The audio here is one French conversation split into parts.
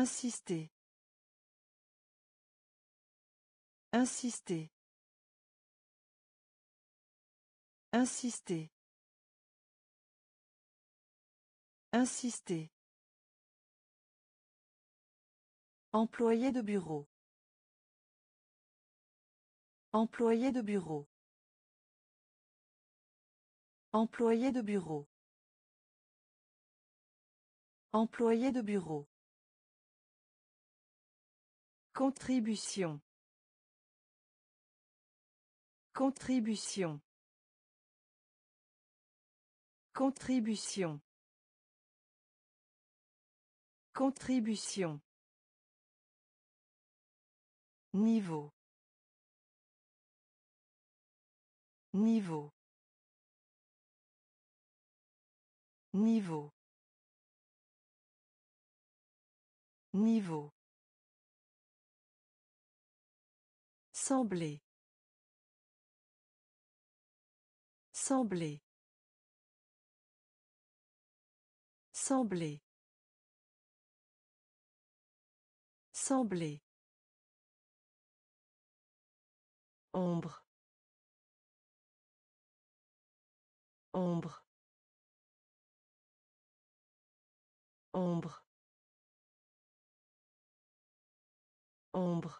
Insister. Insister. Insister. Insister. Employé de bureau. Employé de bureau. Employé de bureau. Employé de bureau. Contribution. Contribution. Contribution. Contribution. Niveau. Niveau. Niveau. Niveau. Sembler. Sembler. Sembler. Sembler. Ombre. Ombre. Ombre. Ombre.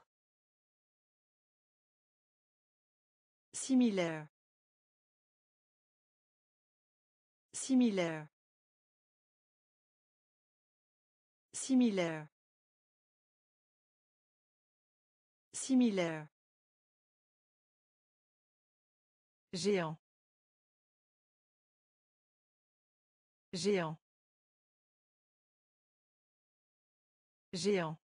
Similaire. Similaire. Similaire. Similaire. Géant. Géant. Géant.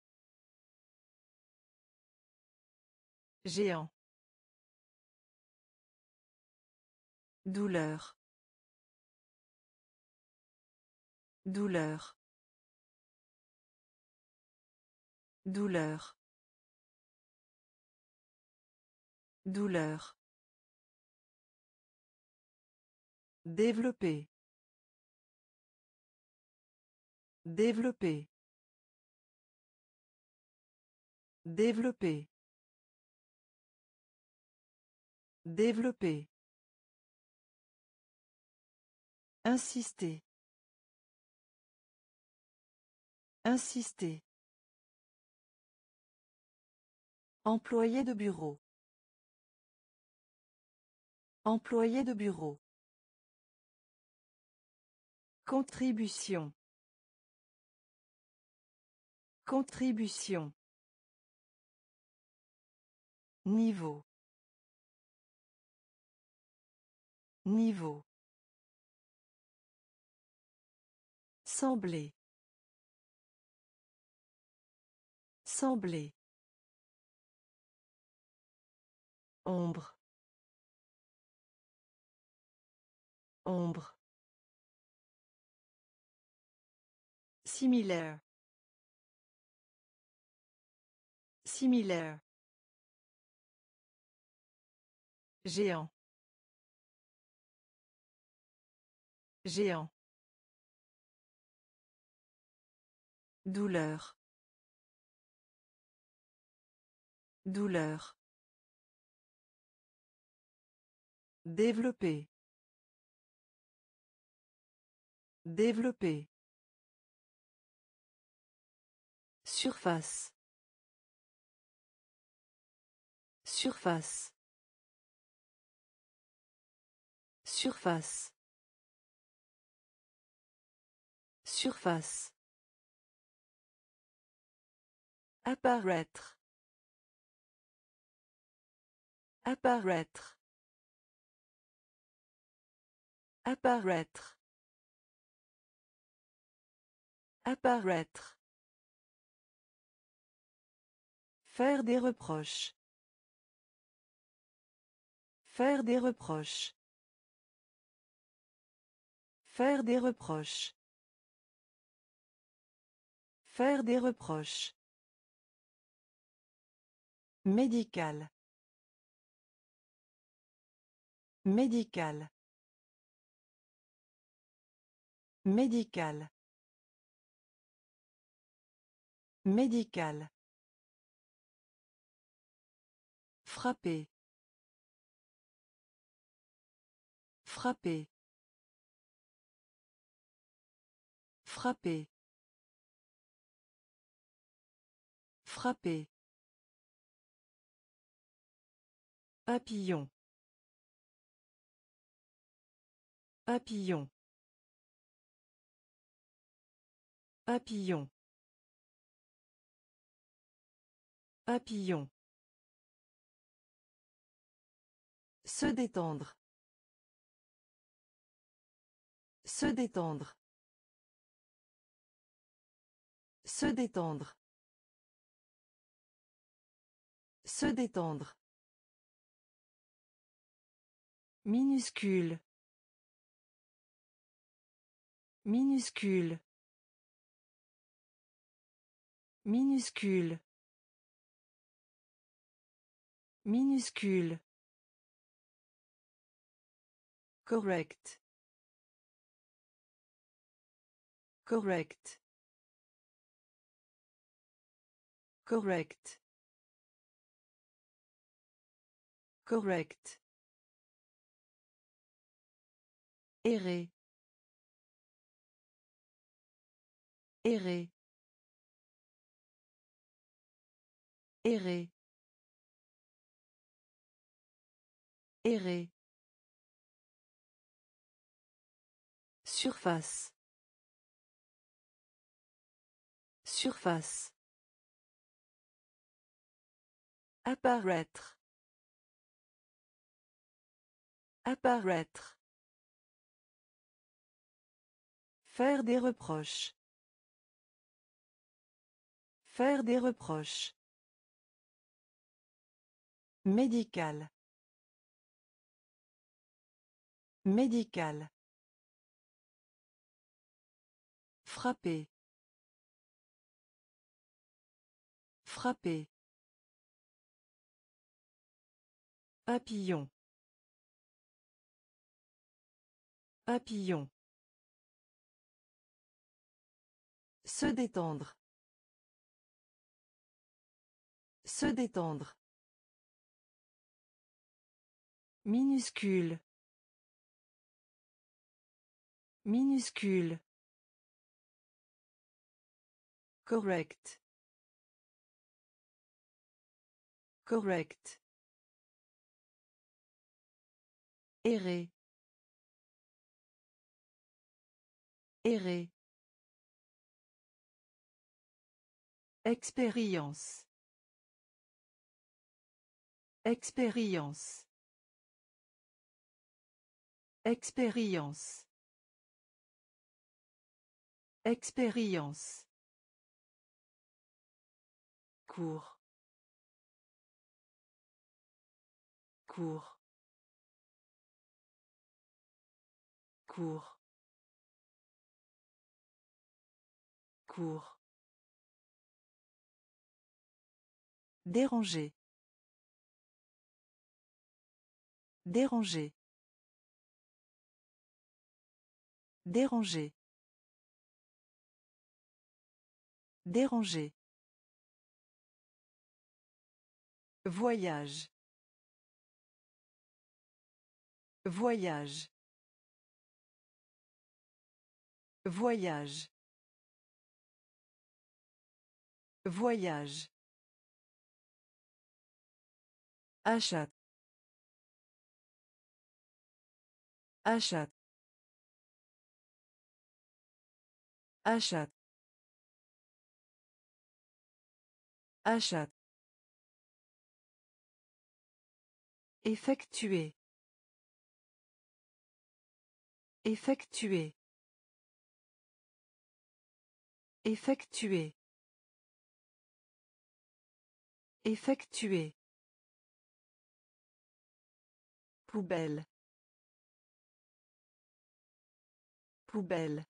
Géant. Douleur. Douleur. Douleur. Douleur. Développer. Développer. Développer. Développer. Insister. Insister. Employé de bureau. Employé de bureau. Contribution. Contribution. Niveau. Niveau. Sembler. Sembler. Ombre. Ombre. Similaire. Similaire. Géant. Géant. Douleur. Douleur. Développer. Développer. Surface. Surface. Surface. Surface. Apparaître. Apparaître. Apparaître. Apparaître. Faire des reproches. Faire des reproches. Faire des reproches. Faire des reproches. Médical. Médical. Médical. Médical. Frapper. Frapper. Frapper. Frapper. Papillon. Papillon. Papillon. Papillon. Se détendre. Se détendre. Se détendre. Se détendre. Minuscule. Minuscule. Minuscule. Minuscule. Correct. Correct. Correct. Correct. Errer. Errer. Errer. Errer. Surface. Surface. Apparaître. Apparaître. Faire des reproches. Faire des reproches. Médical. Médical. Frapper. Frapper. Papillon. Papillon. Se détendre. Se détendre. Minuscule. Minuscule. Correct. Correct. Errer. Errer. Expérience. Expérience. Expérience. Expérience. Cours. Cours. Cours. Cours. Déranger. Déranger. Déranger. Déranger. Voyage. Voyage. Voyage. Voyage. Achat. Achat. Achat. Achat. Effectuer. Effectuer. Effectuer. Effectuer. Poubelle. Poubelle.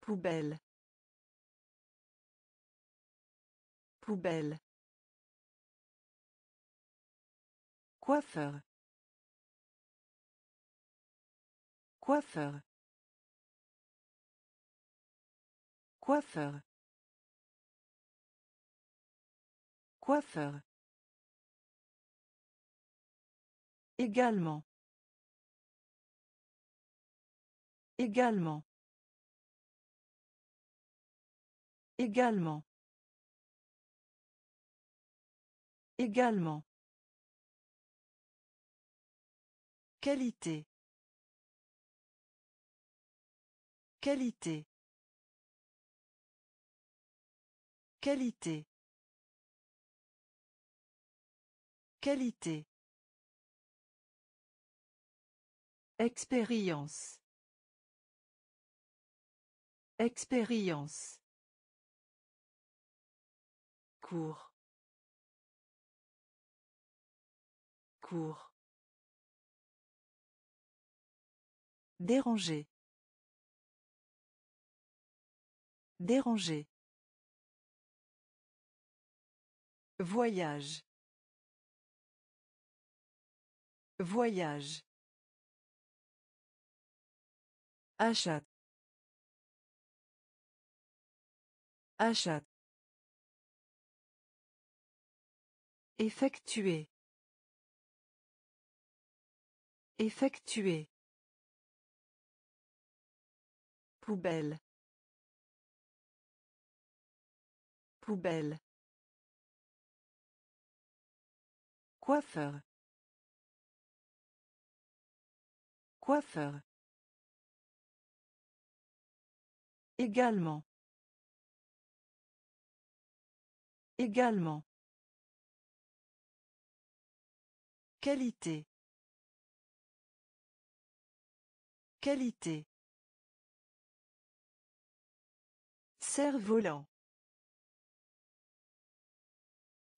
Poubelle. Poubelle. Coiffeur. Coiffeur. Coiffeur. Coiffeur. Également. Également. Également. Également. Qualité. Qualité. Qualité. Qualité. Expérience. Expérience. Cours. Cours. Déranger. Déranger. Voyage. Voyage. Achat. Achat. Effectuer. Effectuer. Poubelle. Poubelle. Coiffeur. Coiffeur. Également. Également. Qualité. Qualité. Cerf-volant.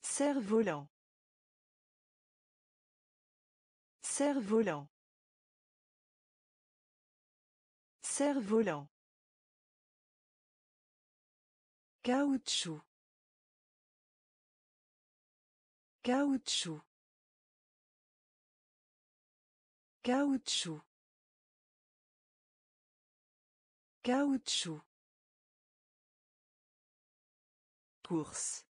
Cerf-volant. Cerf-volant. Cerf-volant. Caoutchouc. Caoutchouc. Caoutchouc. Caoutchouc. Course.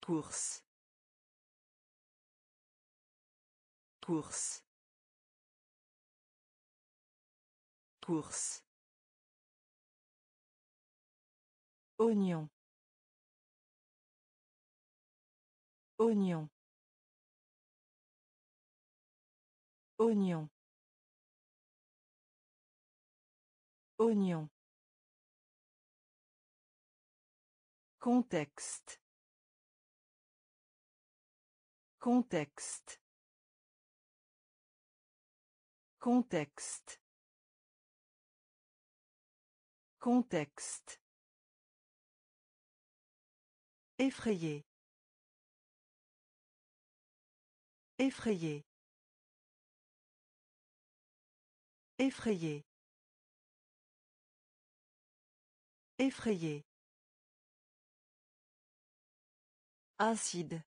Course. Course. Course. Oignon. Oignon. Oignon. Oignon. Contexte. Contexte. Contexte. Contexte. Effrayé. Effrayé. Effrayé. Effrayé. Acide.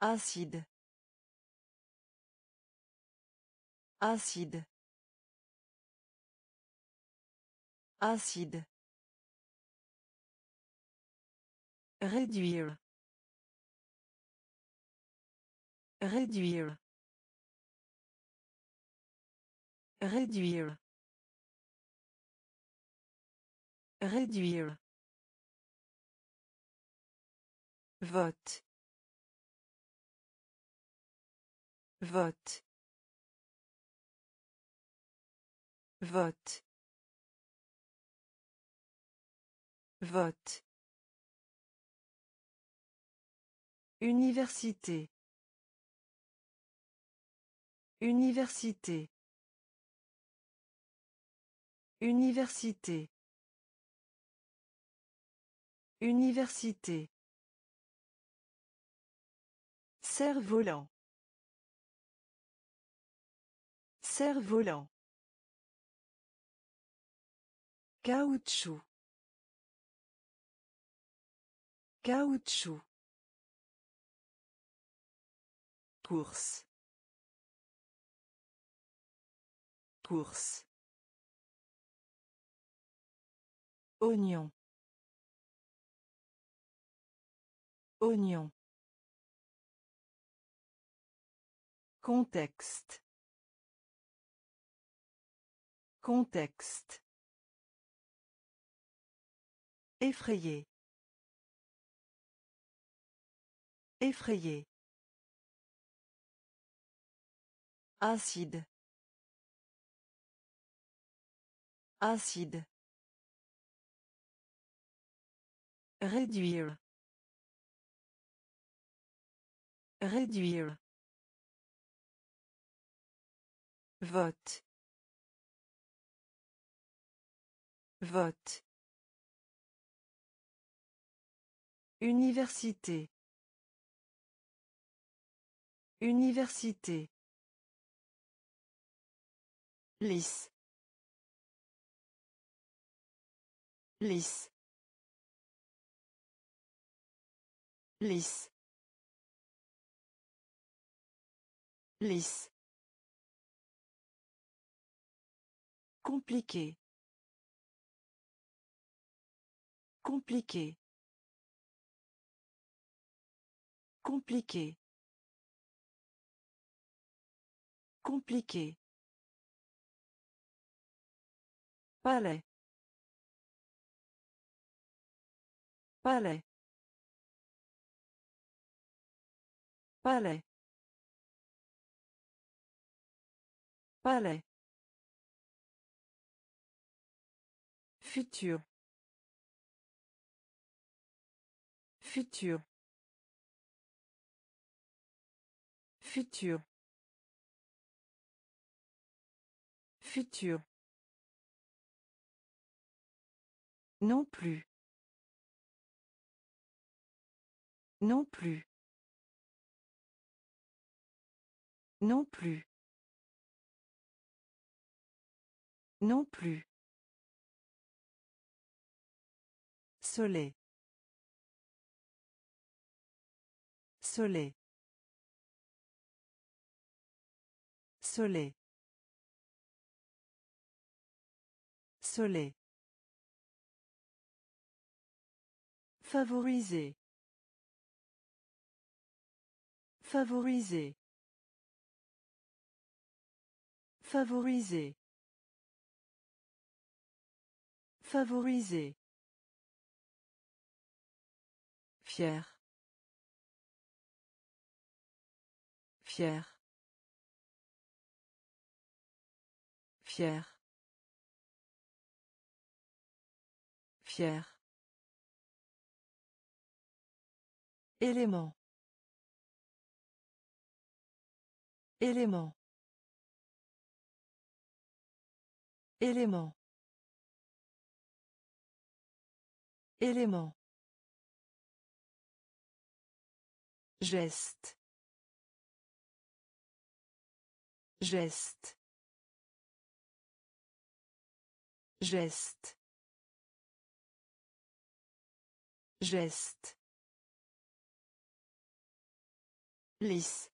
Acide. Acide. Acide. Réduire. Réduire. Réduire. Réduire. Vote. Vote. Vote. Vote. Université. Université. Université. Université. Cerf-volant. Cerf-volant. Caoutchouc. Caoutchouc. Course. Course. Oignon. Oignon. Contexte. Contexte. Effrayé. Effrayé. Acide. Acide. Réduire. Réduire. Vote. Vote. Université. Université. Lisse. Lisse. Lisse. Lisse. Compliqué. Compliqué. Compliqué. Compliqué. Palais. Palais. Palais. Palais. Futur. Futur. Futur. Futur. Non plus. Non plus. Non plus. Non plus. Soleil. Soleil. Soleil. Soleil. Favoriser. Favoriser. Favoriser. Favoriser. Fier. Fier. Fier. Fier. Élément. Élément. Élément. Élément. Geste. Geste. Geste. Geste. Lisse.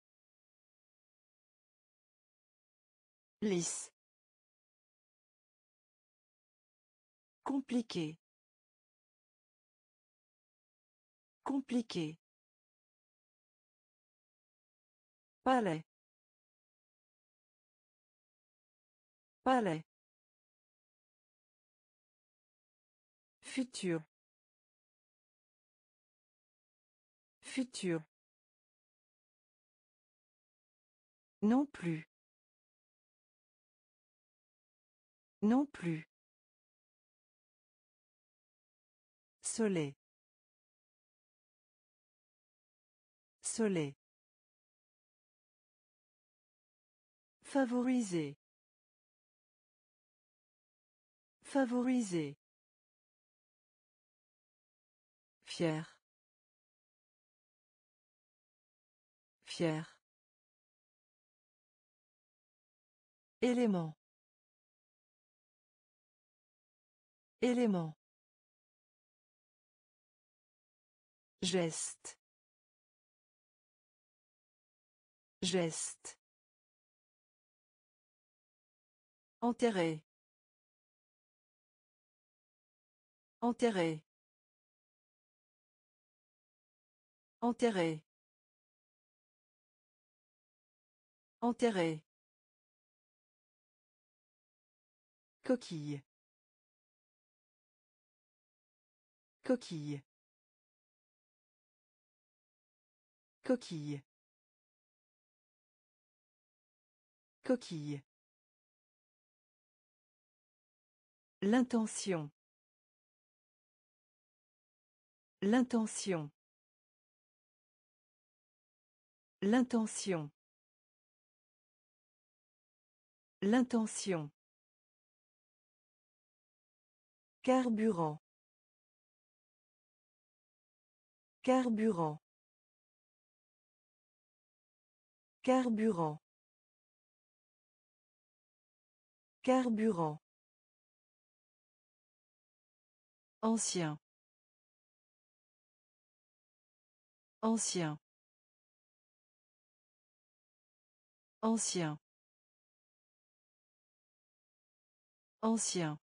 Lisse. Compliqué. Compliqué. Palais. Palais. Futur. Futur. Non plus. Non plus. Soleil. Soleil. Favoriser. Favoriser. Fier. Fier. Élément. Élément. Geste. Geste. Enterré. Enterré. Enterré. Enterré. Coquille. Coquille. Coquille. Coquille. L'intention. L'intention. L'intention. L'intention. Carburant. Carburant. Carburant. Carburant. Ancien. Ancien. Ancien. Ancien.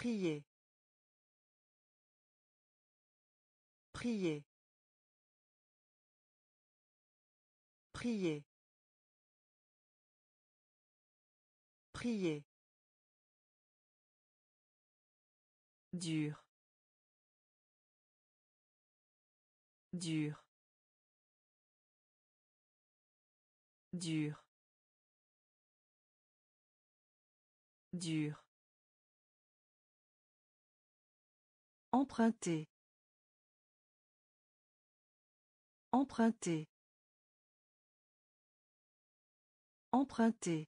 Prier. Prier. Prier. Prier. Dur. Dur. Dur. Dur. Emprunter. Emprunter. Emprunter.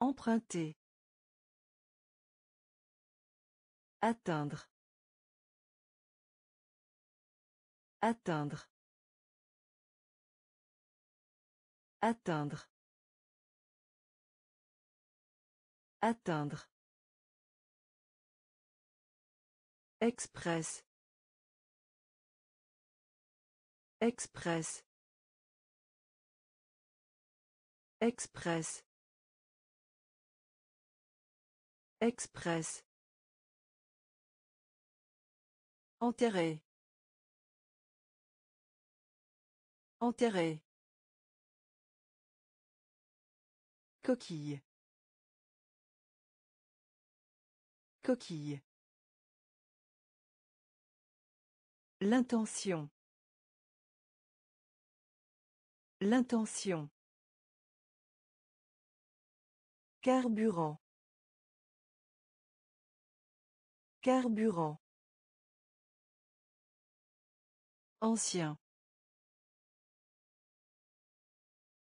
Emprunter. Atteindre. Atteindre. Atteindre. Atteindre. Express. Express. Express. Express. Enterré. Enterré. Coquille. Coquille. L'intention. L'intention. Carburant. Carburant. Ancien.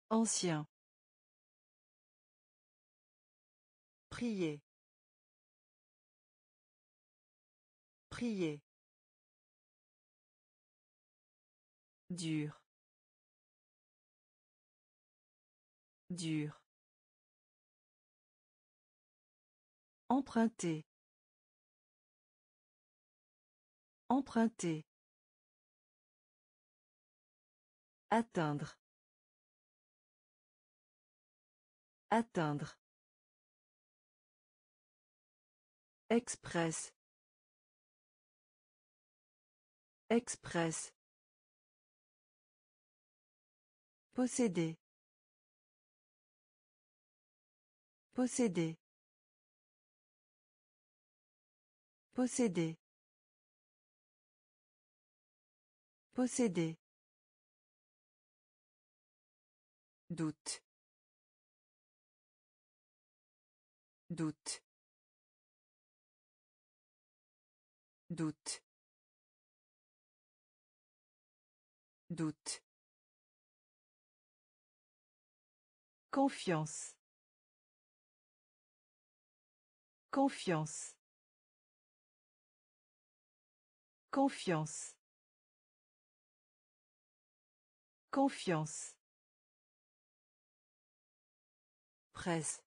Ancien. Prier. Prier. Dur. Dur. Emprunter. Emprunter. Atteindre. Atteindre. Express. Express. Posséder. Posséder. Posséder. Posséder. Doute. Doute. Doute. Doute. Confiance. Confiance. Confiance. Confiance. Presse.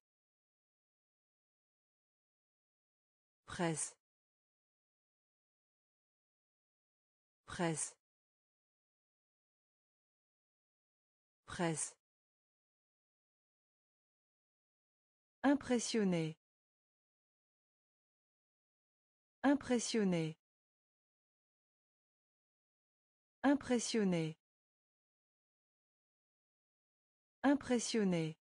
Presse. Presse. Presse. Impressionné. Impressionné. Impressionné. Impressionné.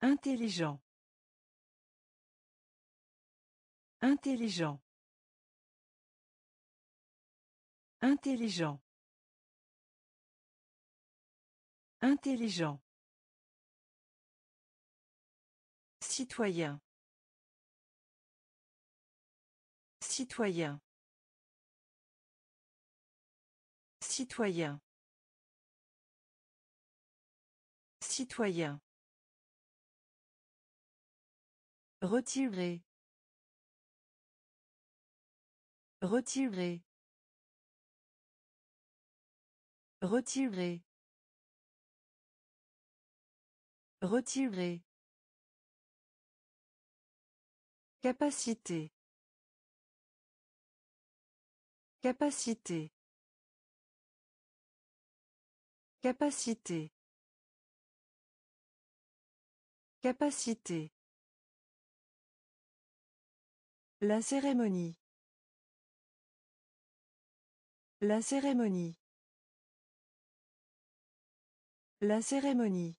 Intelligent. Intelligent. Intelligent. Intelligent. Citoyen. Citoyen. Citoyen. Citoyen. Retirer. Retirer. Retirer. Retirer. Capacité. Capacité. Capacité. Capacité. La cérémonie. La cérémonie. La cérémonie.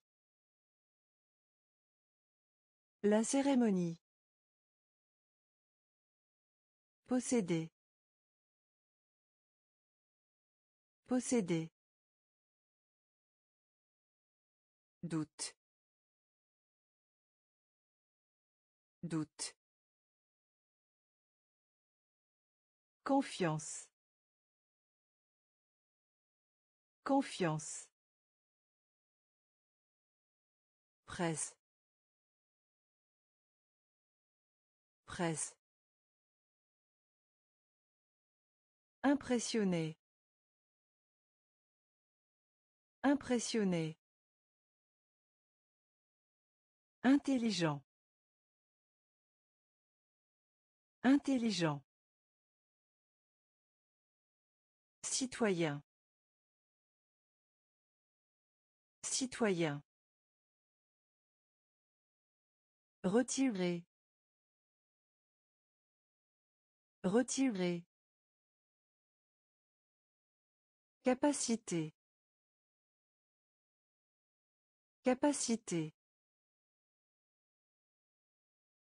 La cérémonie. Posséder. Posséder. Doute. Doute. Confiance. Confiance. Presse. Presse. Impressionné. Impressionné. Intelligent. Intelligent. Citoyen. Citoyen. Retirer. Retirer. Capacité. Capacité.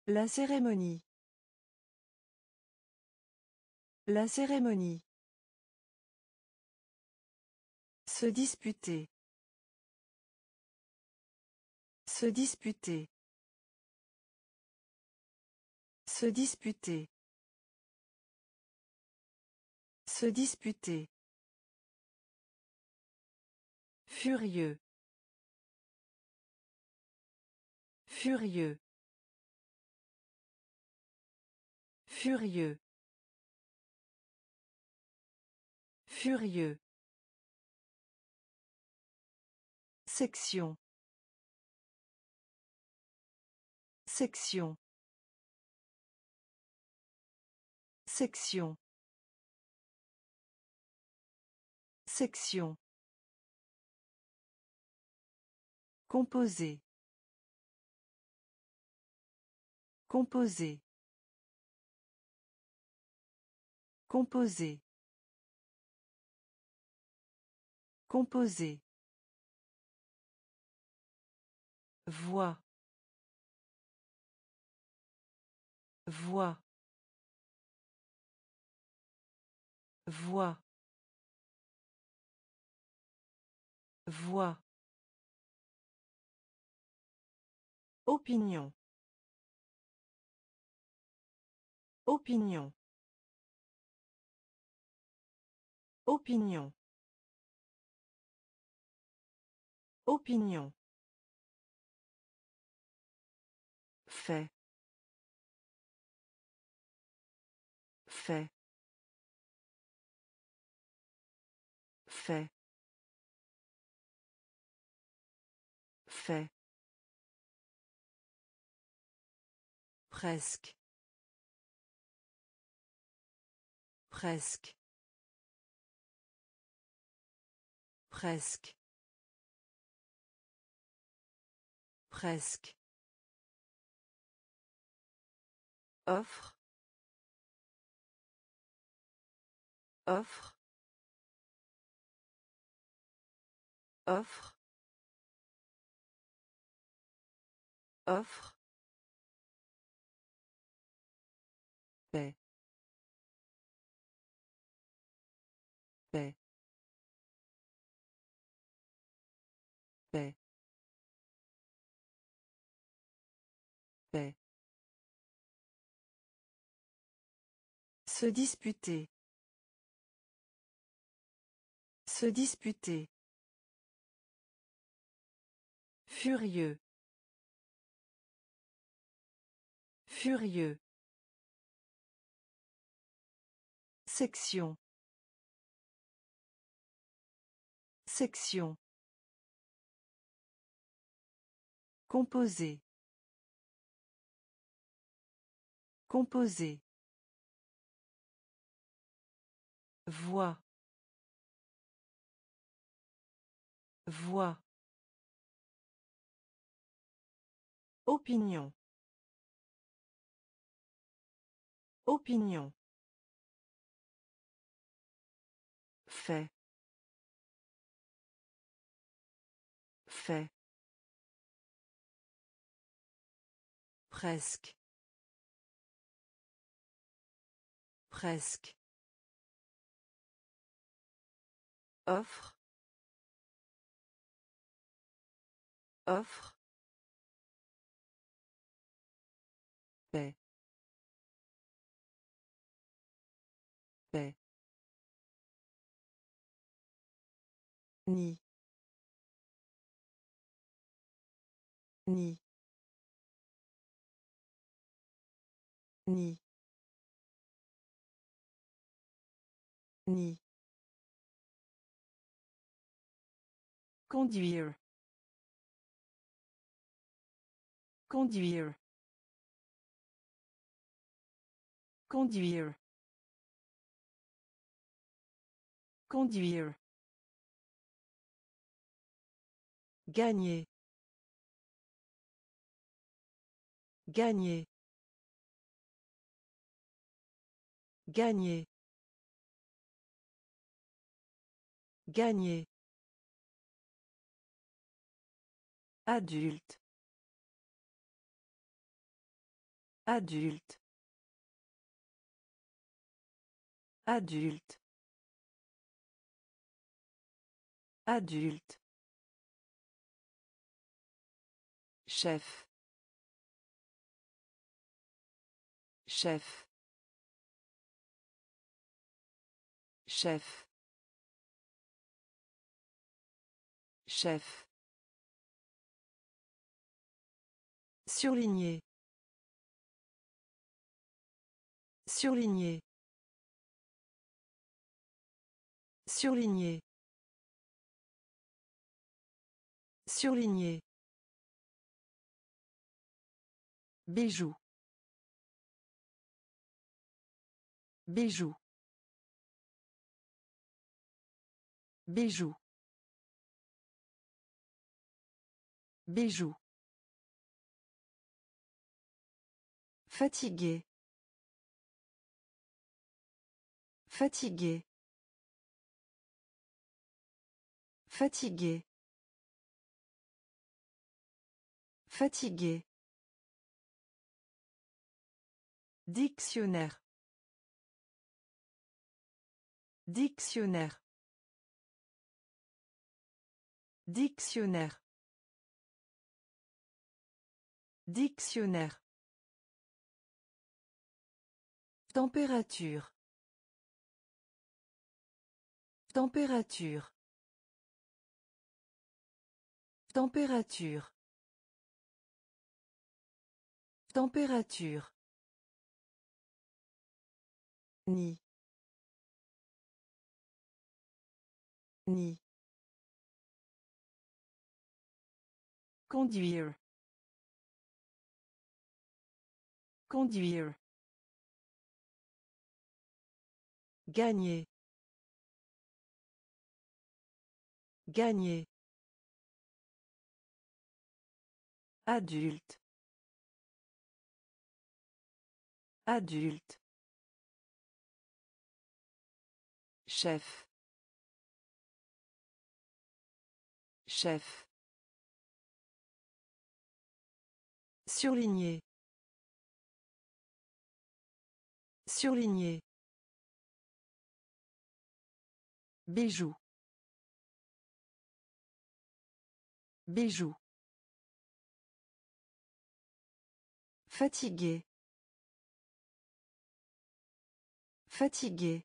La cérémonie. La cérémonie. Se disputer. Se disputer. Se disputer. Se disputer. Furieux. Furieux. Furieux. Furieux. Section. Section. Section. Section. Composé. Composé. Composé. Composé. Voix. Voix. Voix. Voix. Opinion. Opinion. Opinion. Opinion. Fait. Fait. Fait. Fait. Presque. Presque. Presque. Presque. Offre. Offre. Offre. Offre. Se disputer. Se disputer. Furieux. Furieux. Section. Section. Composé. Composé. Voix. Voix. Opinion. Opinion. Fait. Fait. Presque. Presque. Offre. Offre. Paix. Paix. Ni. Ni. Ni. Ni. Conduire. Conduire. Conduire. Conduire. Gagner. Gagner. Gagner. Gagner. Adulte. Adulte. Adulte. Adulte. Chef. Chef. Chef. Chef. Surligné. Surligné. Surligné. Surligné. Bijou. Bijou. Bijou. Bijou. Fatigué. Fatigué. Fatigué. Fatigué. Dictionnaire. Dictionnaire. Dictionnaire. Dictionnaire. Température. Température. Température. Température. Ni. Ni. Conduire. Conduire. Gagner. Gagner. Adulte. Adulte. Chef. Chef. Surligné. Surligné. Bijou. Bijou. Fatigué. Fatigué.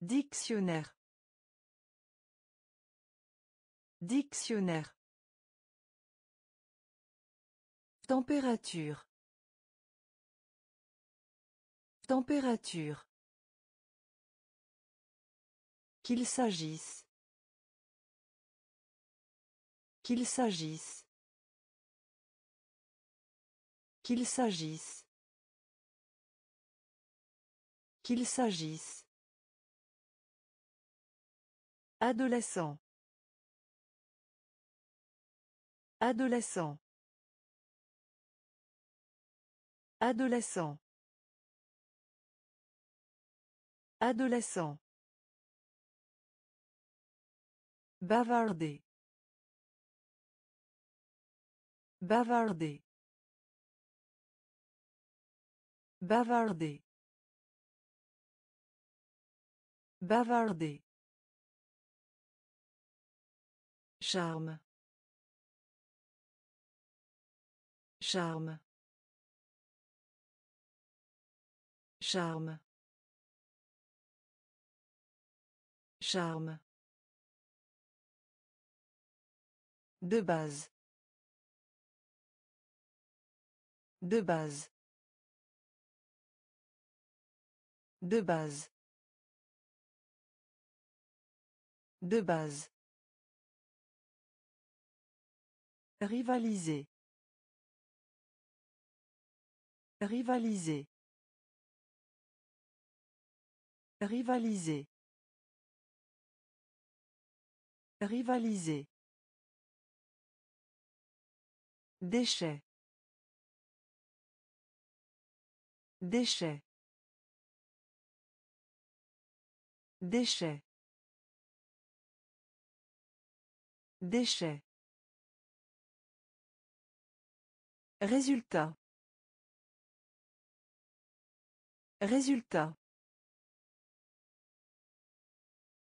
Dictionnaire. Dictionnaire. Température. Température. Qu'il s'agisse. Qu'il s'agisse. Qu'il s'agisse. Qu'il s'agisse. Adolescent. Adolescent. Adolescent. Adolescent. Bavarder. Bavarder. Bavarder. Bavarder. Charme. Charme. Charme. Charme. De base. De base. De base. De base. Rivaliser. Rivaliser. Rivaliser. Rivaliser. Déchets. Déchets. Déchets. Déchets. Résultat. Résultat.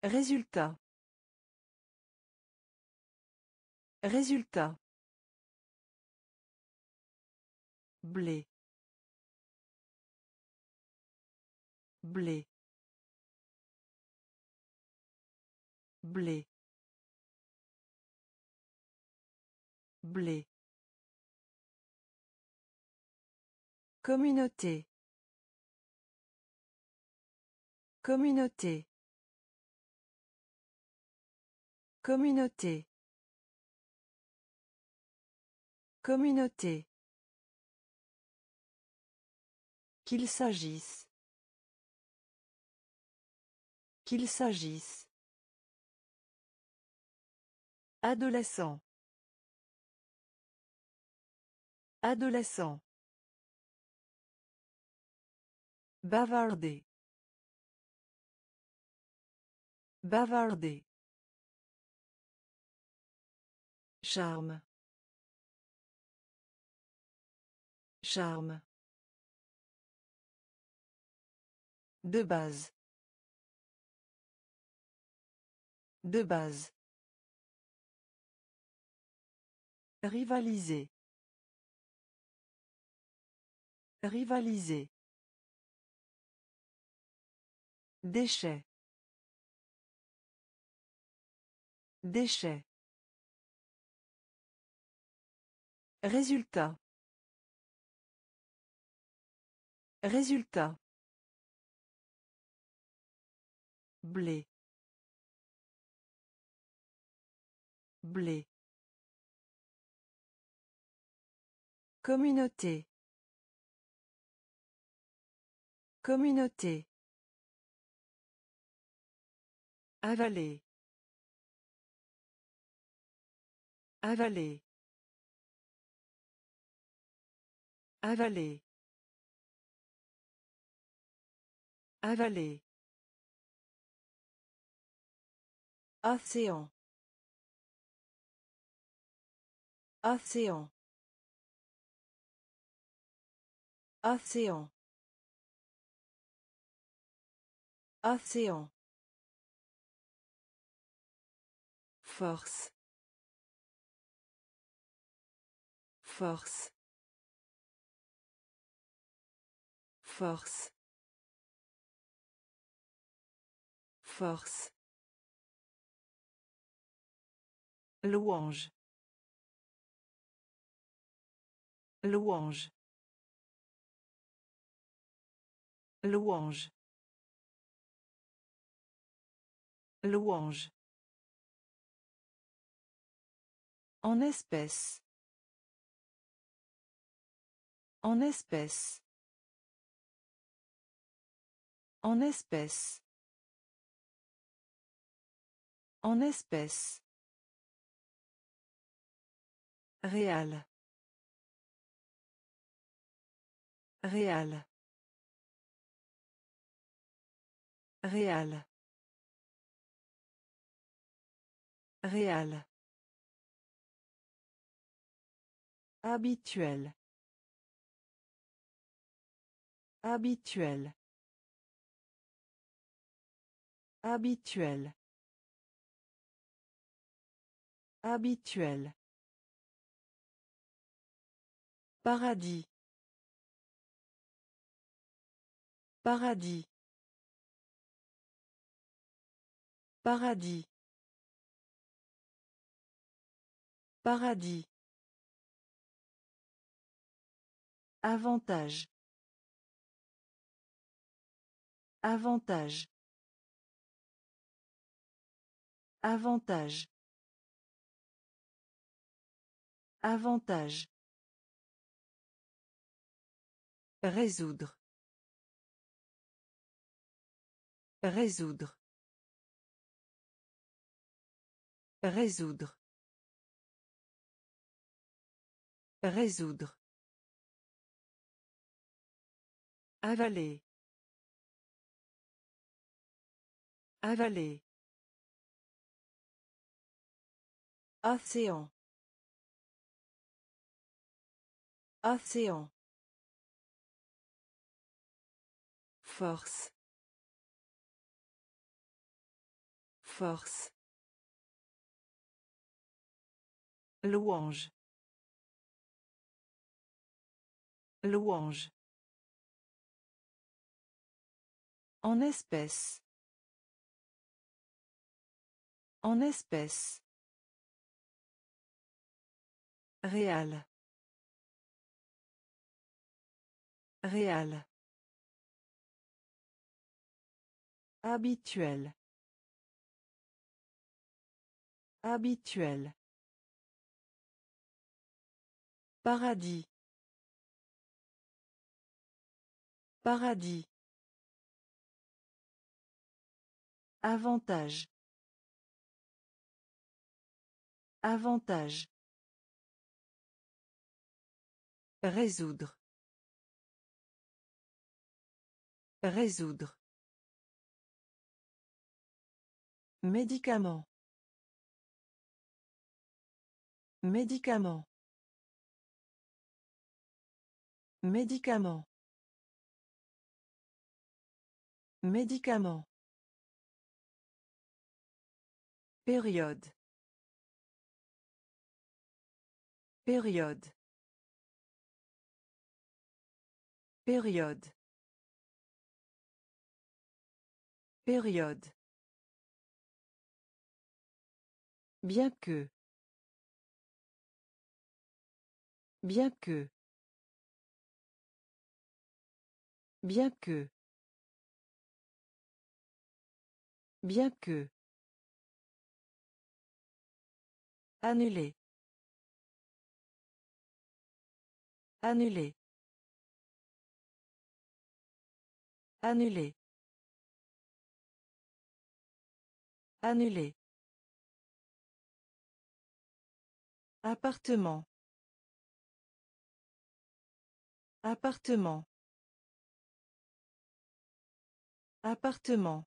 Résultat. Résultat. Blé blé blé Communauté. Communauté. Communauté. Communauté. Qu'il s'agisse. Qu'il s'agisse. Adolescent. Adolescent. Bavarder. Bavarder. Charme. Charme. De base. De base. Rivaliser. Rivaliser. Déchets. Déchets. Résultat. Résultat. Blé blé communauté communauté Avaler. Avaler. Avaler. Avaler. Océan. Océan. Océan. Océan. Force. Force. Force. Force. Louange. Louange. Louange. Louange. En espèce. En espèce. En espèce. En espèce. Réal. Réal. Réal. Réal. Habituel. Habituel. Habituel. Habituel. Paradis. Paradis. Paradis. Paradis. Avantage. Avantage. Avantage. Avantage. Résoudre. Résoudre. Résoudre. Résoudre. Avaler. Avaler. Océan. Océan. Force. Force. Louange. Louange. En espèce. En espèce. Réal. Réal. Habituel. Habituel. Paradis. Paradis. Avantage. Avantage. Résoudre. Résoudre. Médicament. Médicament. Médicament. Médicament. Période. Période. Période. Période. Bien que. Bien que. Bien que. Bien que. Annuler. Annuler. Annuler. Annuler. Appartement. Appartement. Appartement.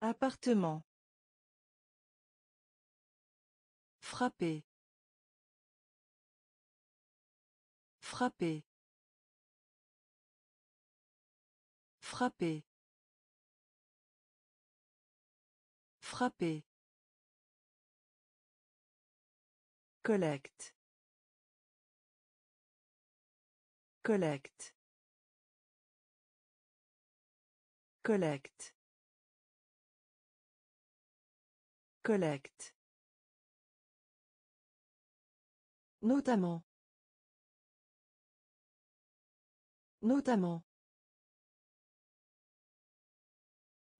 Appartement. Frapper. Frapper. Frapper. Frapper. Collecte. Collecte. Collecte. Collecte. Notamment. Notamment.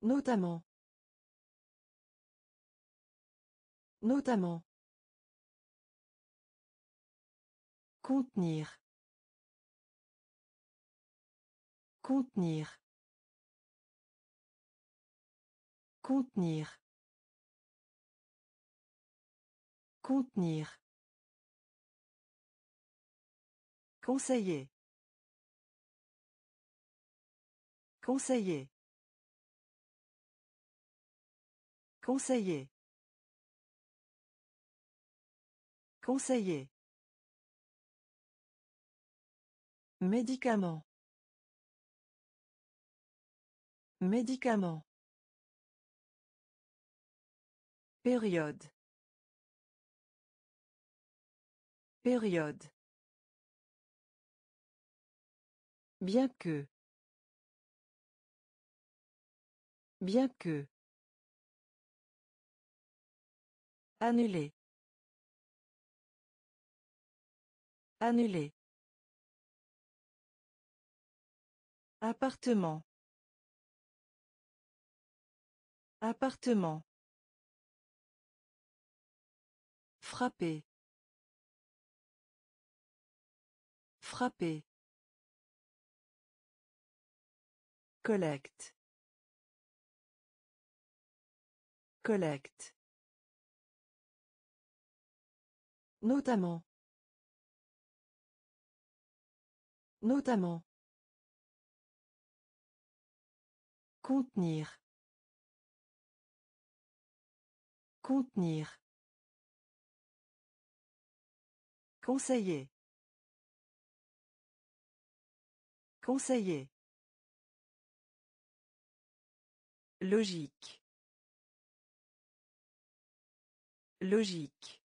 Notamment. Notamment. Contenir. Contenir. Contenir. Contenir. Conseiller. Conseiller. Conseiller. Conseiller. Médicament. Médicament. Période. Période. Bien que. Bien que. Annuler. Annuler. Appartement. Appartement. Frapper. Frapper. Collecte. Collecte. Notamment. Notamment. Contenir. Contenir. Conseiller. Conseiller. Logique. Logique.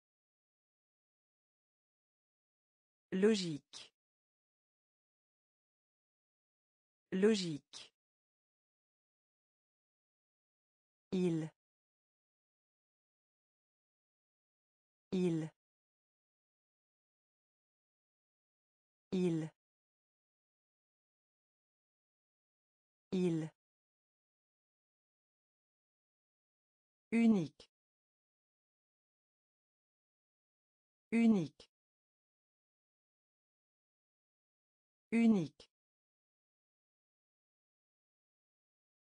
Logique. Logique. Il. Il. Il. Il. Unique. Unique. Unique.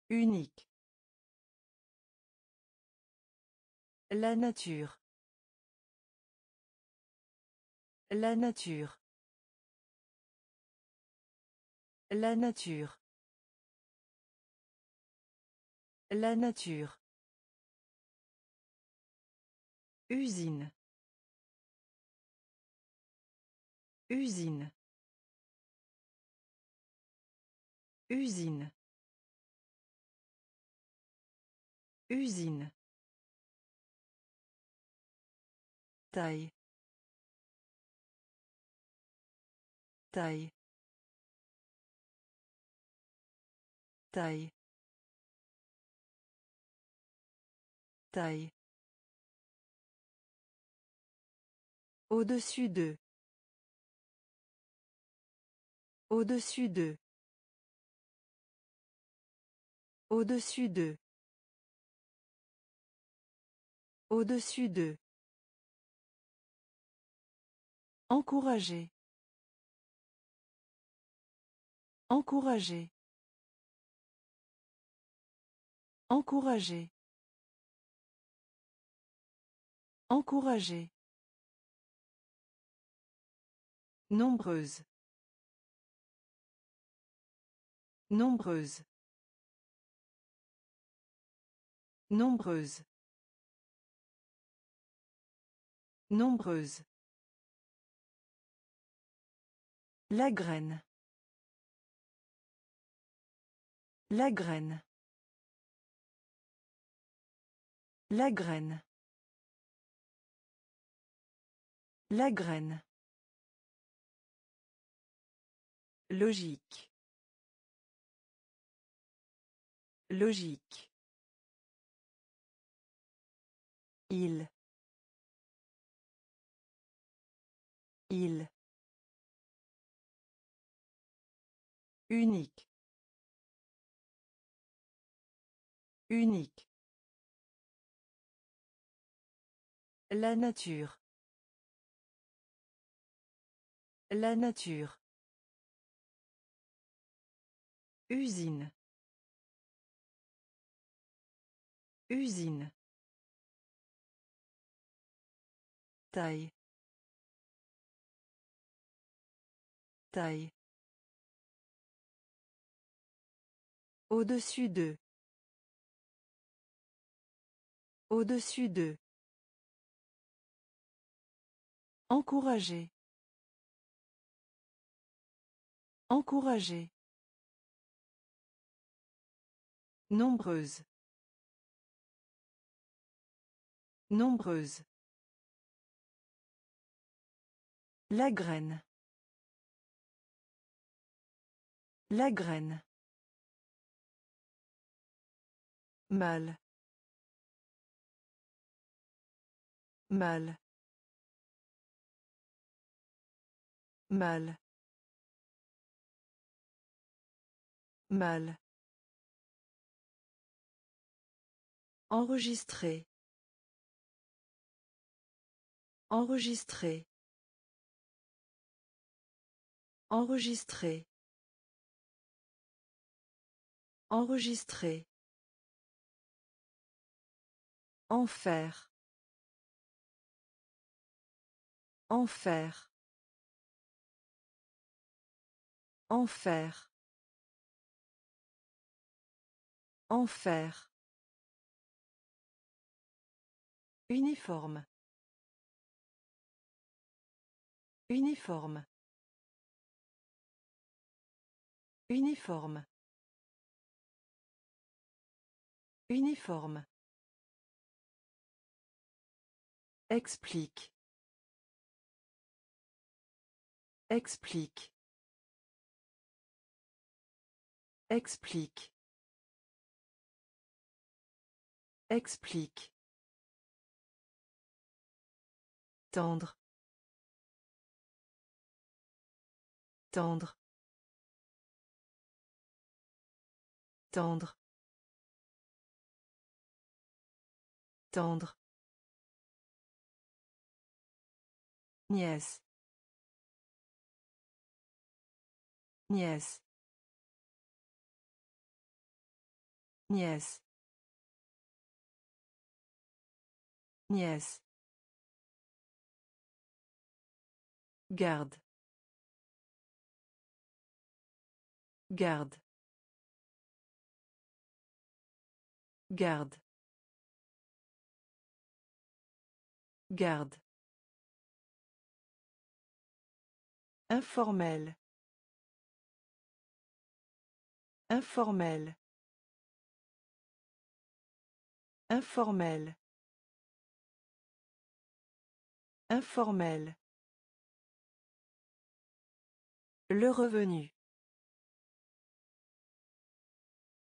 Unique. La nature. La nature. La nature. La nature. Usine. Usine. Usine. Usine. Taille. Taille. Taille. Taille. Au-dessus d'eux. Au-dessus d'eux. Au-dessus d'eux. Au-dessus d'eux. Encourager. Encourager. Encourager. Encourager. Nombreuse. Nombreuse. Nombreuse. Nombreuse. La graine. La graine. La graine. La graine. Logique. Logique. Il. Il. Unique. Unique. La nature. La nature. Usine. Usine. Taille. Taille. Au-dessus d'eux. Au-dessus d'eux. Encourager. Encourager. Nombreuse. Nombreuse. La graine. La graine. Mal. Mal. Mal. Mal. Enregistrer. Enregistrer. Enregistrer. Enregistrer. Enfer. Enfer. Enfer. Enfer. Uniforme. Uniforme. Uniforme. Uniforme. Explique. Explique. Explique. Explique. Tendre. Tendre. Tendre. Tendre. Nièce. Nièce. Nièce. Nièce. Garde. Garde. Garde. Garde. Informel. Informel. Informel. Informel. Le revenu.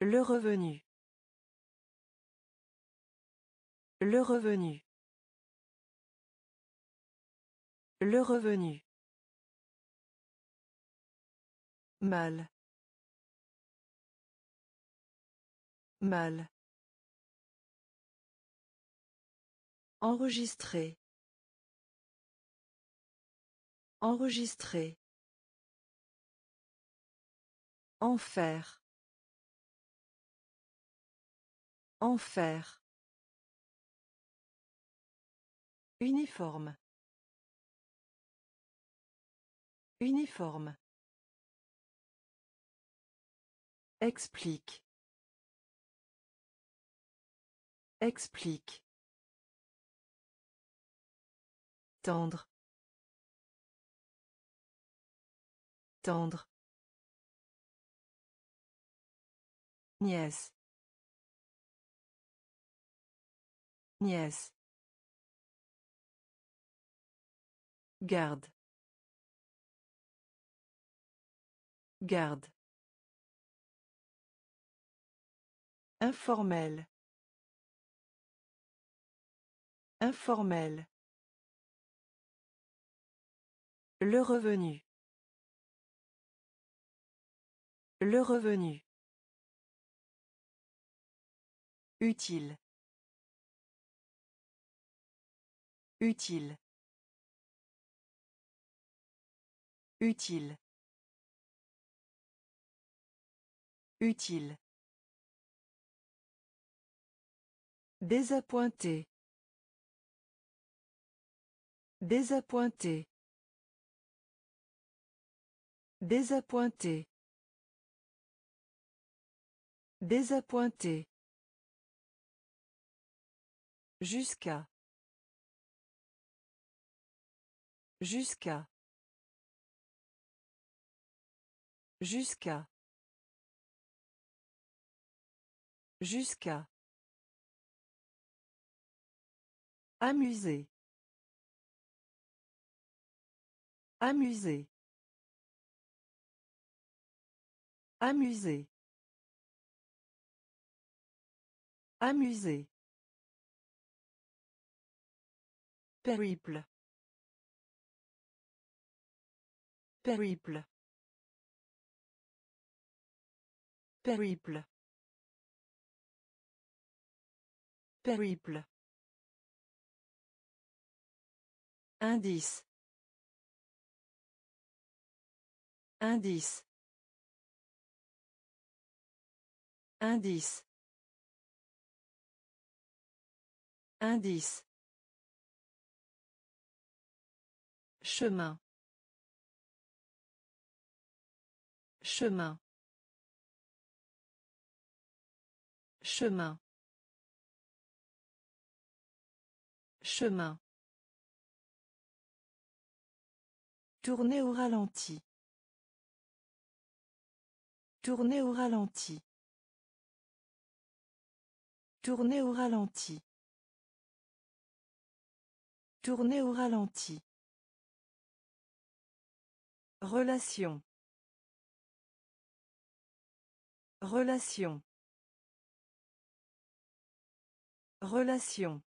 Le revenu. Le revenu. Le revenu. Mal. Mal. Enregistrer. Enregistrer. Enfer. Enfer. Uniforme. Uniforme. Explique. Explique. Tendre. Tendre. Nièce. Nièce. Garde. Garde. Informel. Informel. Le revenu. Le revenu. Utile. Utile. Utile. Utile. Désappointé. Désappointé. Désappointé. Désappointé. Jusqu'à. Jusqu'à. Jusqu'à. Jusqu'à. Amuser. Amuser. Amuser. Amuser. Périple. Périple. Périple. Périple. Indice. Indice. Indice. Indice. Chemin. Chemin. Chemin. Chemin. Tourner au ralenti. Tourner au ralenti. Tourner au ralenti. Tourner au ralenti. Relation. Relation. Relation.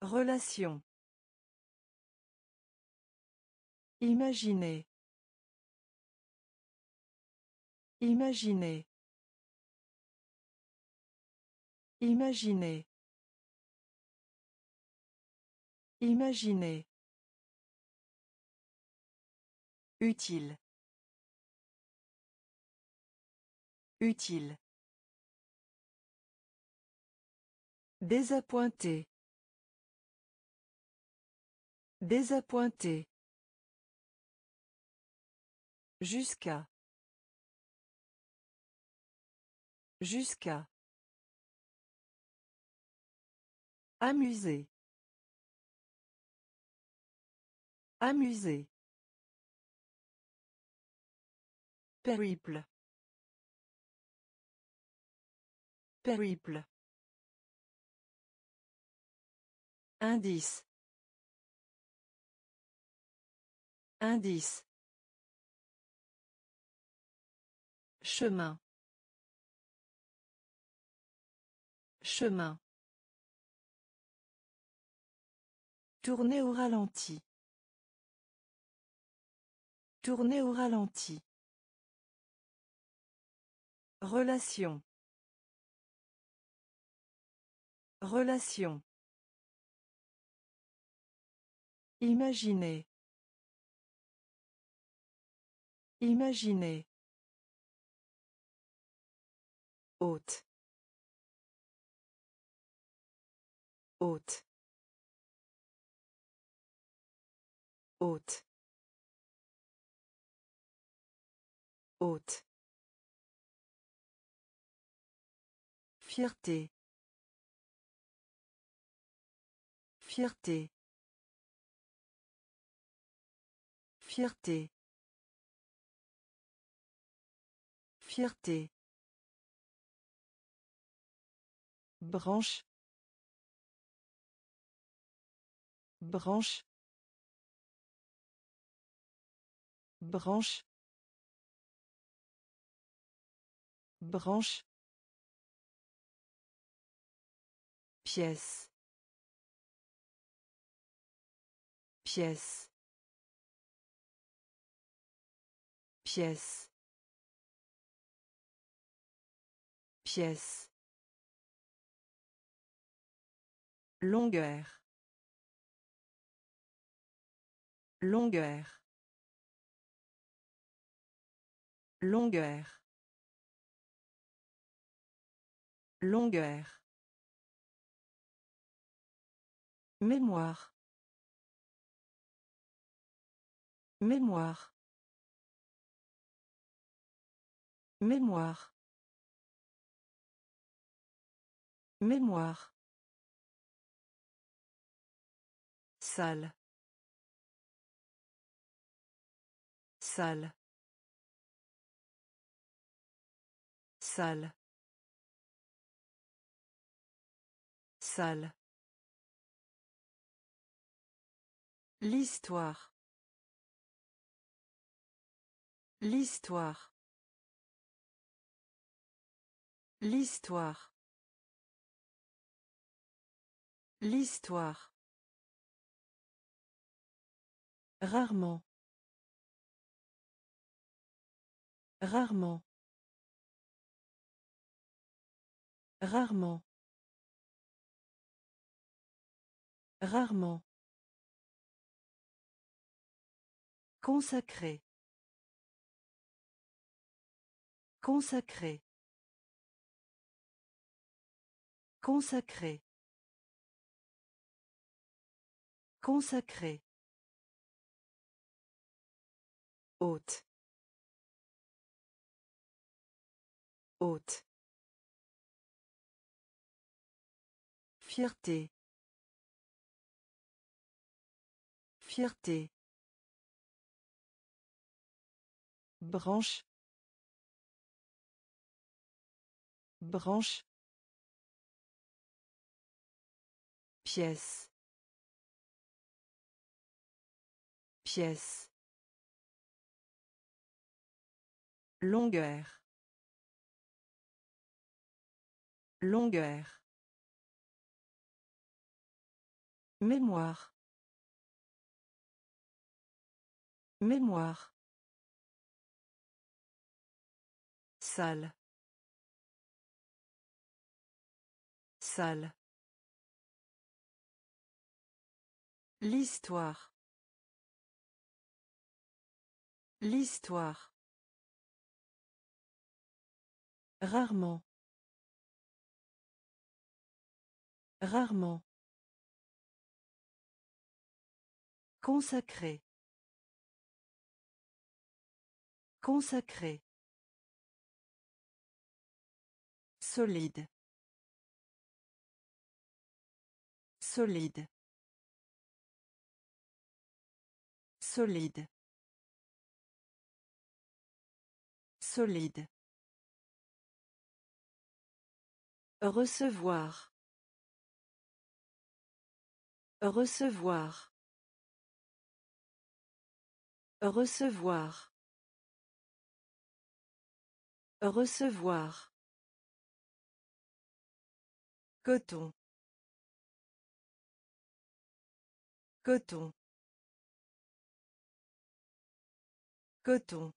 Relation. Imaginez. Imaginez. Imaginez. Imaginez. Utile. Utile. Désappointé. Désappointé. Jusqu'à. Jusqu'à. Amuser. Amuser. Périple. Périple. Indice. Indice. Chemin. Chemin. Tourner au ralenti. Tourner au ralenti. Relation. Relation. Imaginez. Imaginez. Haute. Haute. Haute. Haute. Fierté. Fierté. Fierté. Fierté. Branche. Branche. Branche. Branche. Pièce. Pièce. Pièce. Pièce. Longueur. Longueur. Longueur. Longueur. Mémoire. Mémoire. Mémoire. Mémoire. Salle. Salle. Salle. Salle. L'histoire. L'histoire. L'histoire. L'histoire. Rarement. Rarement. Rarement. Rarement. Consacré. Consacré. Consacré. Consacré. Haute. Haute. Fierté. Fierté. Branche. Branche. Pièce. Pièce. Longueur. Longueur. Mémoire. Mémoire. Salle. Salle. L'histoire. L'histoire. Rarement. Rarement. Consacré. Consacré. Solide. Solide. Solide. Solide. Recevoir. Recevoir. Recevoir. Recevoir. Coton. Coton. Coton.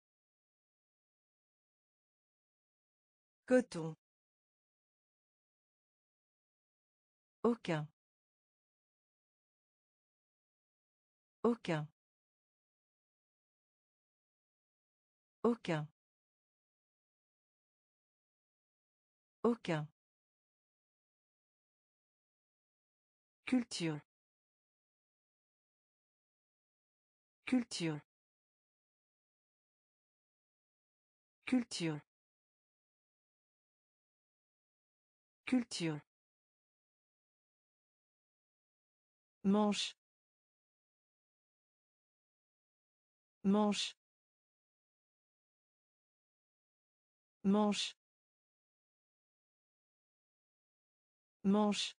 Coton. Aucun. Aucun. Aucun. Aucun. Culture. Culture. Culture. Culture. Manche. Manche. Manche. Manche.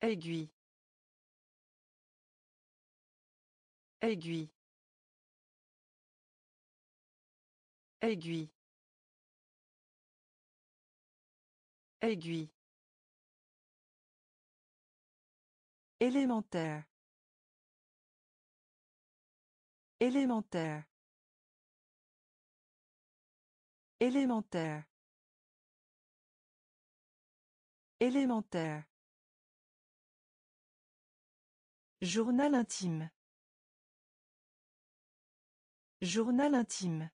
Aiguille. Aiguille. Aiguille. Aiguille. Élémentaire. Élémentaire. Élémentaire. Élémentaire. Journal intime. Journal intime.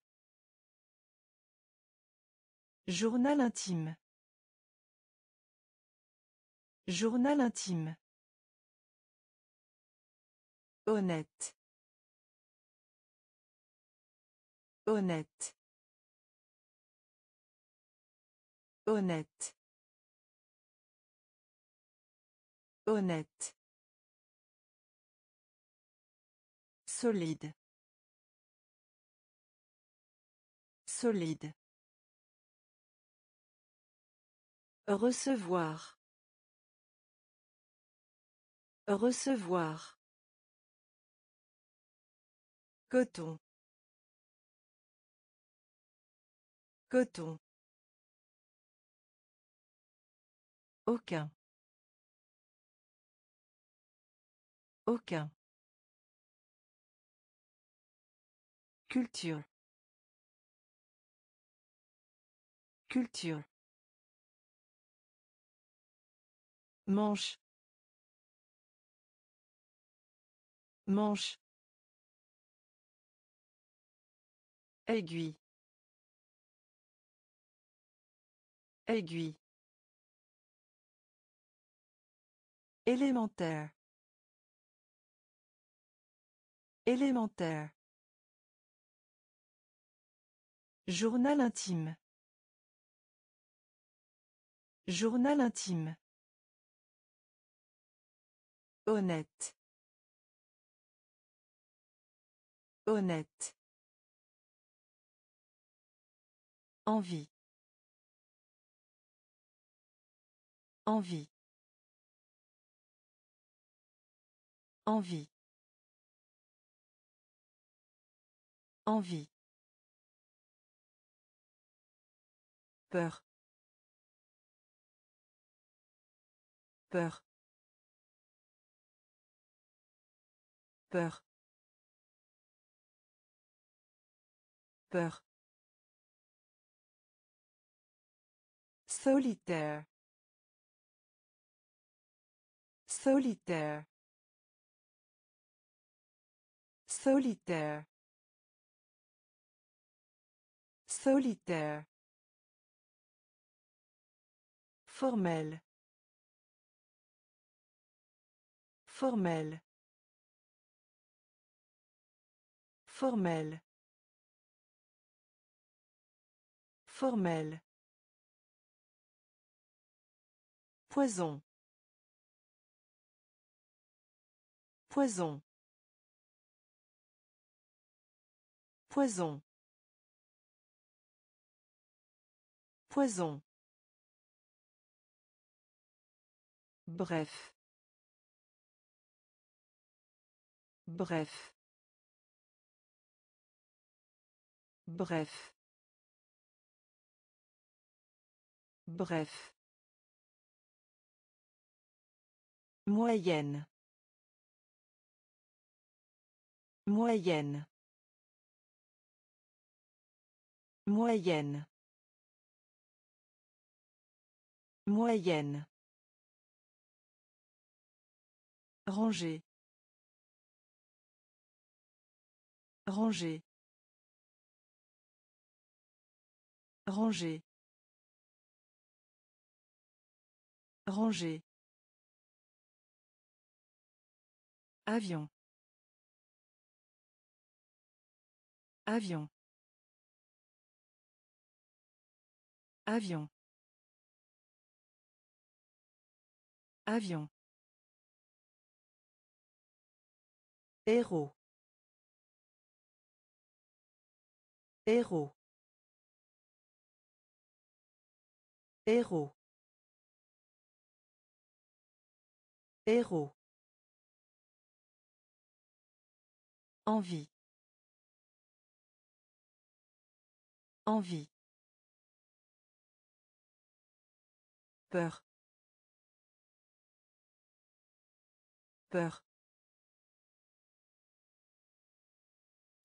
Journal intime. Journal intime. Honnête. Honnête. Honnête. Honnête. Solide. Solide. Recevoir. Recevoir. Coton. Coton. Aucun. Aucun. Culture. Culture. Manche. Manche. Aiguille. Aiguille. Élémentaire. Élémentaire. Journal intime. Journal intime. Honnête. Honnête. Envie. Envie. Envie. Envie. Peur. Peur. Peur. Peur. Solitaire. Solitaire. Solitaire. Solitaire. Formel. Formel. Formel. Formel. Poison. Poison. Poison. Poison. Bref. Bref. Bref. Bref. Moyenne. Moyenne. Moyenne. Moyenne. Ranger. Ranger. Ranger. Ranger. Avion. Avion. Avion. Avion. Héros. Héros. Héros. Héros. Envie. Envie. Peur. Peur.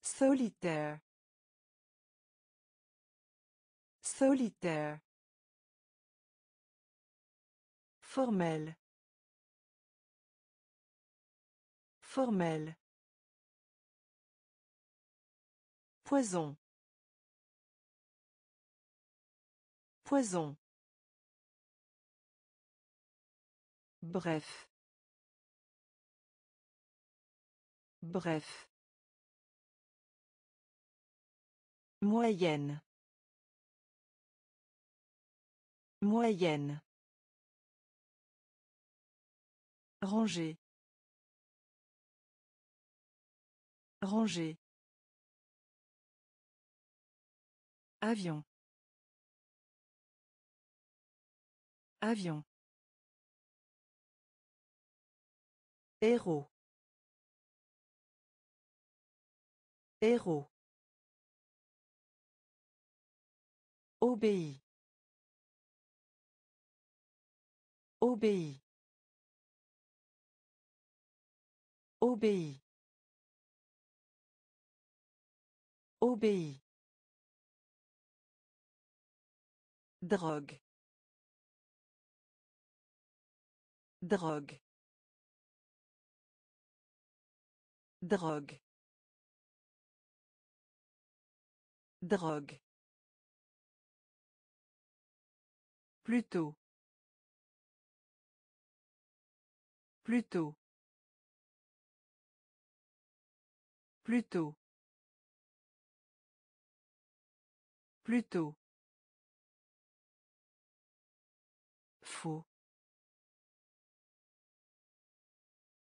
Solitaire. Solitaire. Formel. Formel. Poison. Poison. Bref. Bref. Moyenne. Moyenne. Ranger. Ranger. Avion. Avion. Héros. Héros. Obéit. Obéit. Obéit. Obéit. Drogue. Drogue. Drogue. Drogue. Plutôt. Plutôt. Plutôt. Plutôt. Faux.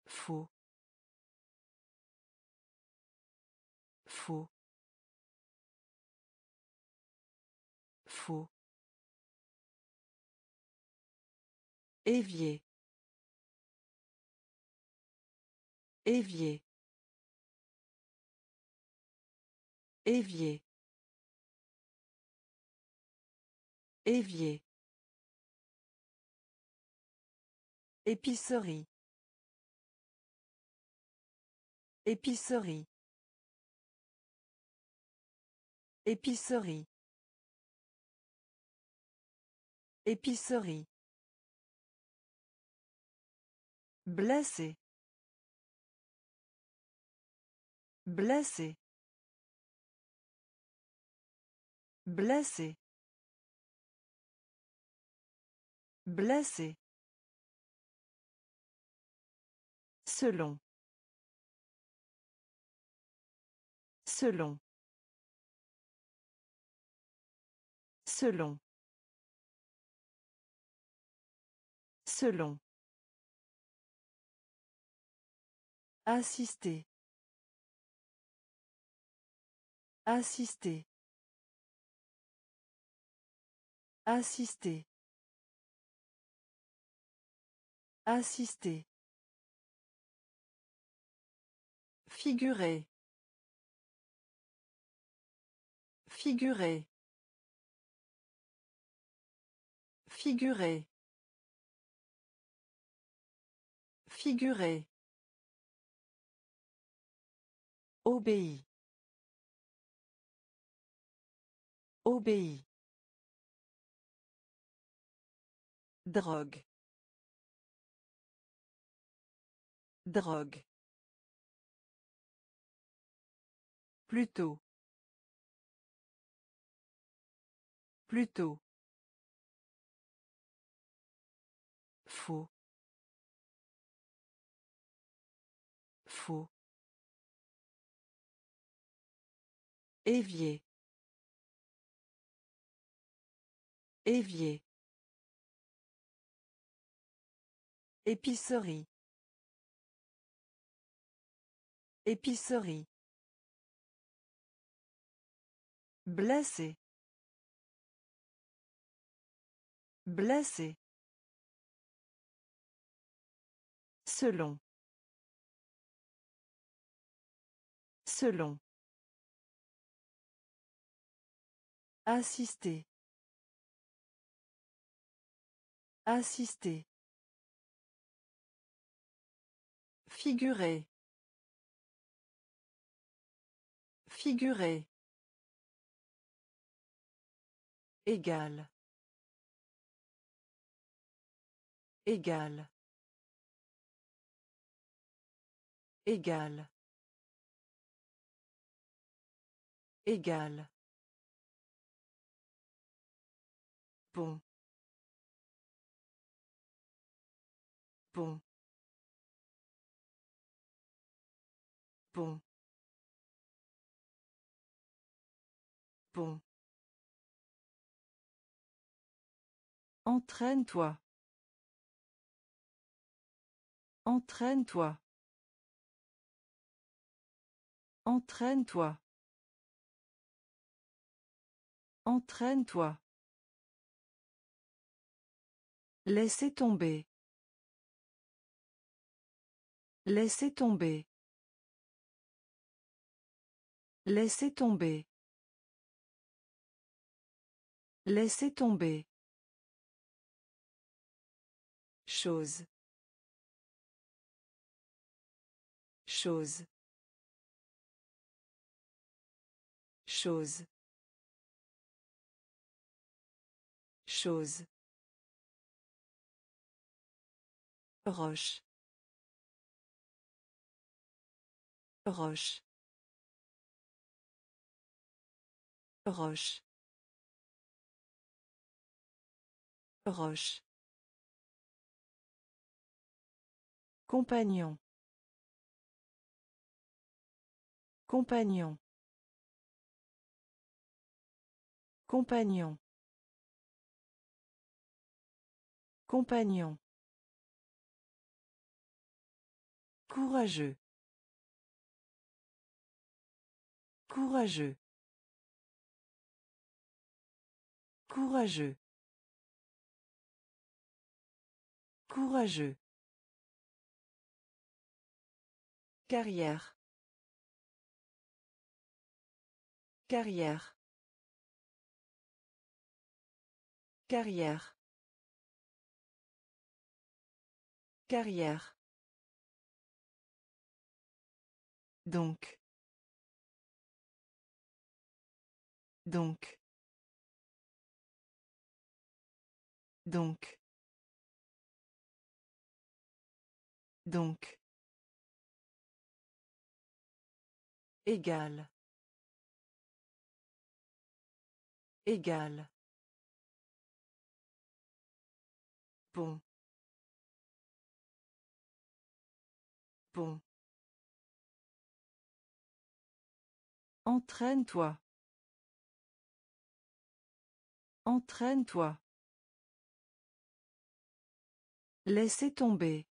Faux. Faux. Faux. Évier. Évier. Évier. Évier. Épicerie. Épicerie. Épicerie. Épicerie. Blessé. Blessé. Blessé. Blessé. Selon. Selon. Selon. Selon. Assister. Assister. Assister. Assister. Figurer. Figurer. Figurer. Figurer. Obéit. Obéit. Drogue. Drogue. Plutôt. Plutôt. Faux. Faux. Évier. Évier. Épicerie. Épicerie. Blessé. Blessé. Selon. Selon. Assister. Assister. Figurer. Figurer. Égal. Égal. Égal. Égal. Pont. Pont. Pont. Pont. Entraîne-toi. Entraîne-toi. Entraîne-toi. Entraîne-toi. Laissez tomber. Laissez tomber. Laissez tomber. Laissez tomber. Chose. Chose. Chose. Chose. Roche. Roche. Roche. Roche. Compagnon. Compagnon. Compagnon. Compagnon. Courageux. Courageux. Courageux. Courageux. Carrière. Carrière. Carrière. Carrière. Donc. Donc. Donc. Donc. Égal. Égal. Pont. Pont. Entraîne-toi. Entraîne-toi. Laissez tomber.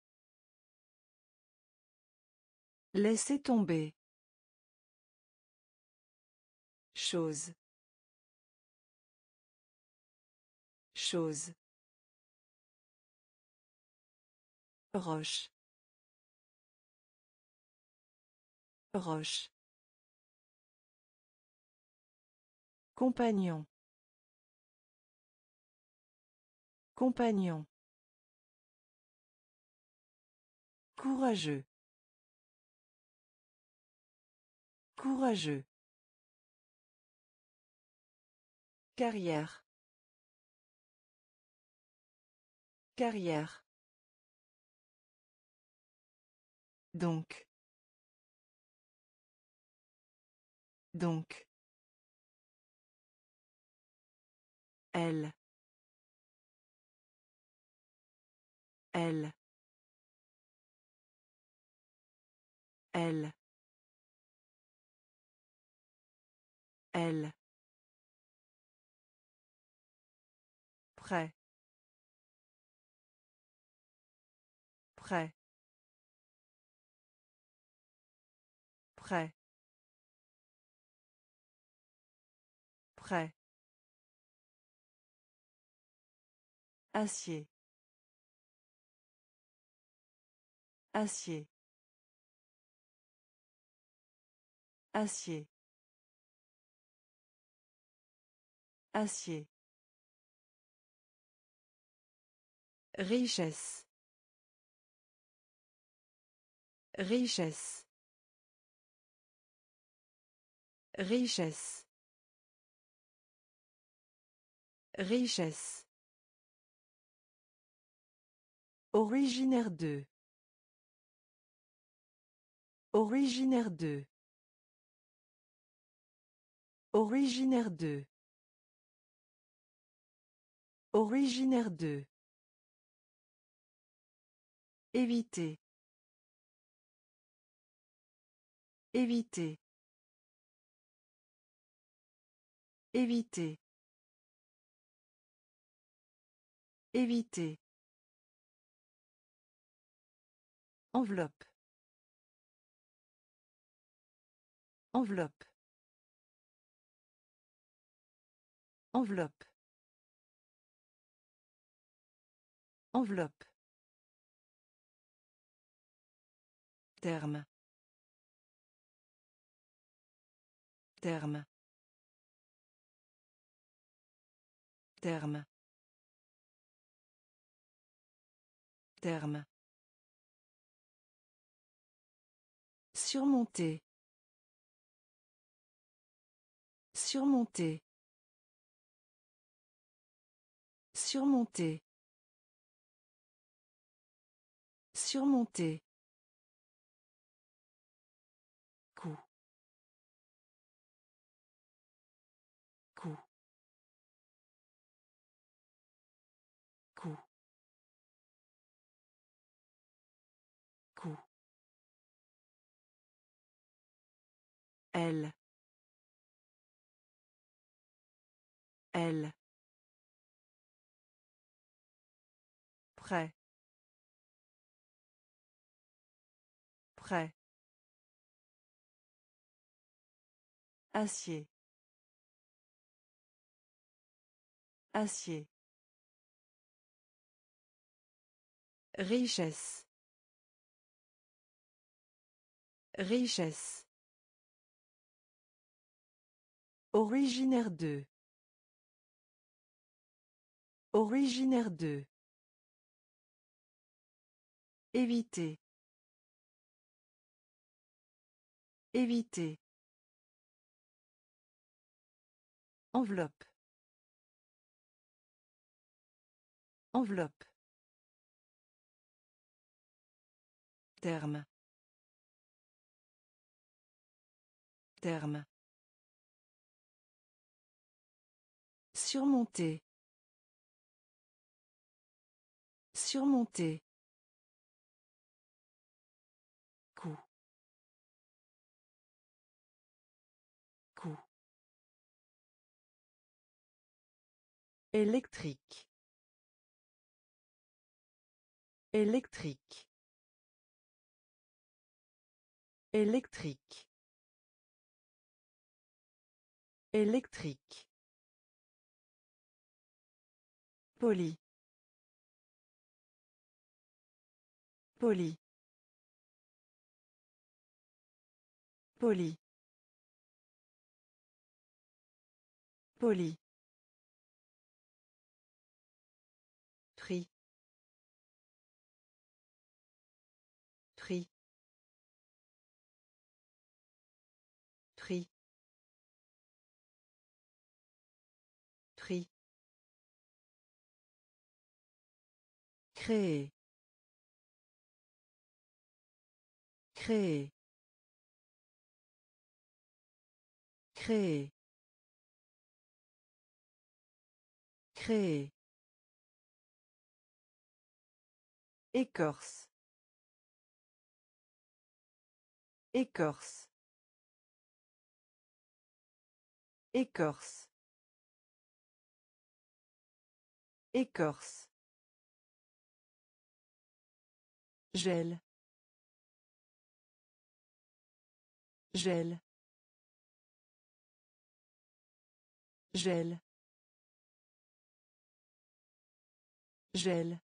Laissez tomber. Chose. Chose. Roche. Roche. Compagnon. Compagnon. Courageux. Courageux. Carrière. Carrière. Donc. Donc. Elle. Elle. Elle. Elle. Prêt. Prêt. Prêt. Prêt. Acier. Acier. Acier. Acier. Richesse. Richesse. Richesse. Richesse. Originaire de. Originaire de. Originaire de. Originaire de. Éviter. Éviter. Éviter. Éviter. Enveloppe. Enveloppe. Enveloppe. Enveloppe. Terme. Terme. Terme. Terme. Surmonter. Surmonter. Surmonter. Surmonter. Elle. Elle. Prêt. Prêt. Acier. Acier. Richesse. Richesse. Originaire de. Originaire de. Éviter. Éviter. Enveloppe. Enveloppe. Terme. Terme. Surmonter. Surmonter. Électrique. Électrique. Électrique. Électrique. Poli. Poli. Poli. Poli. Créer. Créer. Créer. Créer. Écorce. Écorce. Écorce. Écorce. Gel. Gel. Gel. Gel.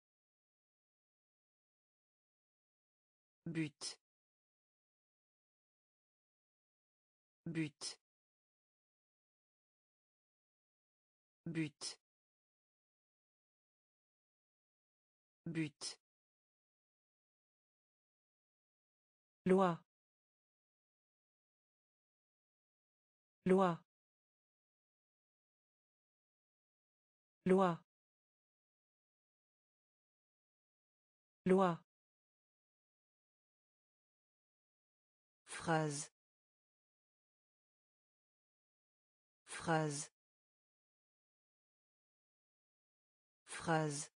But. But. But. But. Loi. Loi. Loi. Loi. Phrase. Phrase. Phrase.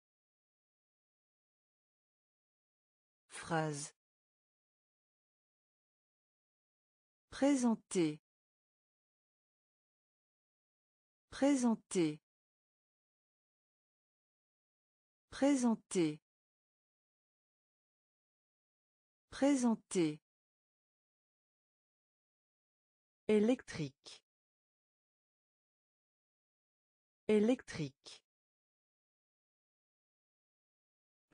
Phrase. Présenter. Présenter. Présenter. Présenter. Électrique. Électrique.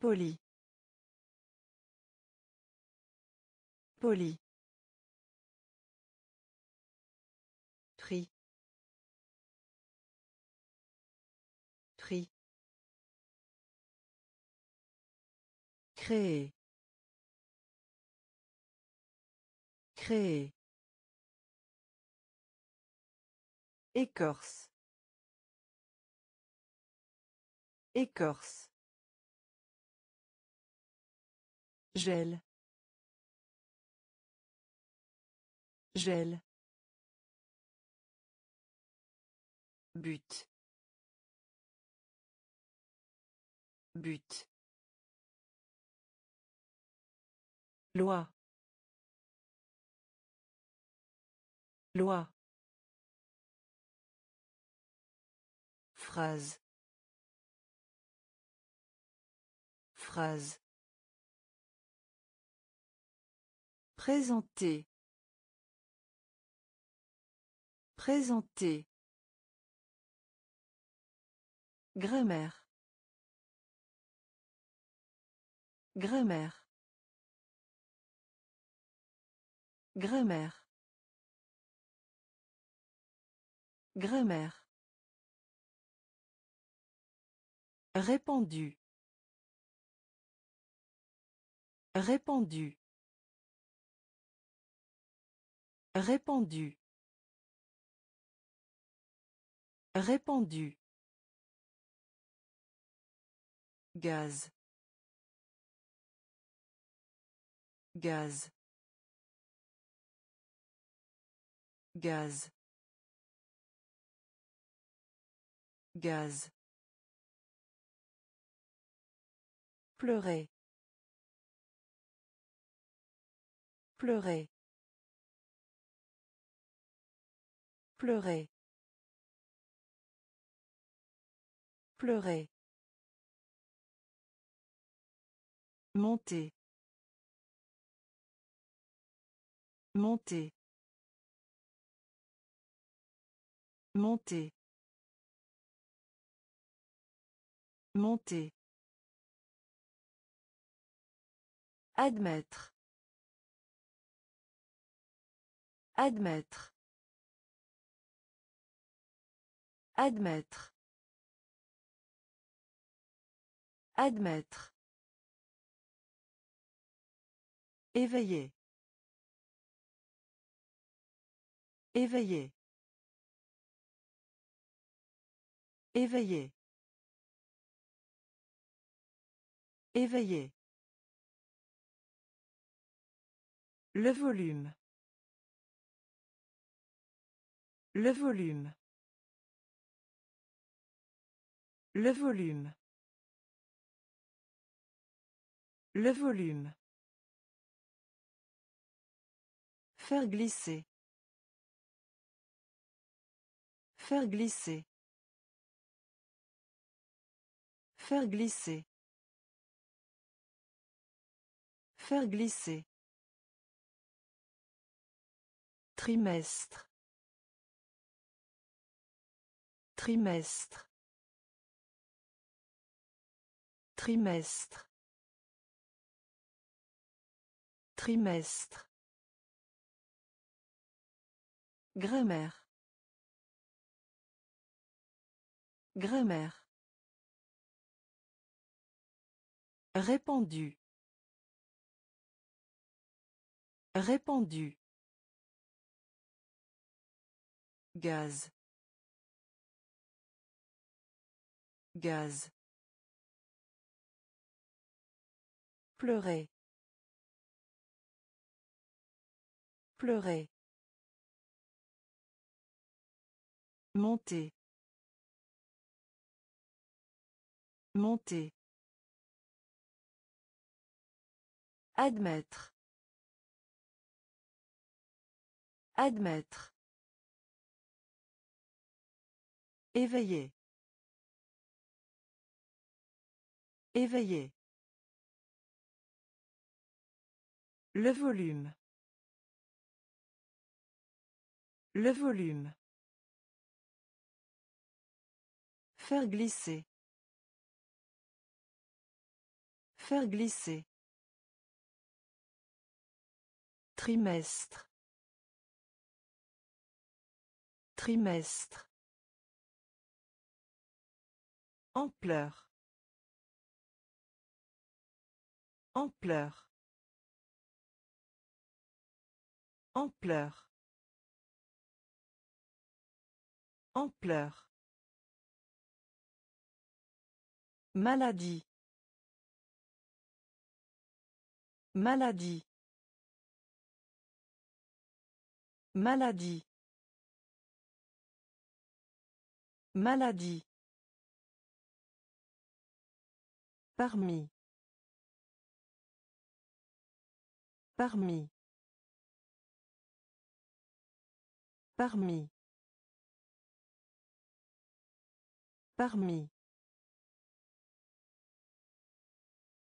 Poli. Poli. Créer. Créer. Écorce. Écorce. Gel. Gel. But. But. Loi. Loi. Phrase. Phrase. Présenter. Présenter. Grammaire. Grammaire. Grammaire. Grammaire. Répandu. Répandu. Répandu. Répandu. Gaz. Gaz. Gaz. Gaz. Pleurer. Pleurer. Pleurer. Pleurer. Monter. Monter. Monter. Monter. Admettre. Admettre. Admettre. Admettre. Éveiller. Éveiller. Éveiller. Éveiller. Le volume. Le volume. Le volume. Le volume. Faire glisser. Faire glisser. Faire glisser. Faire glisser. Trimestre. Trimestre. Trimestre. Trimestre. Grammaire. Grammaire. Répandu. Répandu. Gaz. Gaz. Pleurer. Pleurer. Monter. Monter. Admettre. Admettre. Éveiller. Éveiller. Le volume. Le volume. Faire glisser. Faire glisser. Trimestre. Trimestre. Ampleur. Ampleur. Ampleur. Ampleur. Maladie. Maladie. Maladie. Maladie. Parmi. Parmi. Parmi. Parmi.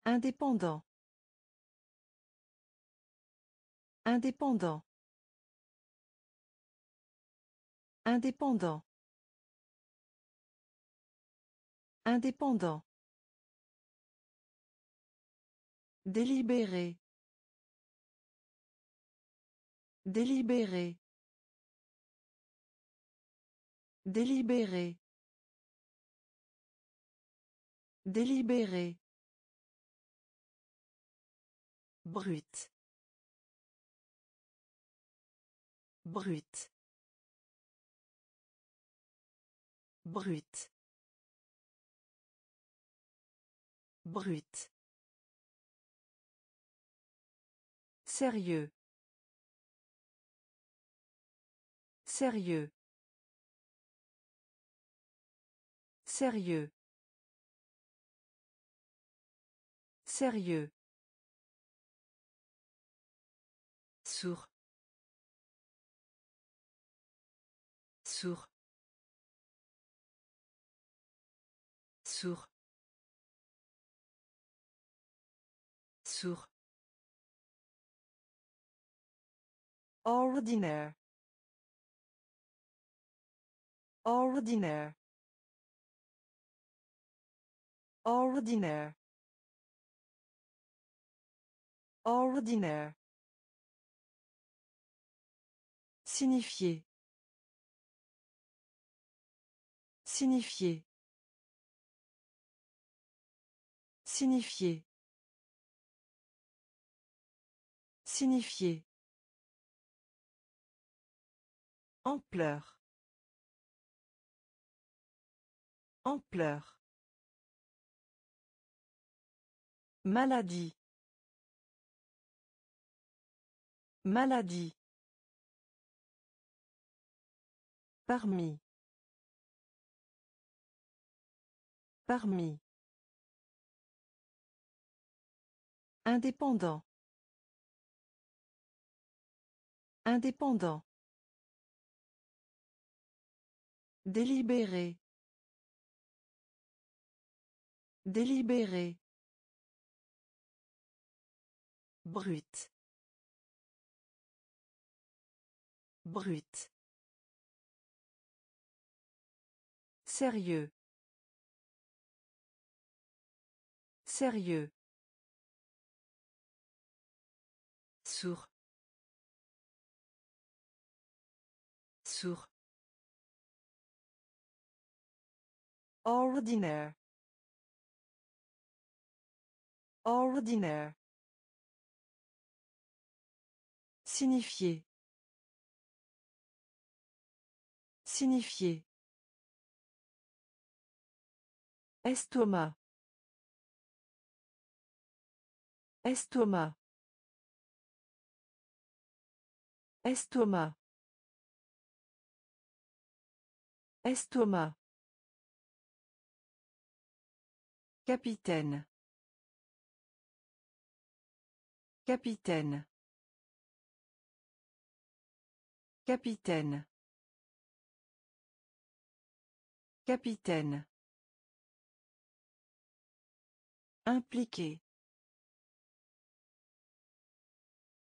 Indépendant. Indépendant. Indépendant. Indépendant. Délibéré. Délibéré. Délibéré. Délibéré. Brut. Brut. Brut. Brut. Sérieux. Sérieux. Sérieux. Sérieux. Sourd. Sourd. Sourd. Sourd. Ordinaire. Ordinaire. Ordinaire. Ordinaire. Signifier. Signifier. Signifier. Signifier. Ampleur. Ampleur. Maladie. Maladie. Parmi. Parmi. Indépendant. Indépendant. Délibéré. Délibéré. Brut. Brut. Sérieux. Sérieux. Sourd. Ordinaire. Ordinaire. Signifier. Signifier. Estomac. Estomac. Estomac. Estomac. Capitaine. Capitaine. Capitaine. Capitaine. Impliqué.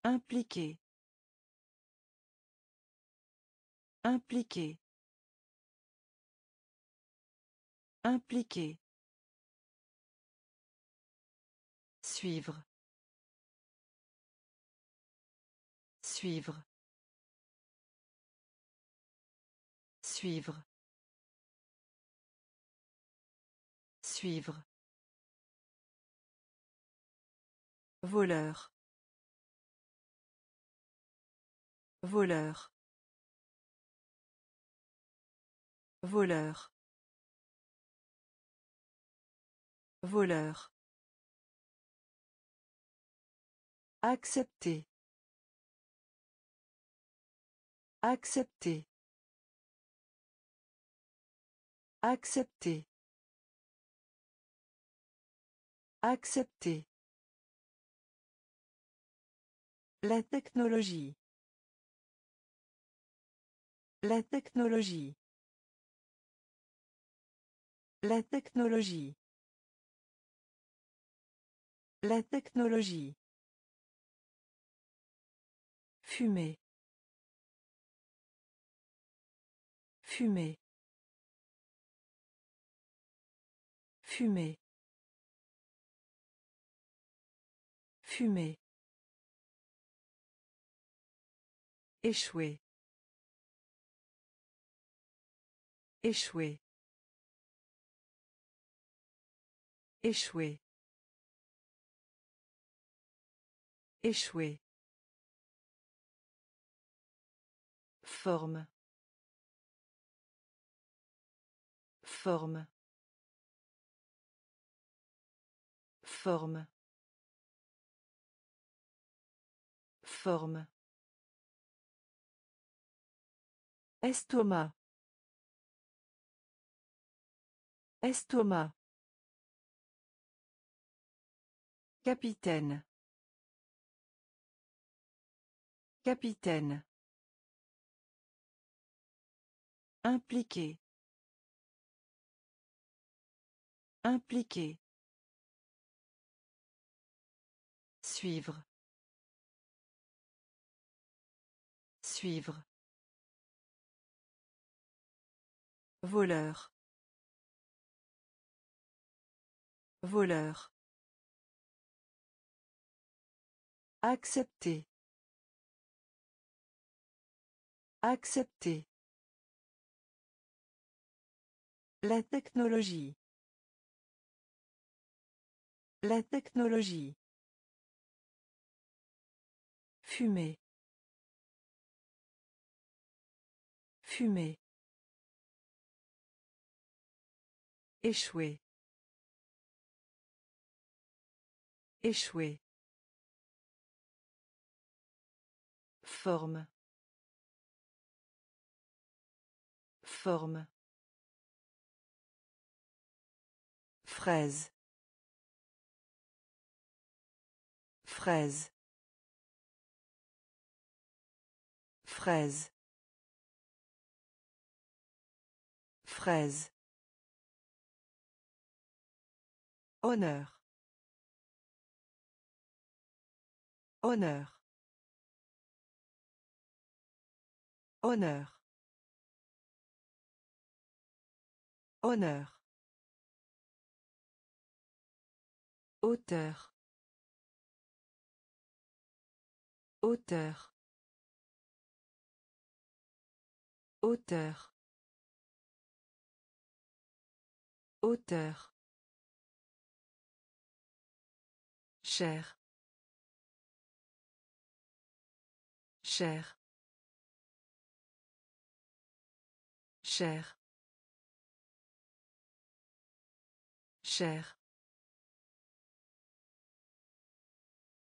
Impliqué. Impliqué. Impliqué. Suivre. Suivre. Suivre. Suivre. Voleur. Voleur. Voleur. Voleur. Accepter. Accepter. Accepter. Accepter. La technologie. La technologie. La technologie. La technologie. Fumer. Fumer. Fumer. Fumer. Échouer. Échouer. Échouer. Échouer. Forme. Forme. Forme. Forme. Estomac. Estomac. Capitaine. Capitaine. Impliqué. Impliqué. Suivre. Suivre. Voleur. Voleur. Accepter. Accepter. La technologie. La technologie. Fumer. Fumer. Échouer. Échouer. Forme. Forme. Fraise. Fraise. Fraise. Fraise. Honneur. Honneur. Honneur. Honneur. Auteur. Auteur. Auteur. Auteur. Cher. Cher. Cher. Cher.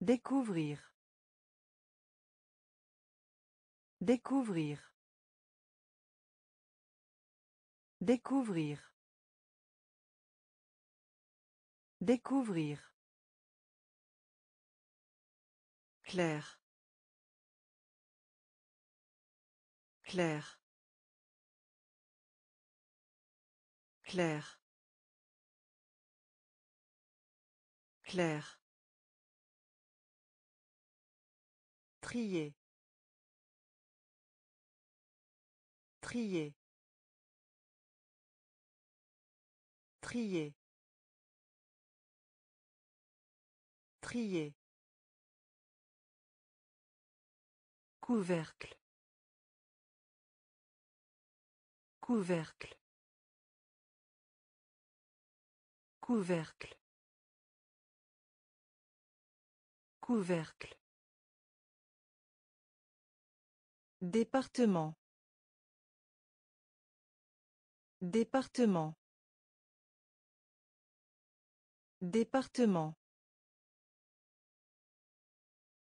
Découvrir. Découvrir. Découvrir. Découvrir. Claire. Claire. Claire. Claire. Trier. Trier. Trier. Trier. Couvercle. Couvercle. Couvercle. Couvercle. Département. Département. Département.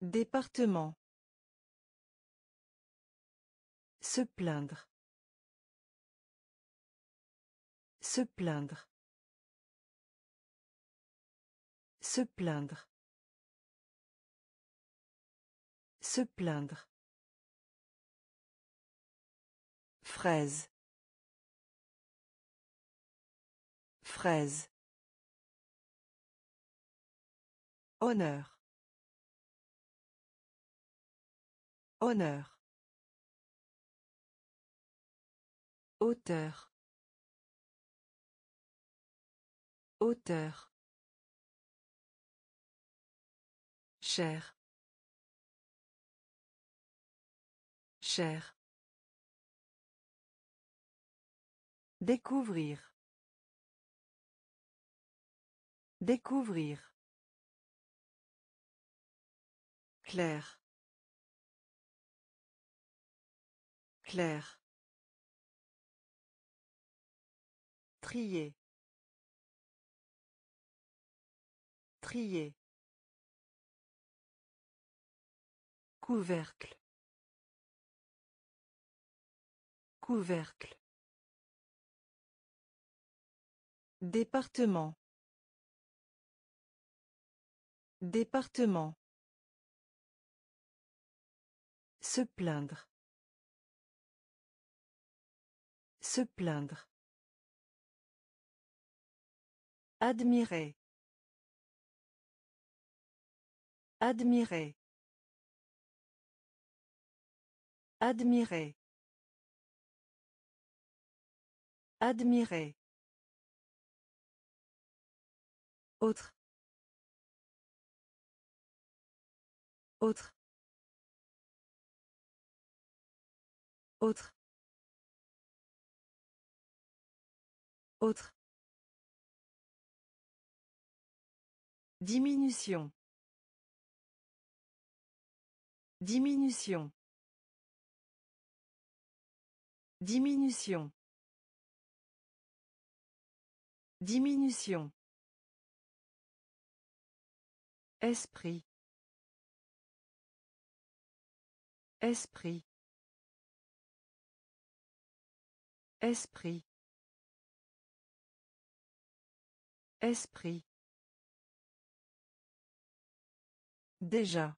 Département. Se plaindre. Se plaindre. Se plaindre. Se plaindre. Fraise. Fraise. Honneur. Honneur. Auteur. Auteur. Cher. Cher. Découvrir. Découvrir. Claire. Claire. Trier. Trier. Couvercle. Couvercle. Département. Département. Se plaindre. Se plaindre. Admirer. Admirer. Admirer. Admirer. Autre. Autre. Autre. Autre. Diminution. Diminution. Diminution. Diminution. Esprit. Esprit. Esprit. Esprit. Déjà.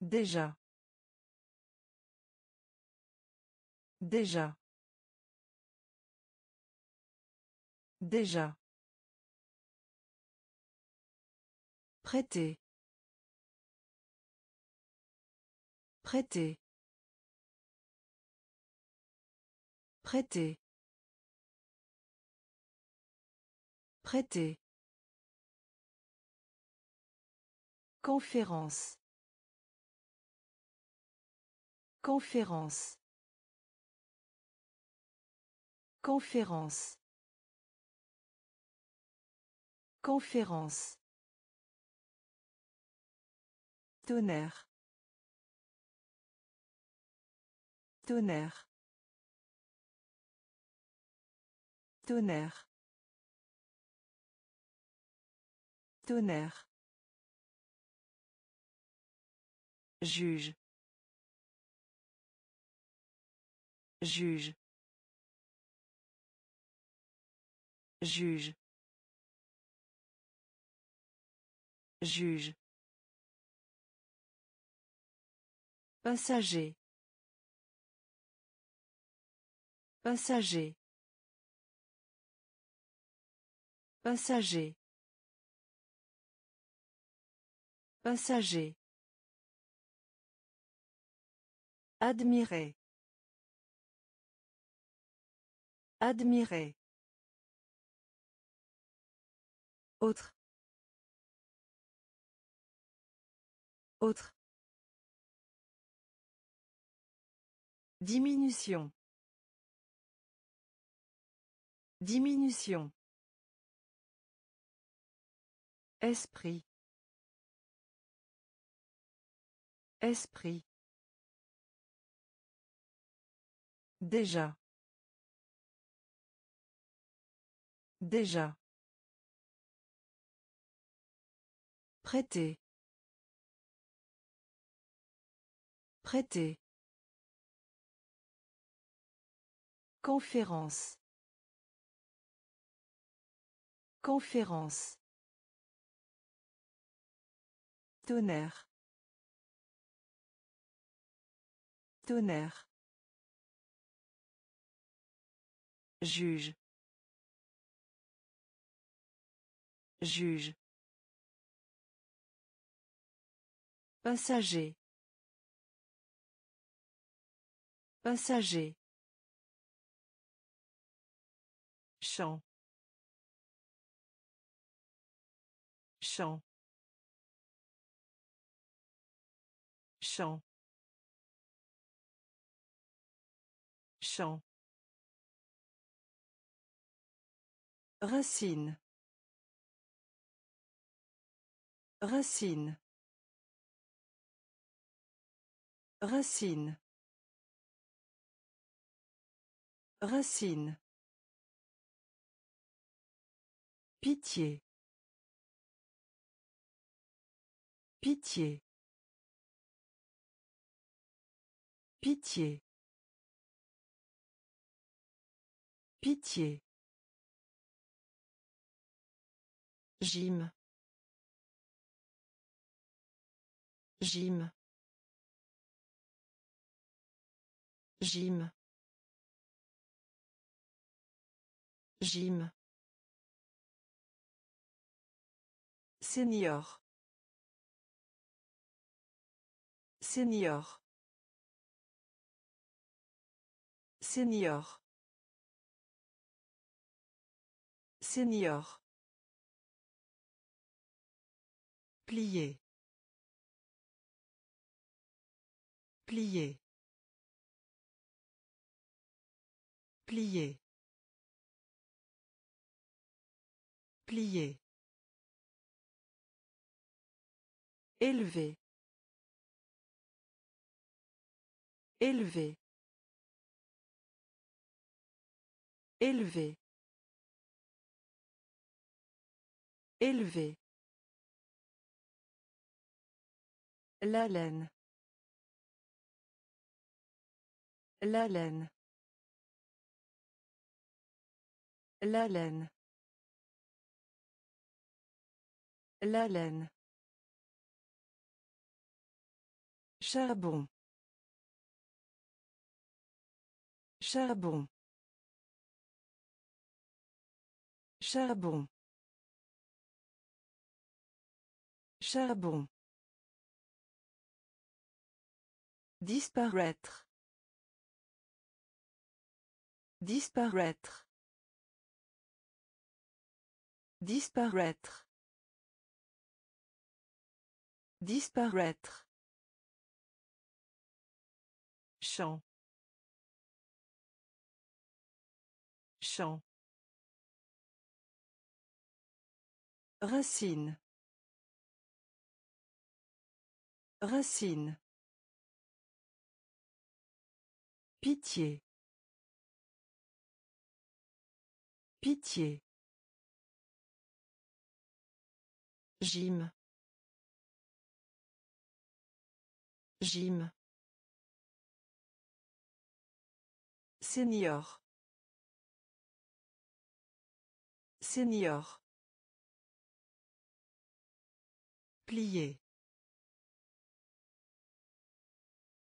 Déjà. Déjà. Déjà. Prêter. Prêter. Prêter. Prêter. Conférence. Conférence. Conférence. Conférence. Tonnerre. Tonnerre. Tonnerre. Tonnerre. Juge. Juge. Juge. Juge. Passager. Passager. Passager. Passager. Admirer. Admirer. Autre. Autre. Diminution. Diminution. Esprit. Esprit. Déjà. Déjà. Prêter. Prêter. Conférence. Conférence. Tonnerre. Tonnerre. Juge. Juge. Passager. Passager. Champ. Champ. Champ. Champ. Racine. Racine. Racine. Racine. Pitié. Pitié. Pitié. Pitié. Gym. Gym. Gym. Gym. Senior. Senior. Senior. Senior. Plier. Plier. Plier. Plier. Élevé. Élevé. Élevé. Élevé. La laine. La laine. La laine. La laine. Charbon. Charbon. Charbon. Charbon. Disparaître. Disparaître. Disparaître. Disparaître. Champ. Champ. Racine. Racine. Pitié. Pitié. Gym. Gym. Senior. Senior. Plier.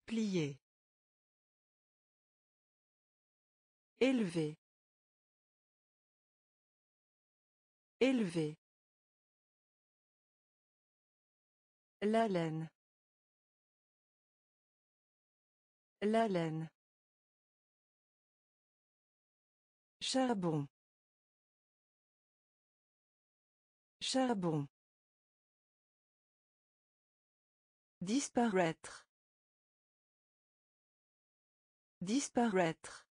Plier. Élevé. Élevé. La laine. La laine. Charbon. Charbon. Disparaître. Disparaître.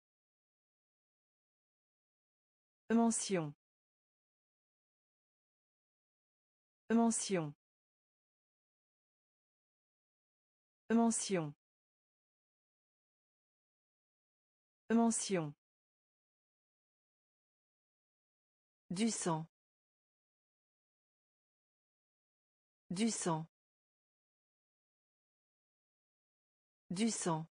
Mention. Mention. Mention. Du sang. Du sang. Du sang.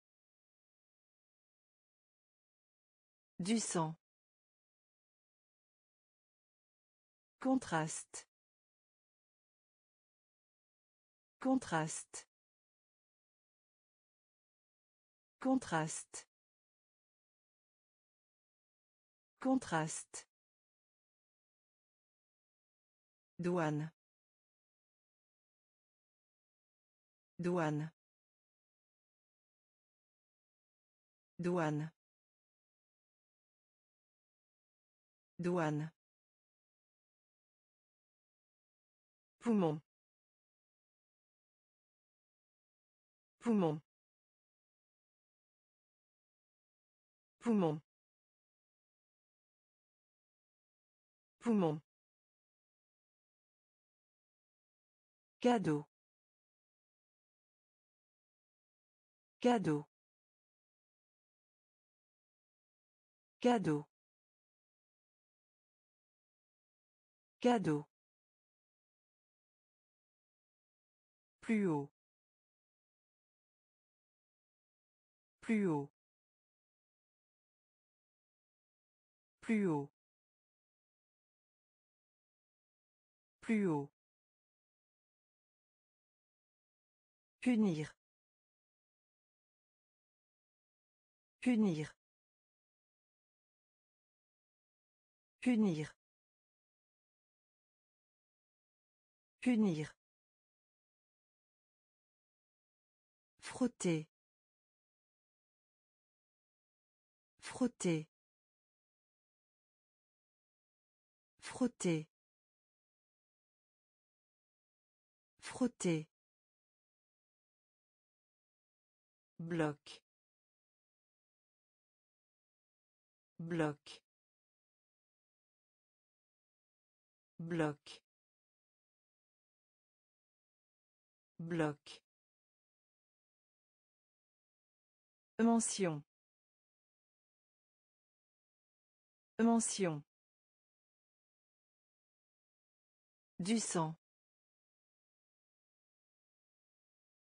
Du sang. Contraste. Contraste. Contraste. Contraste. Douane. Douane. Douane. Douane. Poumon. Poumon. Poumon. Poumon. Cadeau. Cadeau. Cadeau. Cadeau. Plus haut. Plus haut. Plus haut. Plus haut. Punir. Punir. Punir. Punir. Frotter. Frotter. Frotter. Frotter. Bloc. Bloc. Bloc. Bloc. Mention. Mention. Du sang.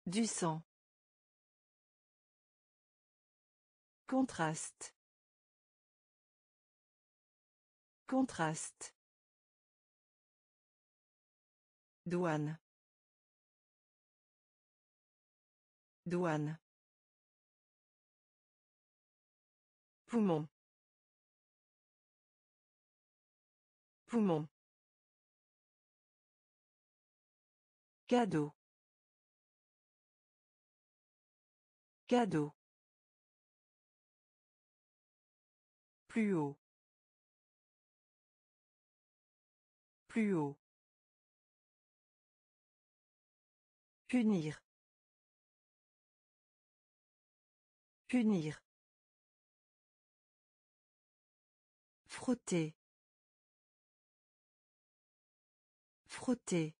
Du sang. Contraste. Contraste. Douane. Douane. Poumon. Poumon. Cadeau. Cadeau. Plus haut. Plus haut. Punir. Punir. Frotter. Frotter.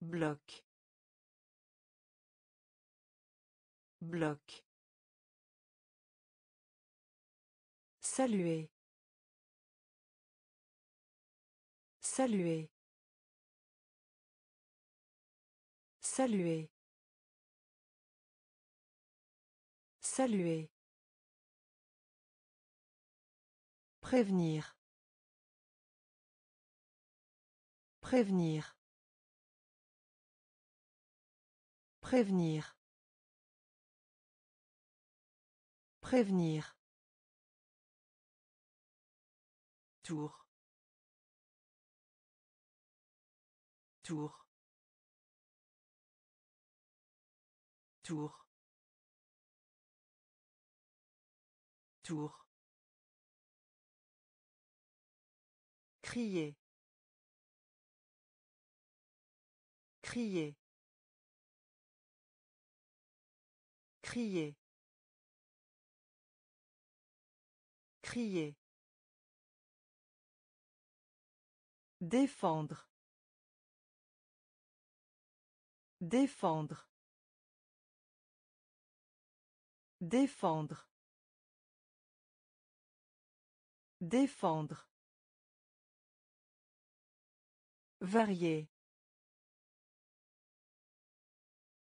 Bloc. Bloc. Saluer. Saluer. Saluer. Saluer. Prévenir. Prévenir. Prévenir. Prévenir. Tour. Tour. Tour. Tour. Crier. Crier. Crier. Crier. Défendre. Défendre. Défendre. Défendre. Varier.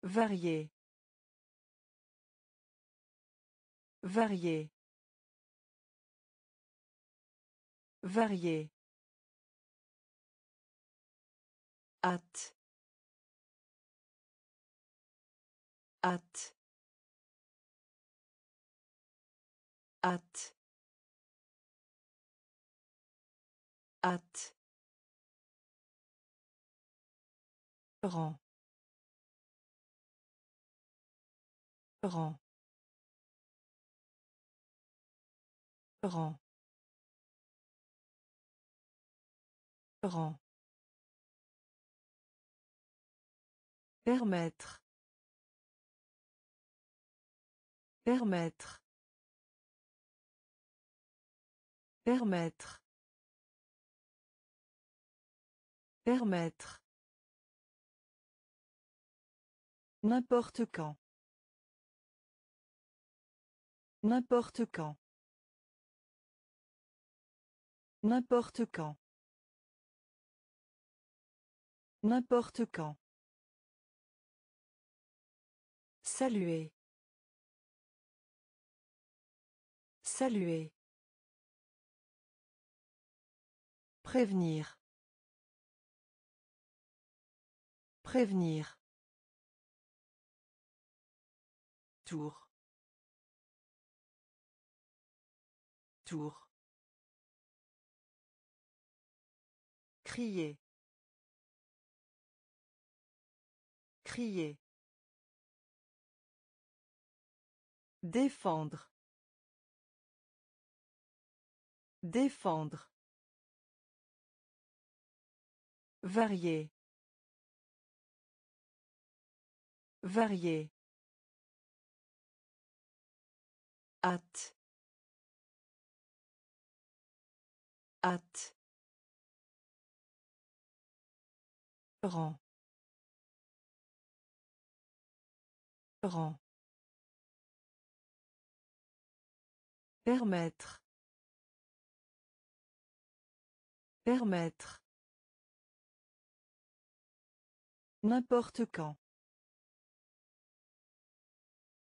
Varier. Varier. Varier. Hâte. Hâte. Hâte. Hâte. Rang. Rang. Rang. Rang. Permettre. Permettre. Permettre. Permettre. N'importe quand. N'importe quand. N'importe quand. N'importe quand. Saluer. Saluer. Prévenir. Prévenir. Tour. Tour. Crier. Crier. Défendre. Défendre. Varier. Varier. Hâte. Hâte. Rang. Rang. Permettre. Permettre. N'importe quand.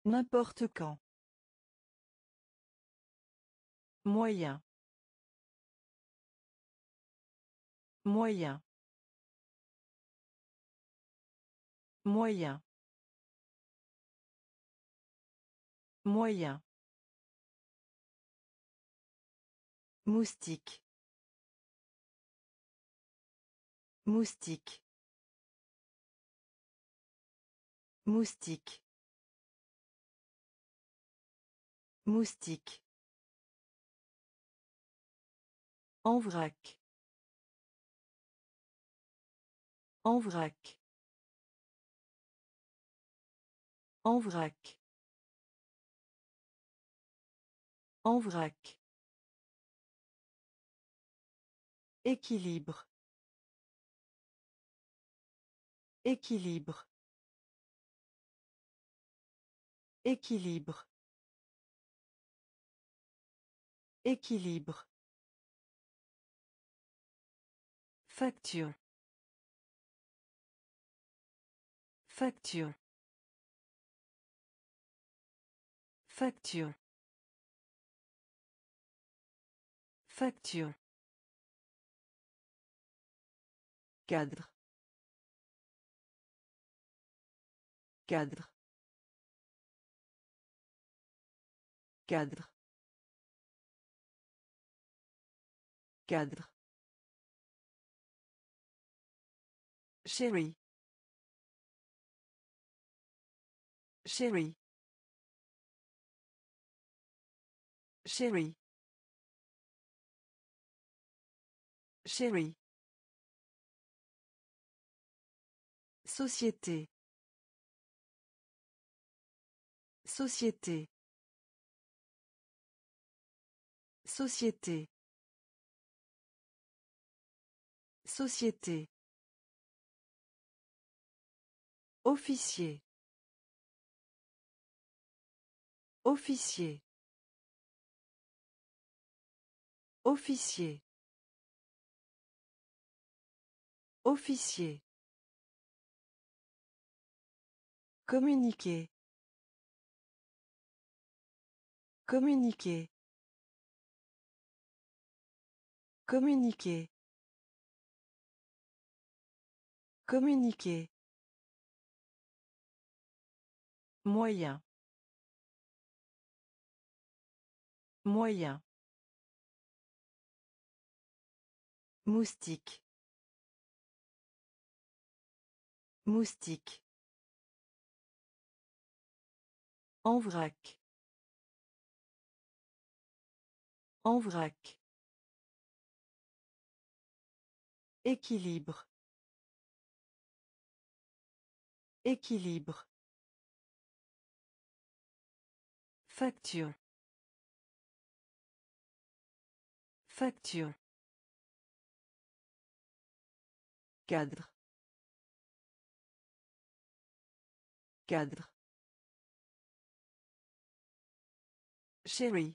N'importe quand. Moyen. Moyen. Moyen. Moyen. Moustique. Moustique. Moustique. Moustique. En vrac. En vrac. En vrac. En vrac. Équilibre. Équilibre. Équilibre. Équilibre. Facture. Facture. Facture. Facture. Cadre. Cadre. Cadre. Cadre. Chérie. Chérie. Chérie. Chérie. Société. Société. Société. Société. Officier. Officier. Officier. Officier. Communiquer. Communiquer. Communiquer. Communiquer. Moyen. Moyen. Moustique. Moustique. En vrac. Équilibre. Équilibre. Facture. Facture. Cadre. Cadre. Chérie.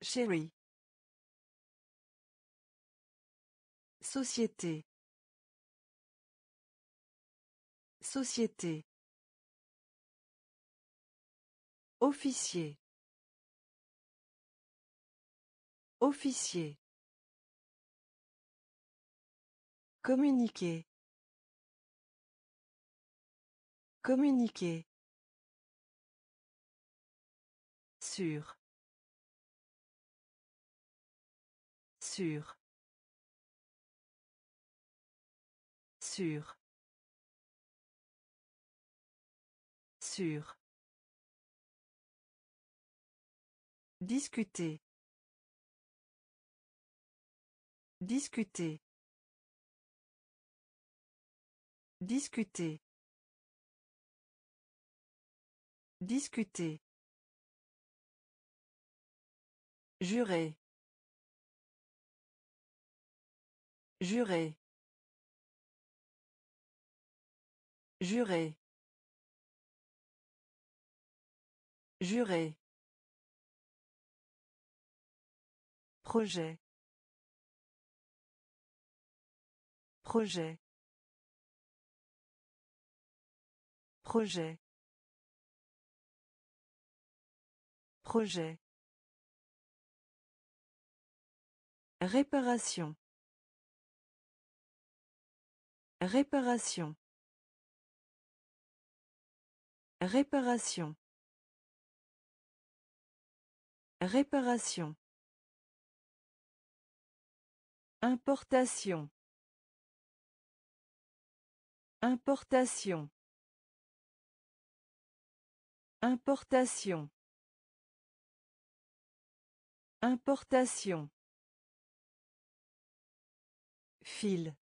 Chérie. Société. Société. Officier. Officier. Communiquer. Communiquer. Sûr. Sûr. Sûr. Sûr. Discuter. Discuter. Discuter. Discuter. Jurer. Jurer. Jurer. Jurer. Projet. Projet. Projet. Projet. Réparation. Réparation. Réparation. Réparation. Importation. Importation. Importation. Importation. Fil.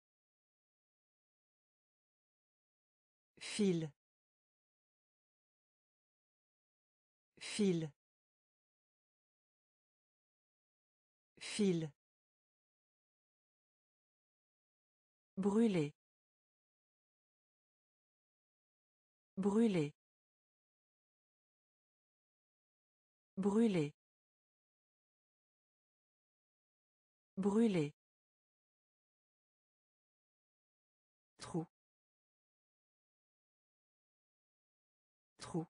Fil. Fil. Fil. Brûler. Brûler. Brûler. Brûler. Trou. Trou.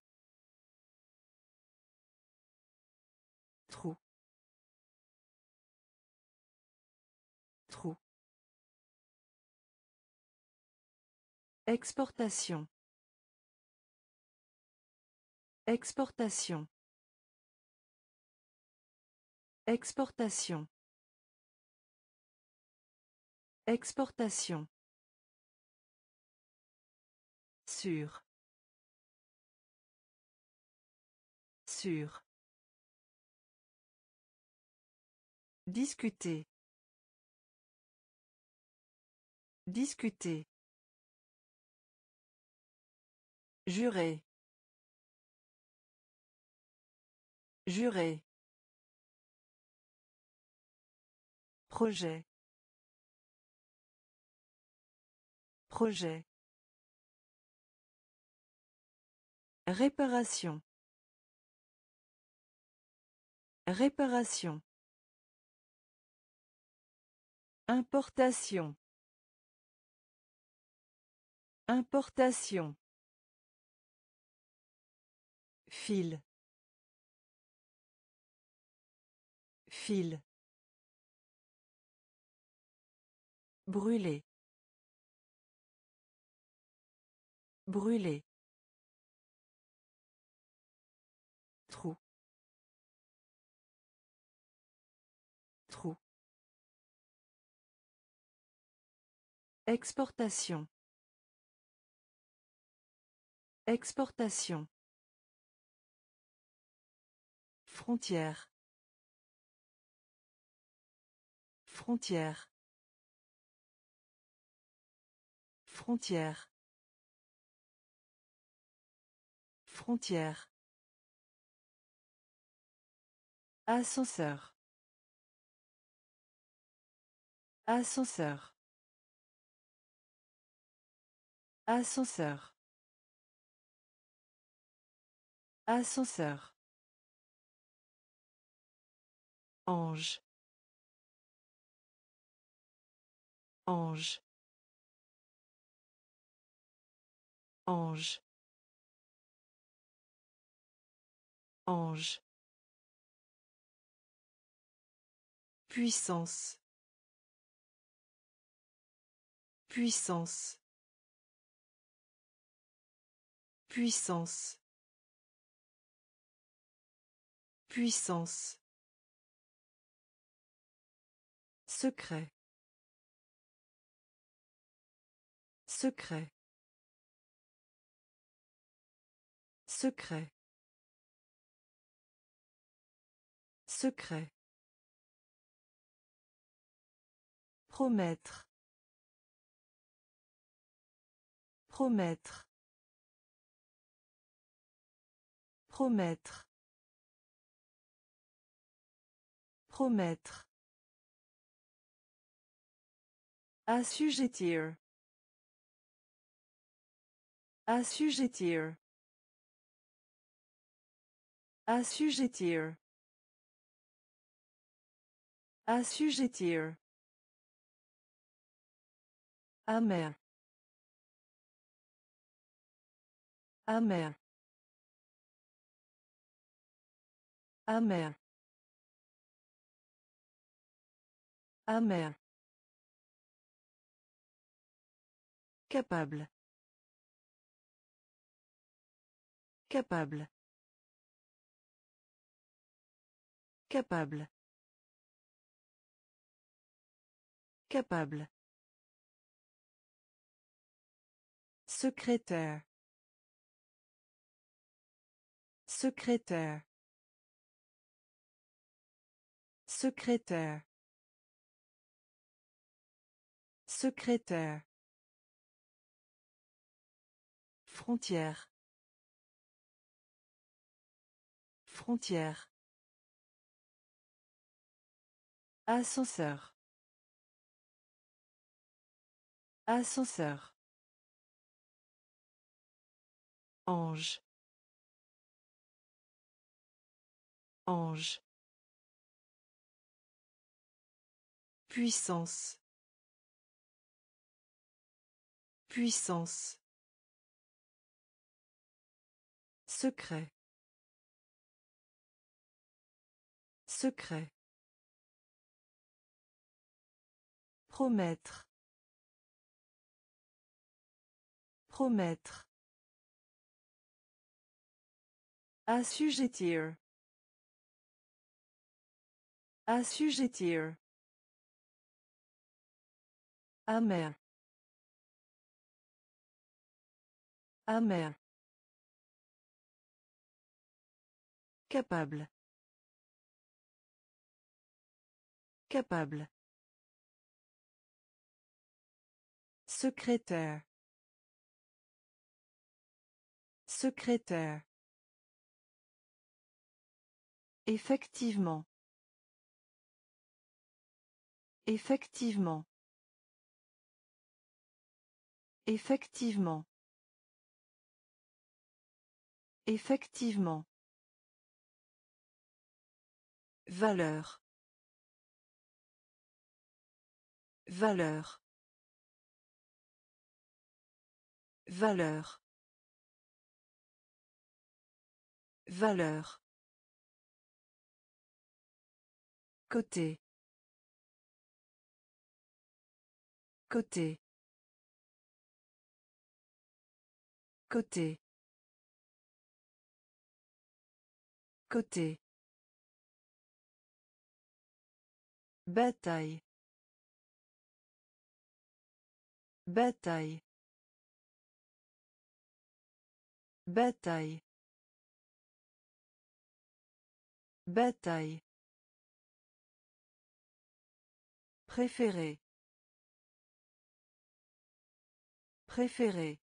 Trou. Exportation. Exportation. Exportation. Exportation. Sûr. Sûr. Discuter. Discuter. Jurer. Jurer. Projet. Projet. Réparation. Réparation. Importation. Importation. Fil. Fil. Brûler. Brûler. Trou. Exportation. Exportation. Frontière. Frontière. Frontière. Frontière. Ascenseur. Ascenseur. Ascenseur. Ascenseur. Ange. Ange. Ange. Ange. Puissance. Puissance. Puissance. Puissance. Secret. Secret. Secret. Secret. Promettre. Promettre. Promettre. Promettre. Assujettir. Assujettir. Assujettir. Assujettir. Amer. Amer. Amer. Amer. Capable. Capable. Capable. Capable. Secrétaire. Secrétaire. Secrétaire. Secrétaire. Frontière. Frontière. Ascenseur. Ascenseur. Ange. Ange. Puissance. Puissance. Secret. Secret. Promettre. Promettre. Assujettir. Assujettir. Amer. Amer. Capable. Capable. Secrétaire. Secrétaire. Effectivement. Effectivement. Effectivement. Effectivement. Valeur. Valeur. Valeur. Valeur. Côté. Côté. Côté. Côté. Bataille. Bataille. Bataille. Bataille. Préféré. Préféré.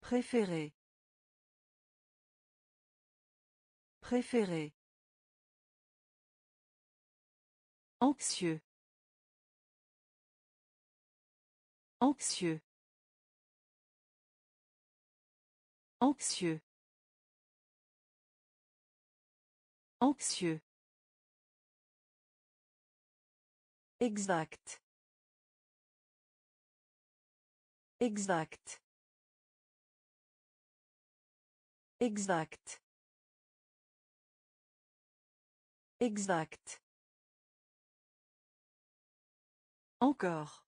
Préféré. Préféré. Anxieux. Anxieux. Anxieux. Anxieux. Exact. Exact. Exact. Exact. Encore.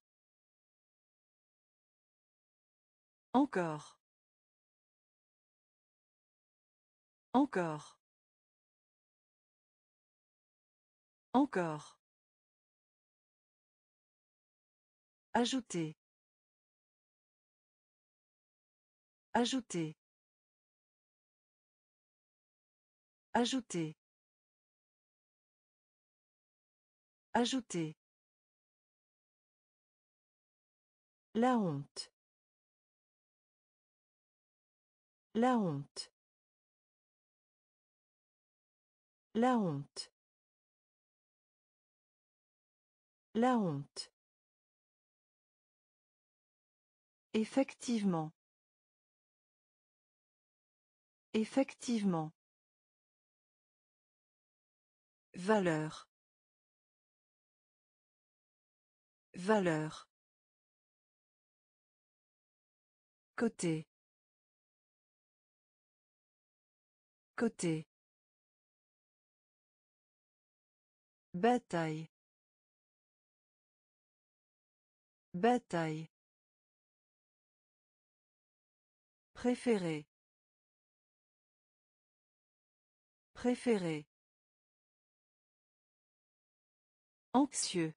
Encore. Encore. Encore. Ajouter. Ajouter. Ajouter. Ajouter. La honte. La honte. La honte. La honte. Effectivement. Effectivement. Valeur. Valeur. Côté. Côté. Bataille. Bataille. Préféré. Préféré. Anxieux.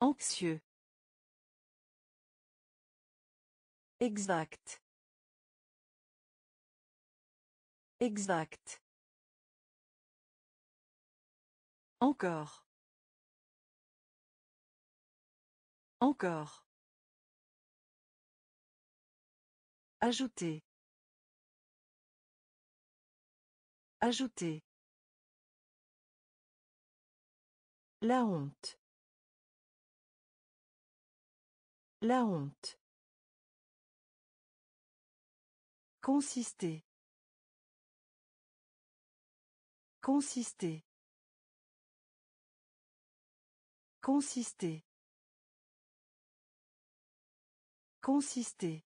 Anxieux. Exact. Exact. Encore. Encore. Ajouter. Ajouter. La honte. La honte. Consister. Consister. Consister. Consister.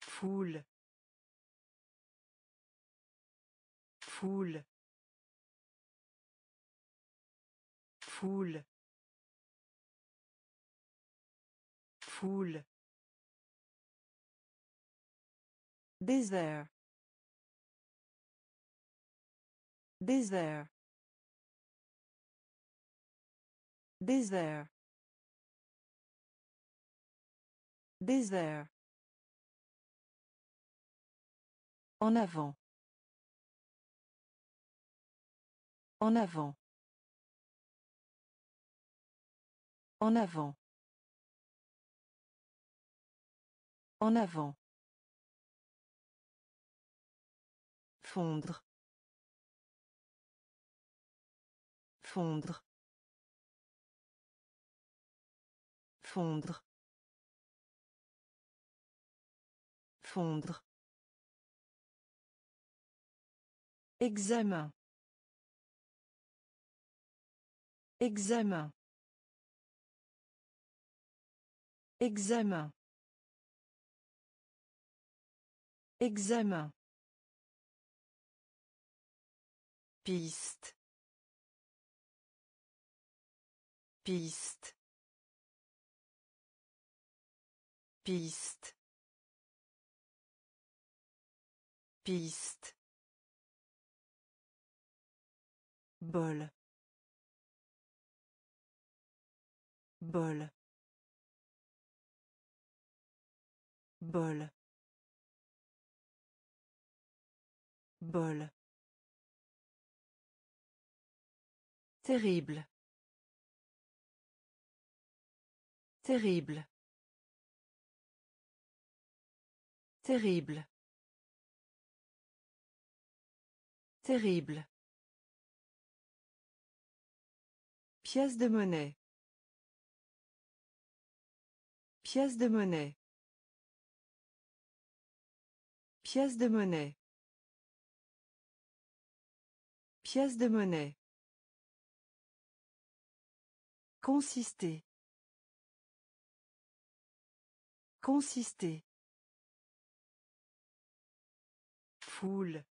Foule. Foule. Foule. Foule. Désert. Désert. Désert. Désert. En avant. En avant. En avant. En avant. Fondre. Fondre. Fondre. Fondre. Examen. Examen. Examen. Examen. Piste. Piste. Piste. Piste. Bol. Bol. Bol. Bol. Terrible. Terrible. Terrible. Terrible. Pièce de monnaie. Pièce de monnaie. Pièce de monnaie. Pièce de monnaie. Consister. Consister. Foule.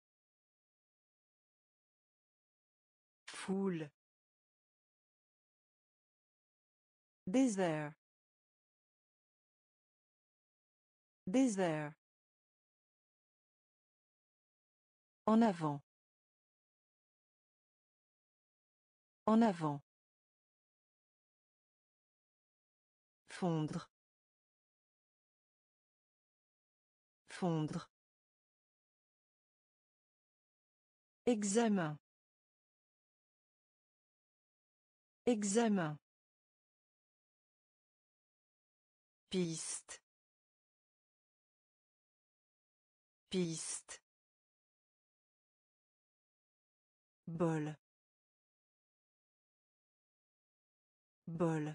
Foule. Désert. Désert. En avant. En avant. Fondre. Fondre. Examen. Examen. Piste. Piste. Bol. Bol.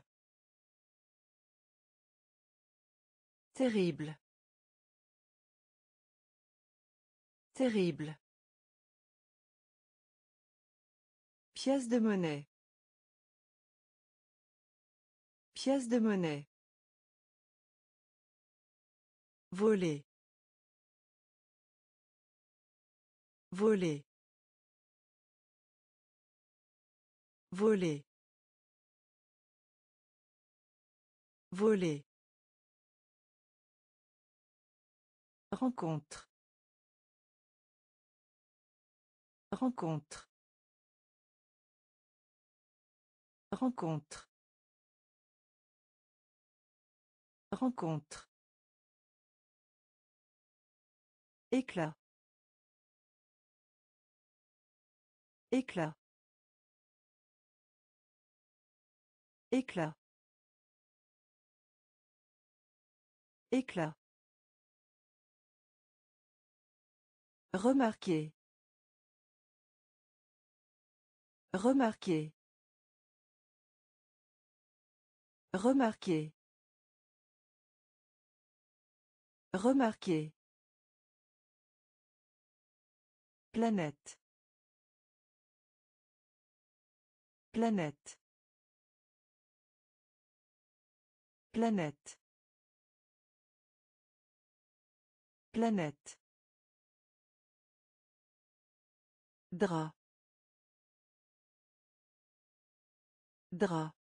Terrible. Terrible. Pièce de monnaie. Pièce de monnaie. Voler. Voler. Voler. Voler. Rencontre. Rencontre. Rencontre. Rencontre. Éclat. Éclat. Éclat. Éclat. Remarquer. Remarquer. Remarquer. Remarquer. Planète. Planète. Planète. Planète. Drap. Drap.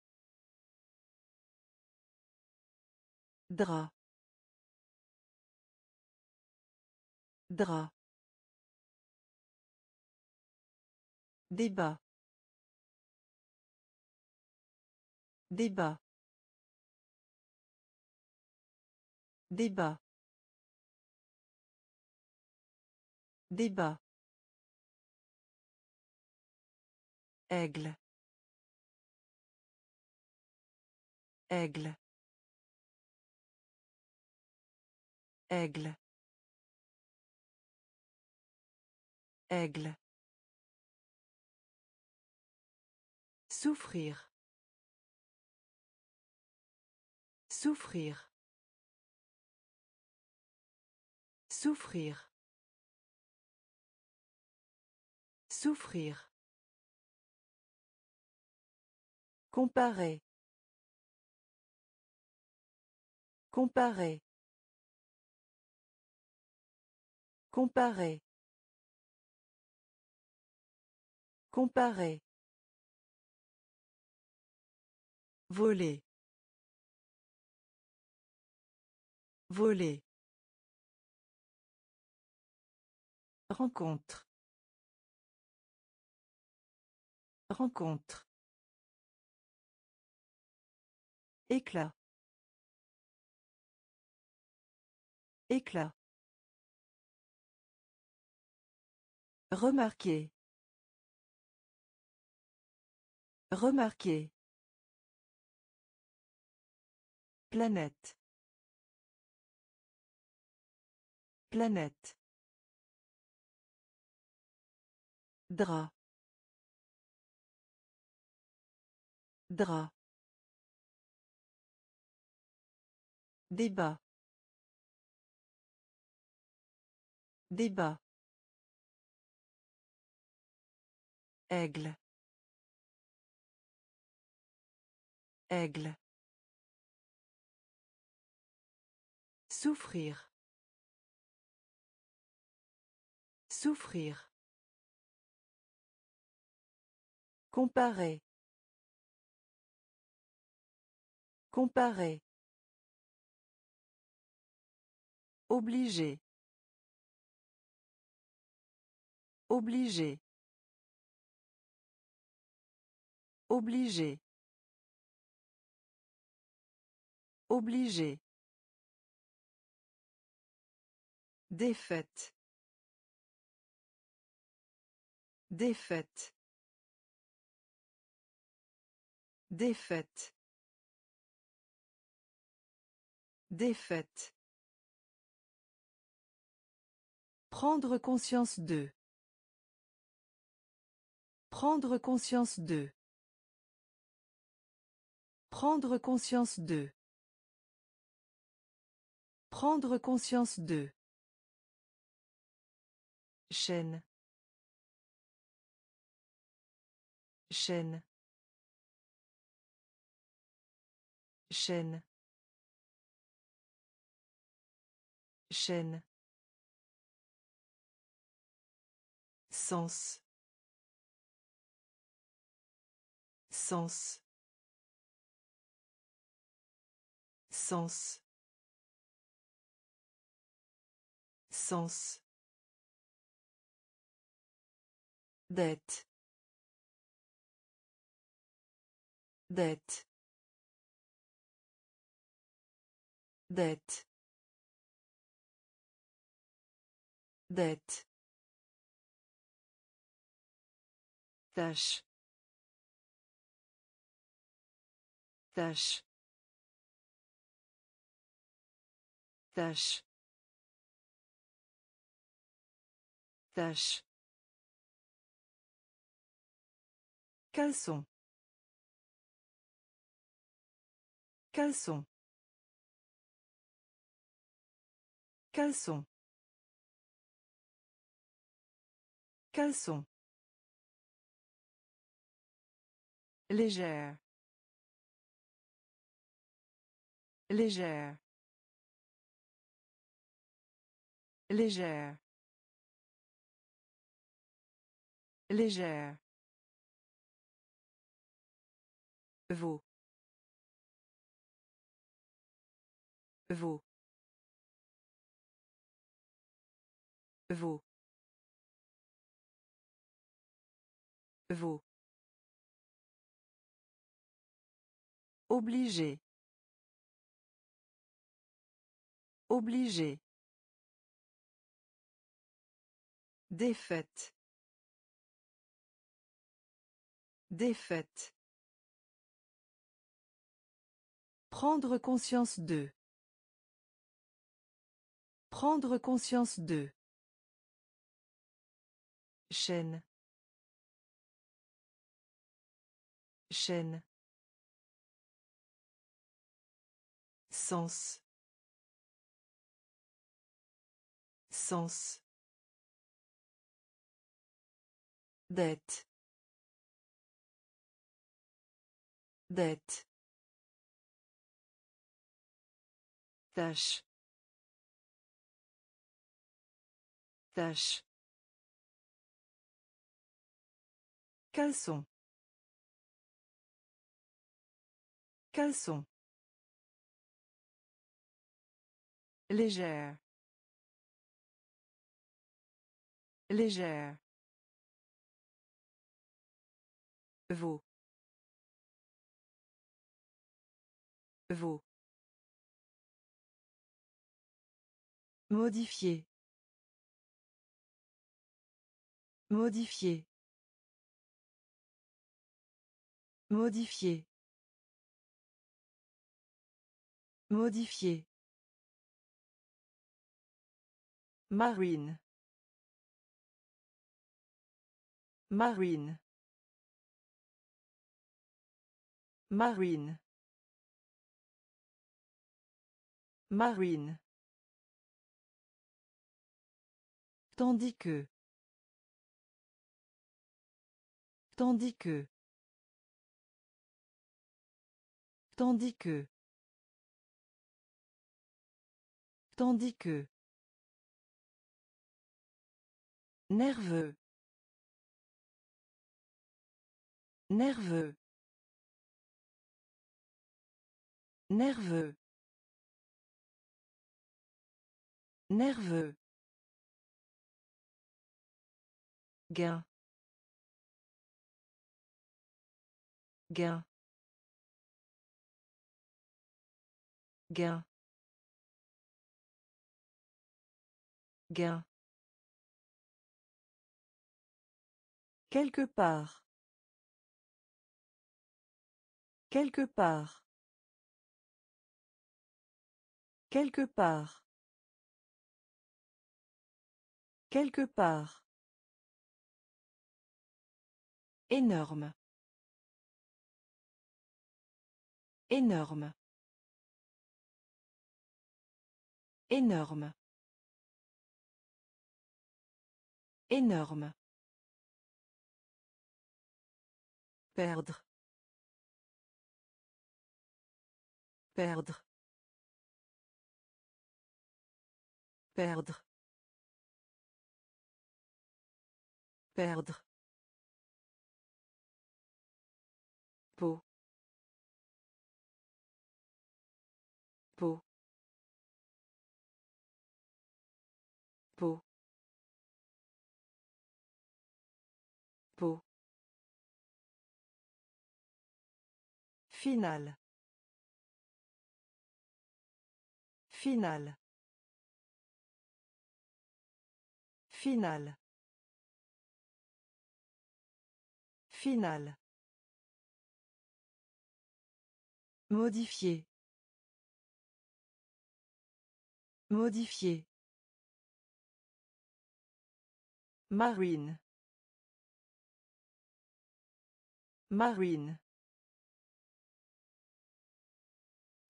Drap. Drap. Débat. Débat. Débat. Débat. Aigle. Aigle. Aigle. Aigle. Souffrir. Souffrir. Souffrir. Souffrir. Comparer. Comparer. Comparer. Comparer. Voler. Voler. Rencontre. Rencontre. Éclat. Éclat. Remarquer. Remarquer. Planète. Planète. Drap. Drap. Débat. Débat. Aigle. Aigle. Souffrir. Souffrir. Comparer. Comparer. Obligé. Obligé. Obligé. Obligé. Défaite. Défaite. Défaite. Défaite. Prendre conscience de. Prendre conscience de. Prendre conscience de. Prendre conscience de. Chaîne. Chaîne. Chaîne. chaîne sens sens sens. Sens. Dette. Dette. Dette. Dette. Tâche tâche tâche tâche Caleçon. Caleçon. Caleçon. Caleçon. Légère. Légère. Légère. Légère. Vaut. Vaut. Vaut. Vaut. Obligé. Obligé. Défaite. Défaite. Prendre conscience de. Prendre conscience de. Chaîne. Chaîne. Sens. Sens. Dette. Dette. Tâche. Tâche. Caleçon. Caleçon. Légère. Légère. Vaut. Vaut. Modifier. Modifier. Modifier. Modifier. Marine. Marine. Marine. Marine. Tandis que. Tandis que. Tandis que. Tandis que. Nerveux. Nerveux. Nerveux. Nerveux. Gain. Gain. Gain. Gain. Quelque part. Quelque part. Quelque part. Quelque part. Énorme. Énorme. Énorme. Énorme. Perdre. Perdre. Perdre. Perdre. peau peau peau peau Finale. Finale. Finale. Finale. Modifier. Modifier. Marine. Marine.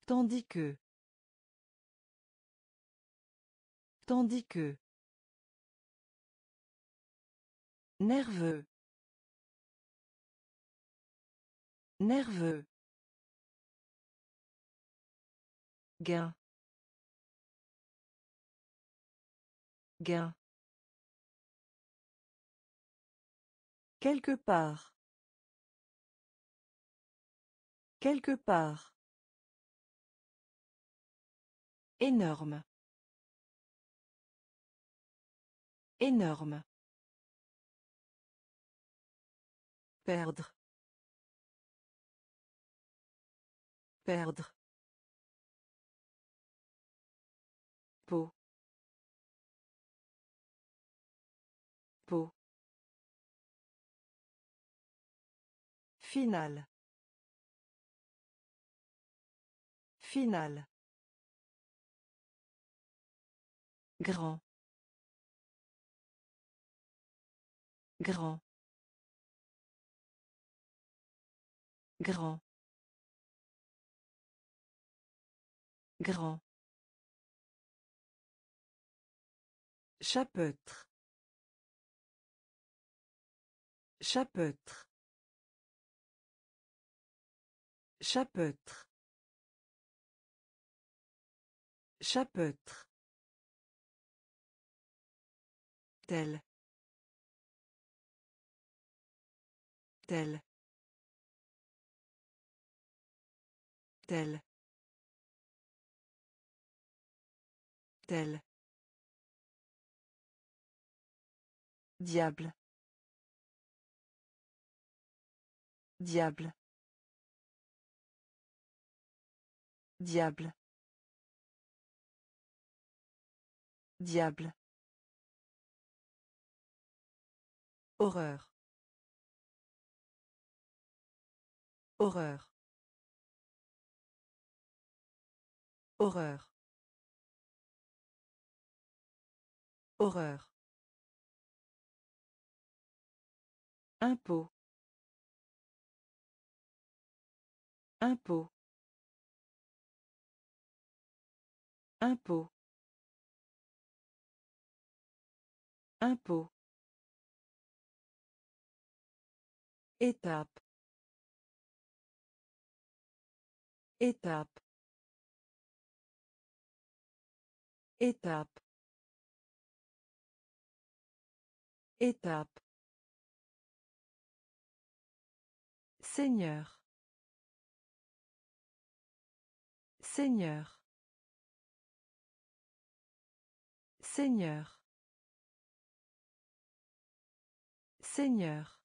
Tandis que. Tandis que. Nerveux. Nerveux. Gain. Gain. Quelque part. Quelque part. Énorme. Énorme. Perdre. Perdre. peau peau Finale. Finale. Grand. Grand. Grand. Grand. Chapeautre. Chapeautre. Chapeautre. Chapeautre. Tel. Tel. Tel. Tel. Diable. Diable. Diable. Diable. Horreur. Horreur. Horreur. Horreur. Impôt. Impôt. Impôt. Impôt. Étape. Étape. Étape. Étape. Seigneur. Seigneur. Seigneur. Seigneur.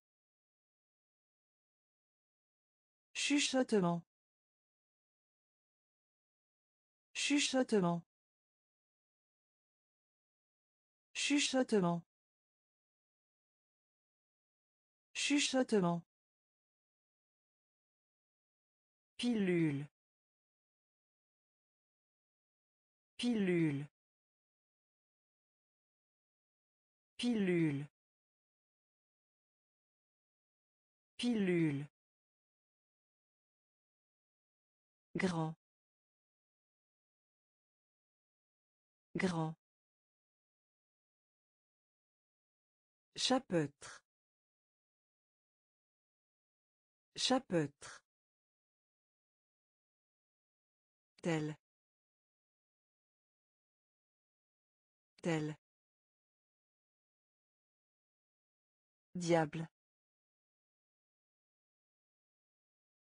Chuchotement. Chuchotement. Chuchotement. Chuchotement. Pilule. Pilule. Pilule. Pilule. Grand. Grand. Chapeautre. Chapeautre. Tel. Mortel. Diable.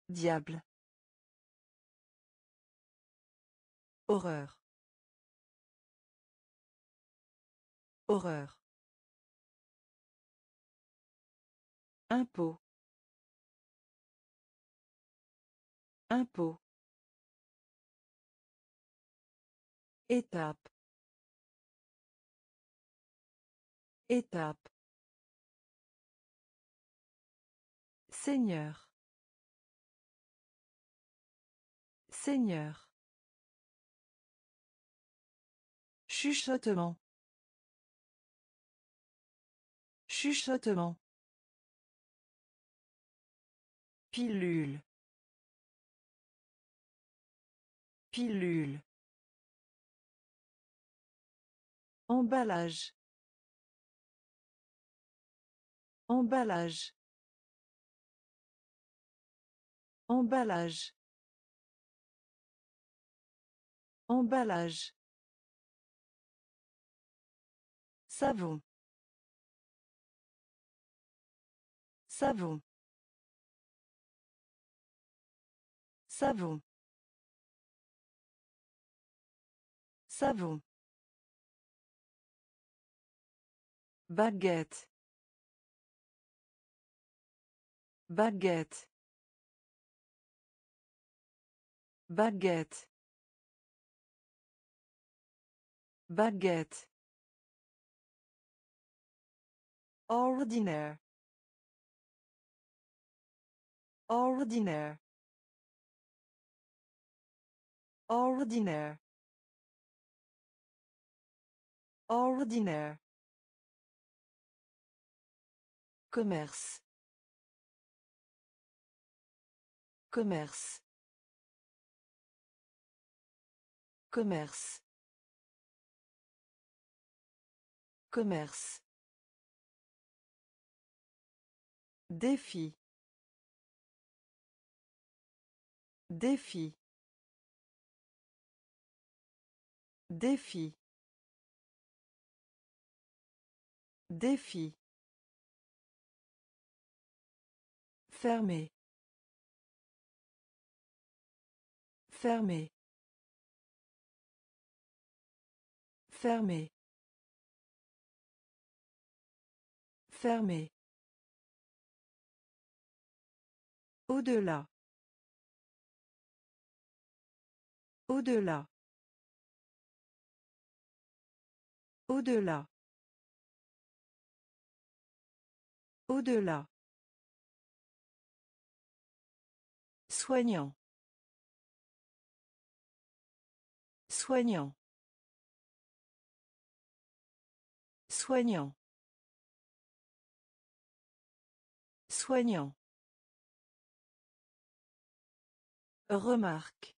Diable. Horreur. Horreur. Impôt. Impôt. Étape. Étape. Seigneur. Seigneur. Chuchotement. Chuchotement. Pilule. Pilule. Emballage. Emballage. Emballage. Emballage. Savon. Savon. Savon. Savon. Baguette. Baguette. Baguette. Baguette. Ordinaire. Ordinaire. Ordinaire. Ordinaire. Commerce. Commerce. Commerce. Commerce. Défi. Défi. Défi. Défi. Fermé. Fermé. Fermé. Fermé. Au-delà. Au-delà. Au-delà. Au-delà. Soignant. Soignant. Soignant. Soignant. Remarque.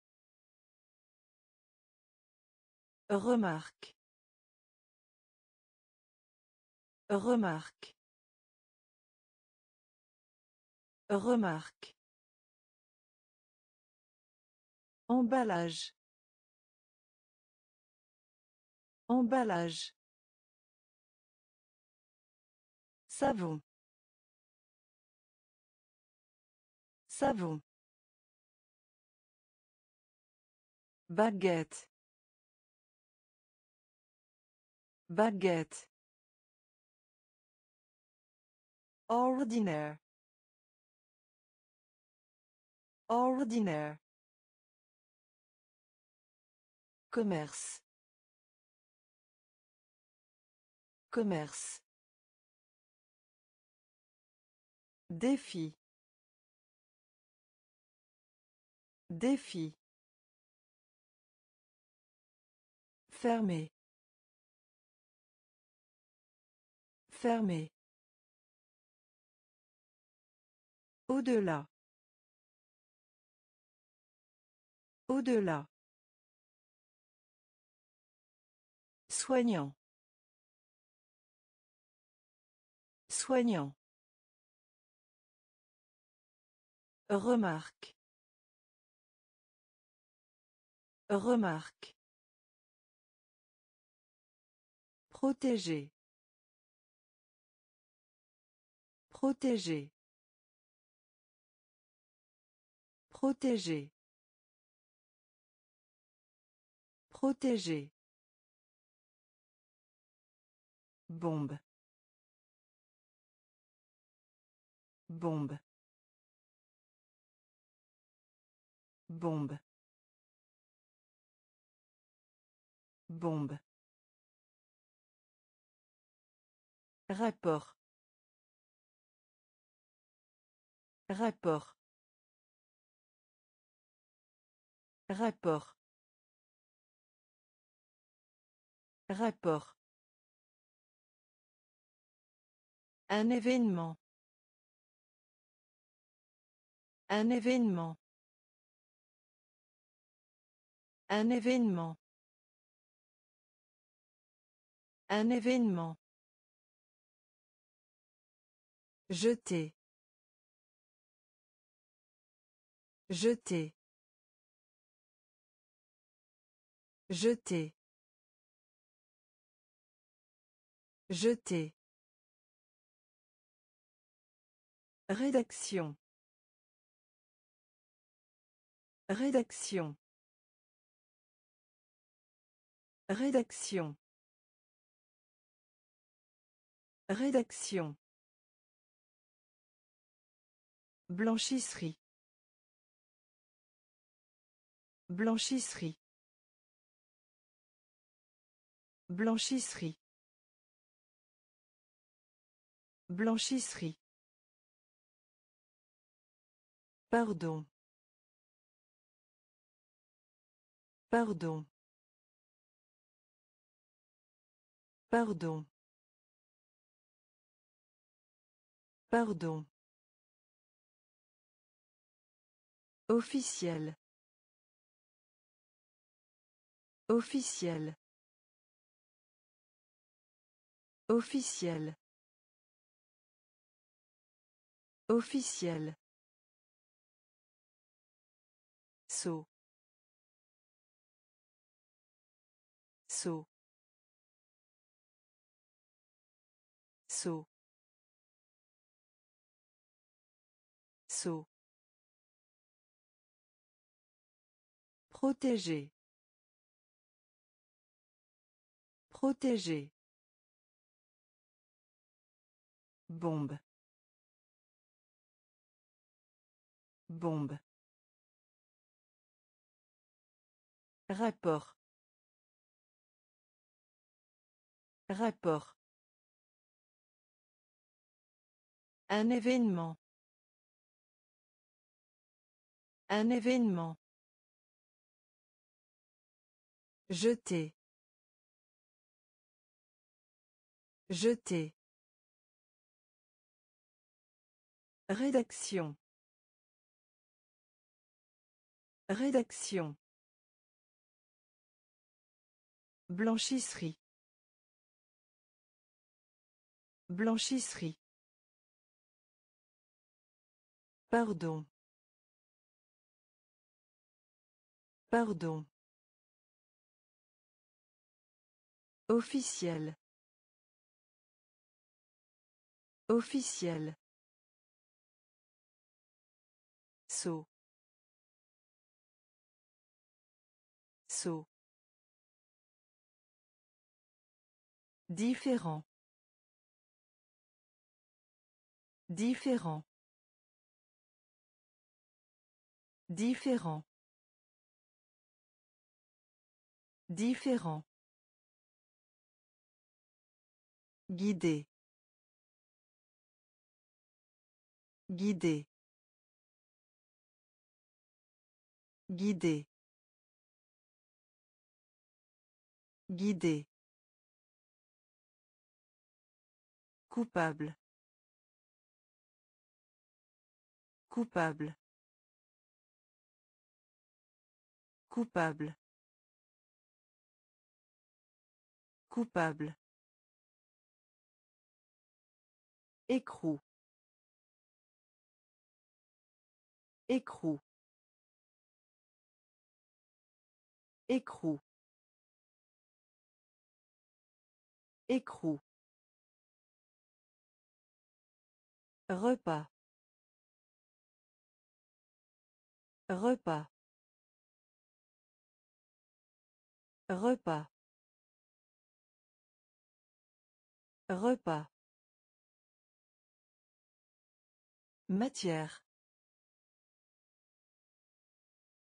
Remarque. Remarque. Remarque. Emballage. Emballage. Savon. Savon. Baguette. Baguette. Ordinaire. Ordinaire. Commerce. Commerce. Défi. Défi. Fermé. Fermé. Au-delà. Au-delà. Soignant. Soignant. Remarque. Remarque. Protéger. Protéger. Protéger. Protéger. Bombe. Bombe. Bombe. Bombe. Rapport. Rapport. Rapport. Rapport. Un événement. Un événement. Un événement. Un événement. Jeter. Jeter. Jeter. Jeter. Rédaction. Rédaction. Rédaction. Rédaction. Blanchisserie. Blanchisserie. Blanchisserie. Blanchisserie. Pardon. Pardon. Pardon. Pardon. Officiel. Officiel. Officiel. Officiel. Saut. Saut. Saut. Saut. Protéger. Protéger. Bombe. Bombe. Rapport. Rapport. Un événement. Un événement. Jeter. Jeter. Rédaction. Rédaction. Blanchisserie. Blanchisserie. Pardon. Pardon. Officiel. Officiel. Saut. Saut. Différent. Différent. Différent. Différent. Guider. Guider. Guider. Guider. Coupable. Coupable. Coupable. Coupable. Écrou. Écrou. Écrou. Écrou. Repas. Repas. Repas. Repas. Matière.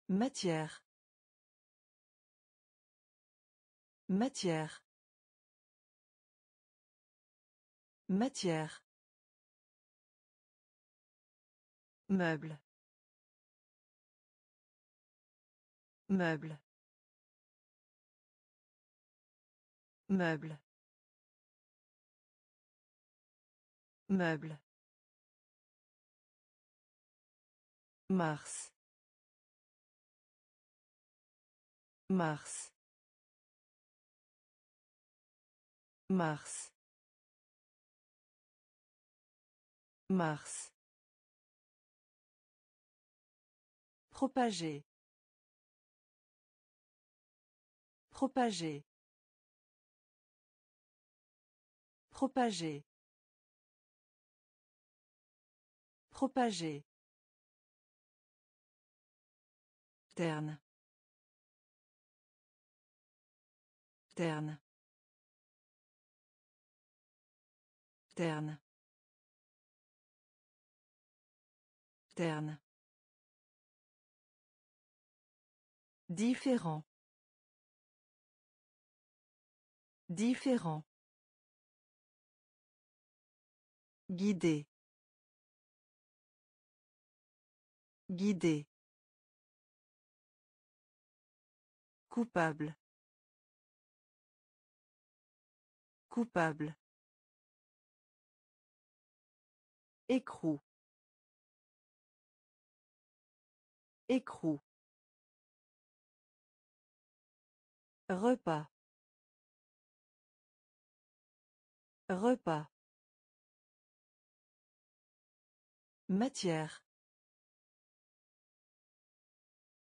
Matière. Matière. Matière. Meuble. Meuble. Meuble. Meuble. Mars. Mars. Mars. Mars. Propager. Propager. Propager. Propager. Terne. Terne. Terne. Terne. Différent. Différent. Guider. Guider. Coupable. Coupable. Écrou. Écrou. Repas. Repas. Matière.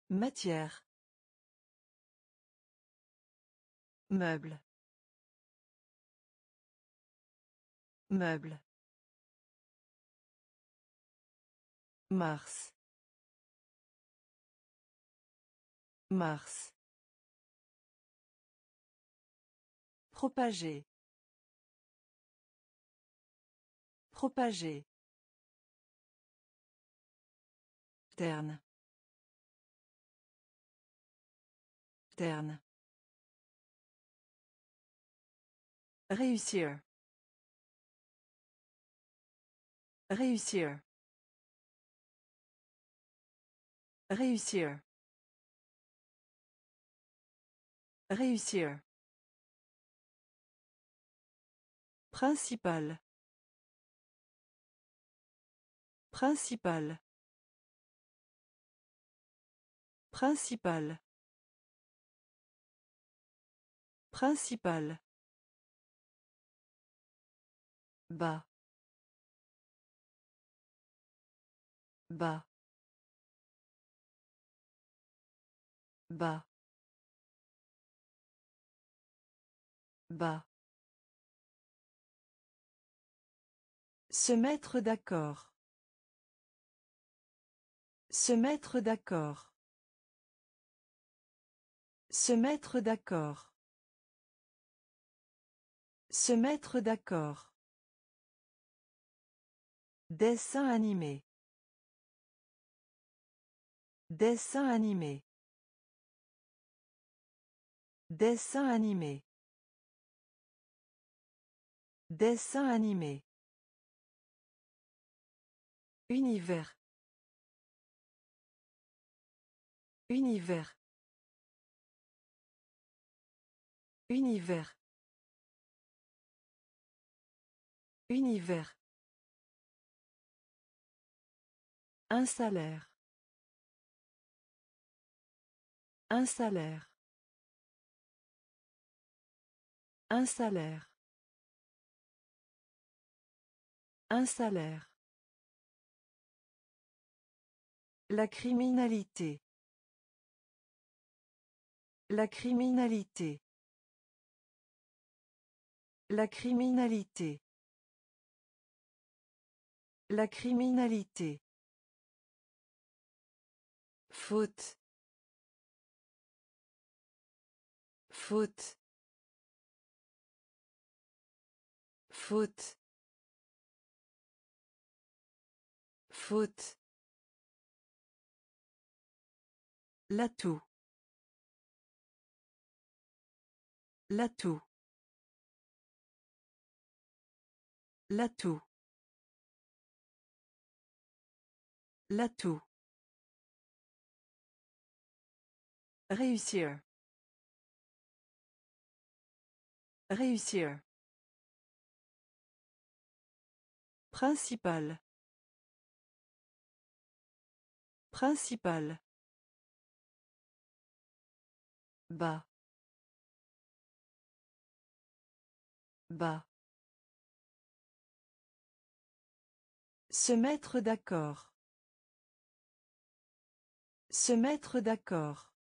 Matière. Meuble. Meuble. Mars. Mars. Propager. Propager. Terne. Terne. Réussir. Réussir. Réussir. Réussir. Principal. Principal. Principal. Principal. Bas. Bas. Bas. Bas. Se mettre d'accord. Se mettre d'accord. Se mettre d'accord. Se mettre d'accord. Dessin animé. Dessin animé. Dessin animé. Dessin animé. Univers. Univers. Univers. Univers. Un salaire. Un salaire. Un salaire. Un salaire. La criminalité. La criminalité. La criminalité. La criminalité. Faute. Faute. Faute. Faute. L'atout. L'atout. L'atout. L'atout. Réussir. Réussir. Principal. Principal. Bas. Bas. Se mettre d'accord. Se mettre d'accord.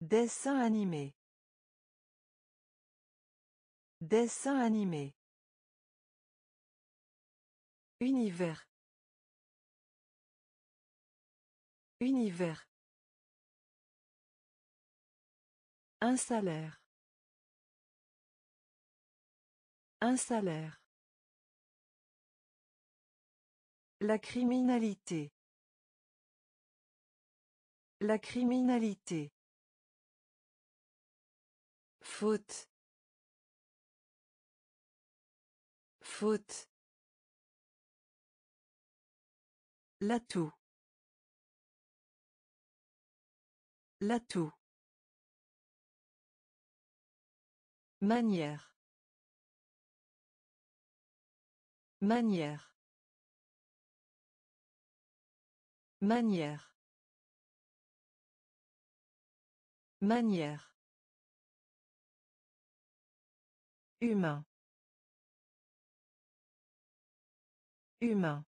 Dessin animé. Dessin animé. Univers. Univers. Un salaire. Un salaire. La criminalité. La criminalité. Faute. Faute. L'atout. L'atout. Manière. Manière. Manière. Manière. Humain. Humain.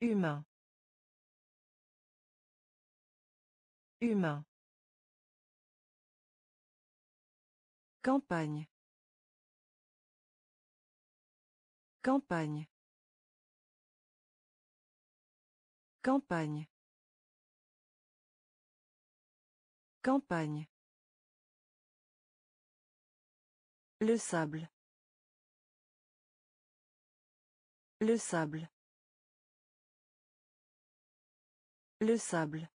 Humain. Humain. Campagne. Campagne. Campagne. Campagne. Le sable. Le sable. Le sable.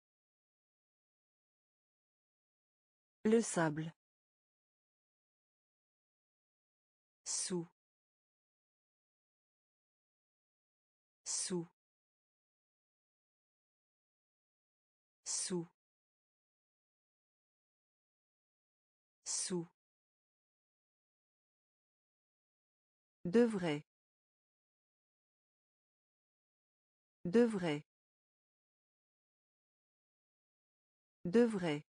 Le sable. Sous. Sous. Sous. Sous. Devrait. Devrait. Devrait.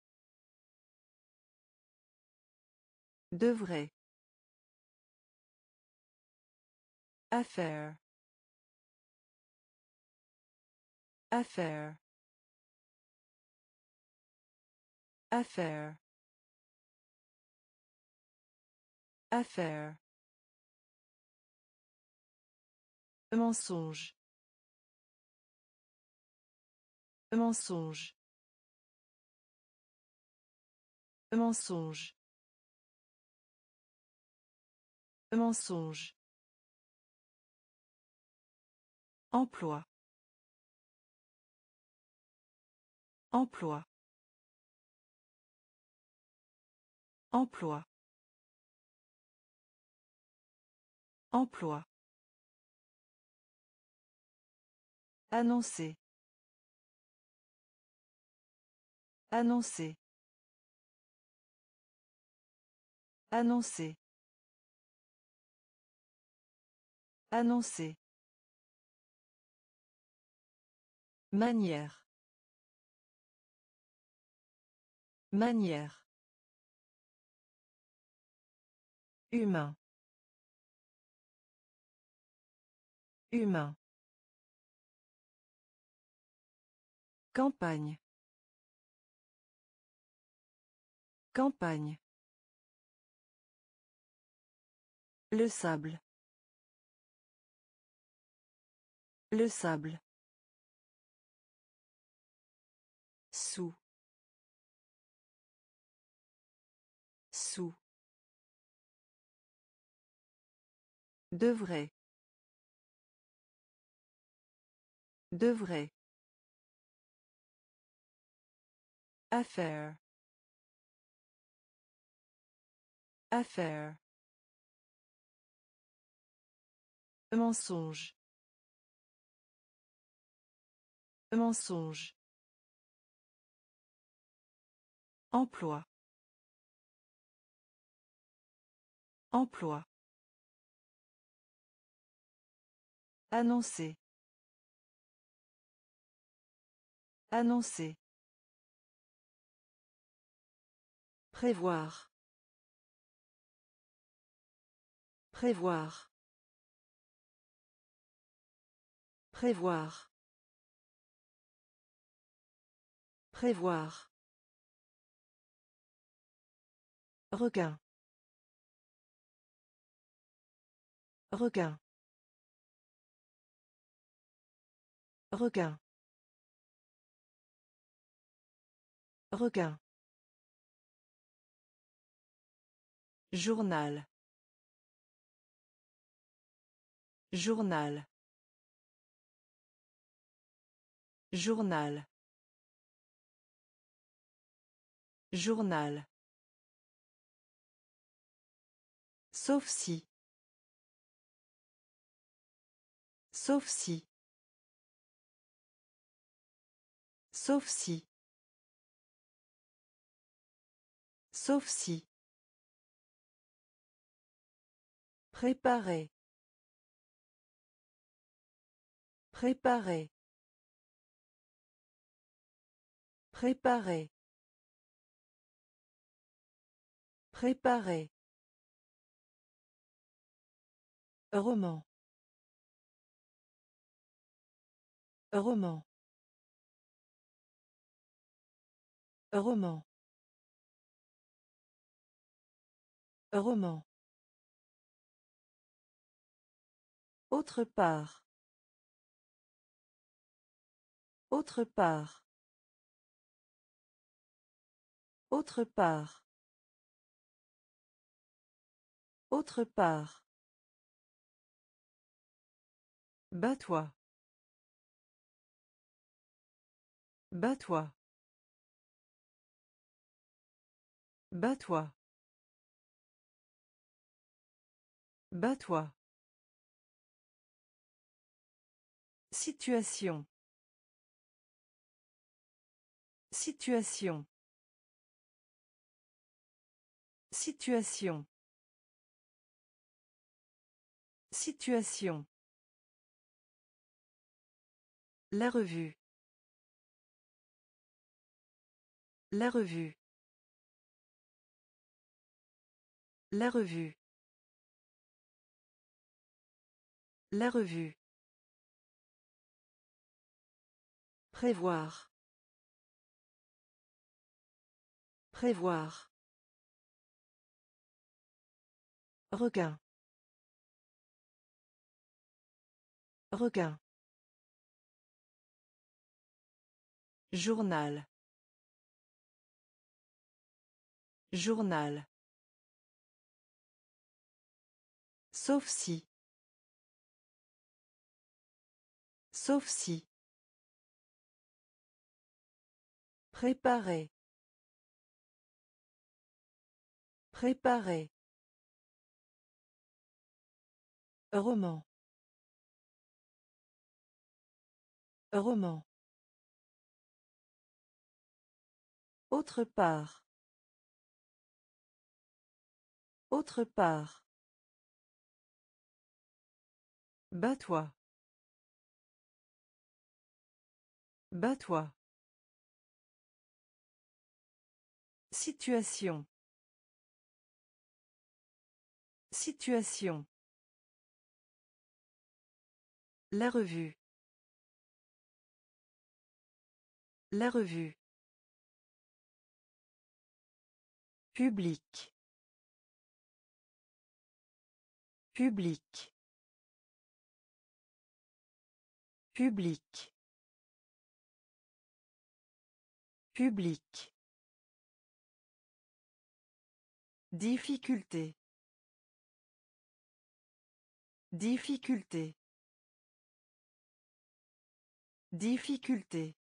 Devrait. Affaire. Affaire. Affaire. Affaire. Mensonge. Mensonge. Mensonge. Mensonge. Emploi. Emploi. Emploi. Emploi. Annoncer. Annoncer. Annoncer. Annoncer. Manière. Manière. Humain. Humain. Campagne. Campagne. Le sable. Le sable. Sous. Sous. Devrait. Devrait. Affaire. Affaire. Mensonge. Mensonge. Emploi. Emploi. Annoncer. Annoncer. Prévoir. Prévoir. Prévoir. Prévoir. Requin. Requin. Requin. Requin. Journal. Journal. Journal. Journal. Sauf si. Sauf si. Sauf si. Sauf si. Préparer. Préparer. Préparer. Préparer. Roman. Roman. Roman. Roman. Autre part. Autre part. Autre part. Autre part. Bats-toi. Bats-toi. Bats-toi. Bats-toi. Situation. Situation. Situation. Situation. La revue. La revue. La revue. La revue. Prévoir. Prévoir. Requin. Journal. Journal. Sauf si. Sauf si. Préparer. Préparer. Roman. Roman. Autre part. Autre part. Bats-toi. Bats-toi. Situation. Situation. La revue. La revue. Public. Public. Public. Public. Difficulté. Difficulté. Difficulté.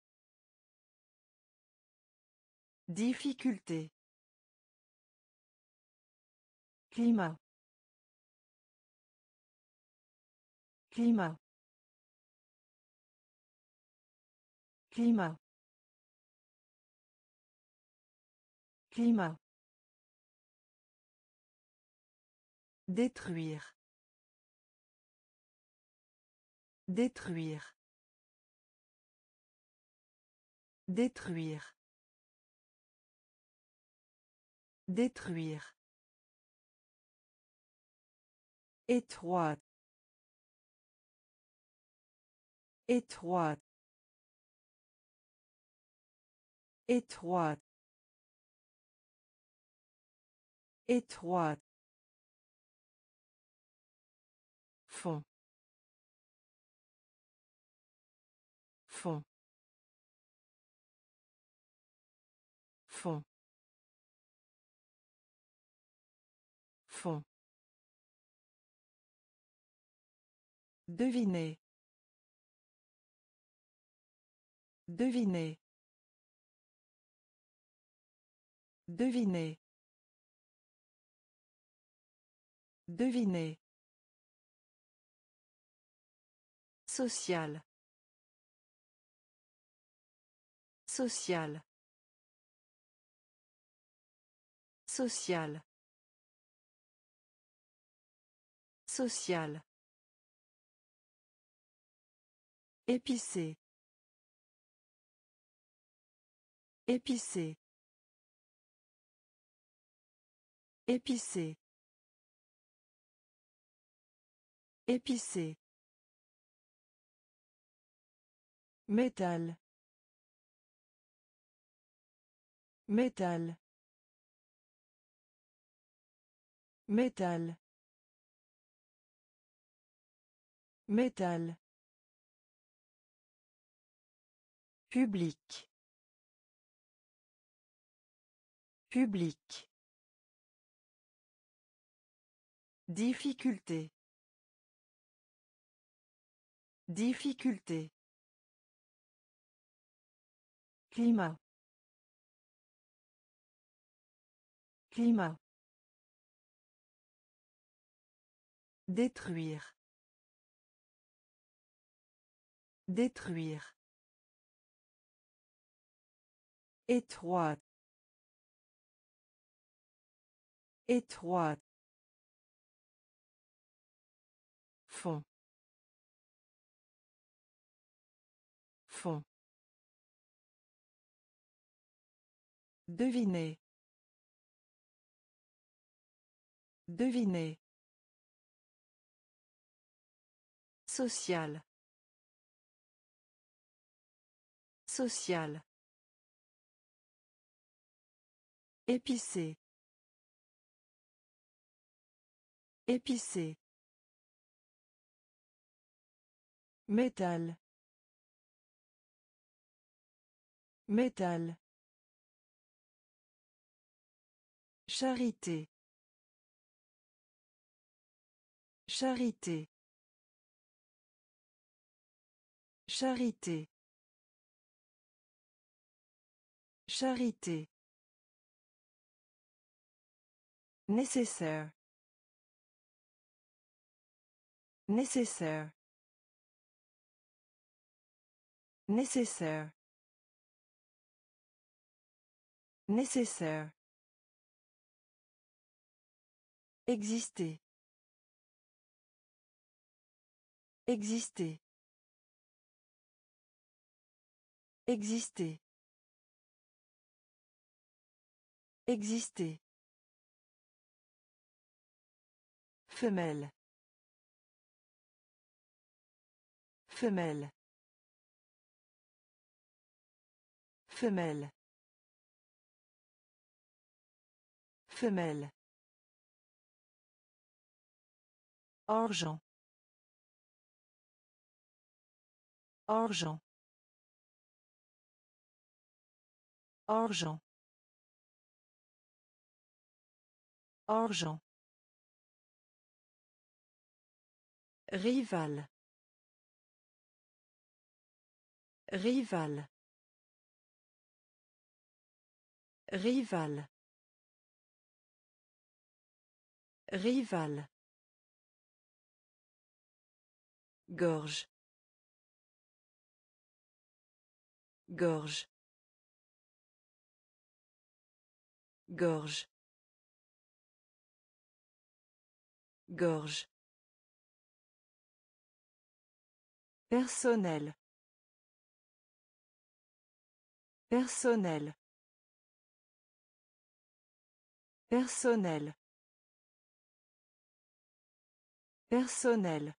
Difficulté. Climat. Climat. Climat. Climat. Détruire. Détruire. Détruire. Détruire. Étroite. Étroite. Étroite. Étroite. Fond. Fond. Devinez. Devinez. Devinez. Devinez. Social. Social. Social. Social. Épicé. Épicé. Épicé. Épicé. Métal. Métal. Métal. Métal. Public. Public. Difficulté. Difficulté. Climat. Climat. Détruire. Détruire. Étroite. Étroite. Fond. Fond. Devinez. Devinez. Social. Social. Épicé. Épicé. Métal. Métal. Charité. Charité. Charité. Charité. Nécessaire. Nécessaire. Nécessaire. Nécessaire. Exister. Exister. Exister. Exister. Femelle. Femelle. Femelle. Femelle. Argent. Argent. Argent. Argent. Rival. Rival. Rival. Rival. Gorge. Gorge. Gorge. Gorge. Personnel. Personnel. Personnel. Personnel.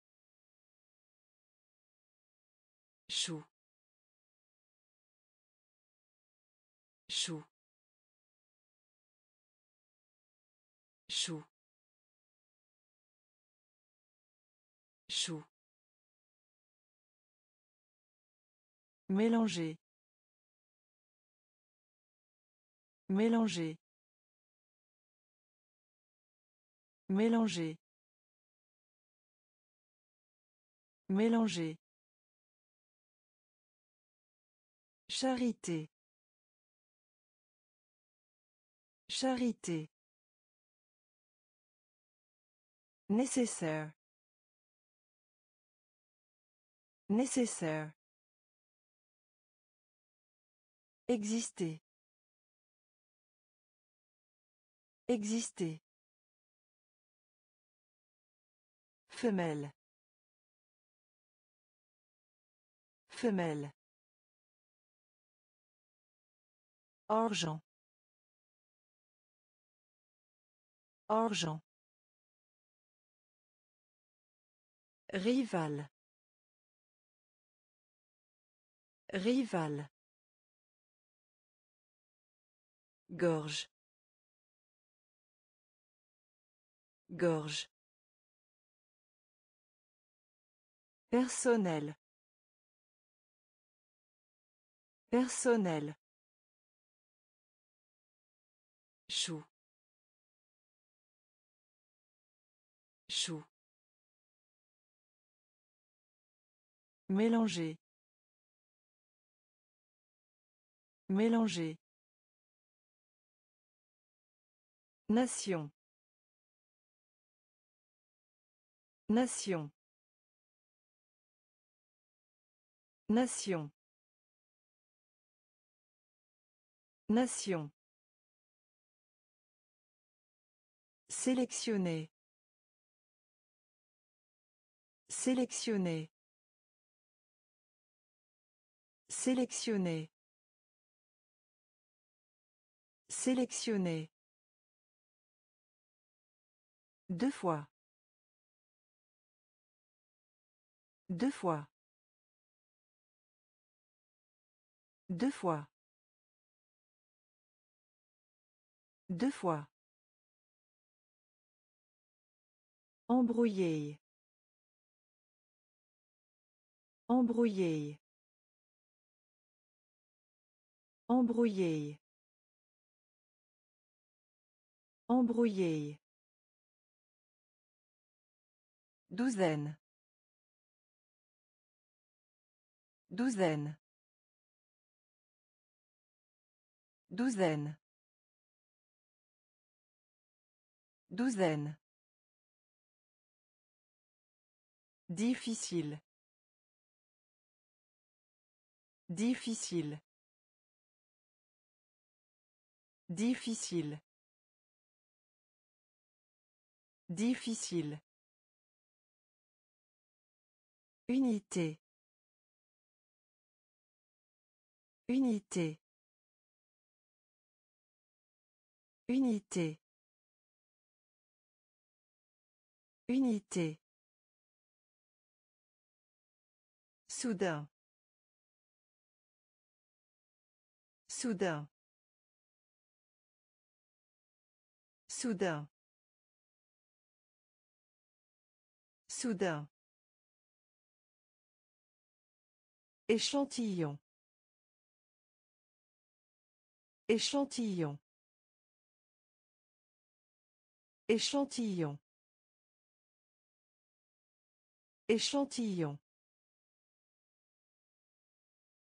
Chou. Chou. Mélanger. Mélanger. Mélanger. Mélanger. Charité. Charité. Nécessaire. Nécessaire. Exister. Exister. Femelle. Femelle. Argent. Argent. Rival. Rival. Gorge. Gorge. Personnel. Personnel. Chou. Chou. Mélanger. Mélanger. Nation. Nation. Nation. Nation. Sélectionner. Sélectionner. Sélectionner. Sélectionner. Deux fois. Deux fois. Deux fois. Deux fois. Embrouiller. Embrouiller. Embrouiller. Embrouiller. Douzaine. Douzaine. Douzaine. Douzaine. Difficile. Difficile. Difficile. Difficile. Unité. Unité. Unité. Unité. Soudain. Soudain. Soudain. Soudain. Échantillon. Échantillon. Échantillon. Échantillon.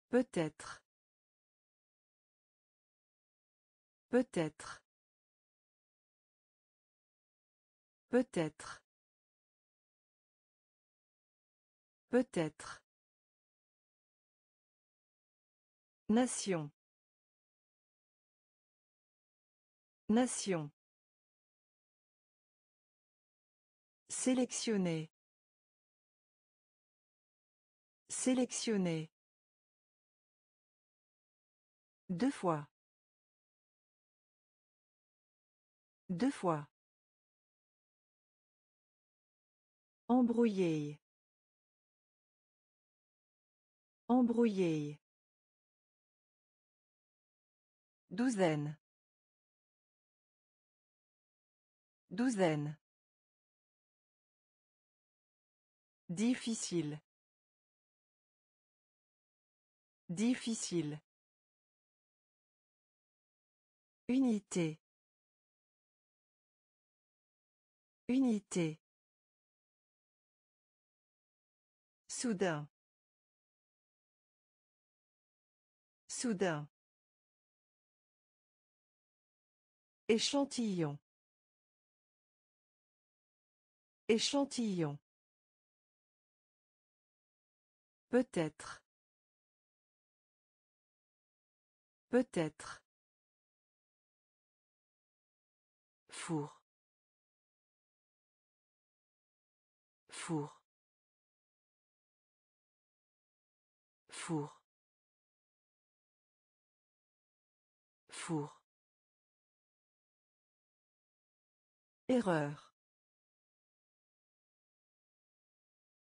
Peut-être. Peut-être. Peut-être. Peut-être. Nation. Nation. Sélectionner. Sélectionner. Deux fois. Deux fois. Embrouiller. Embrouiller. Douzaine. Douzaine. Difficile. Difficile. Unité. Unité. Soudain. Soudain. Échantillon. Échantillon. Peut-être. Peut-être. Four. Four. Four. Four. Erreur.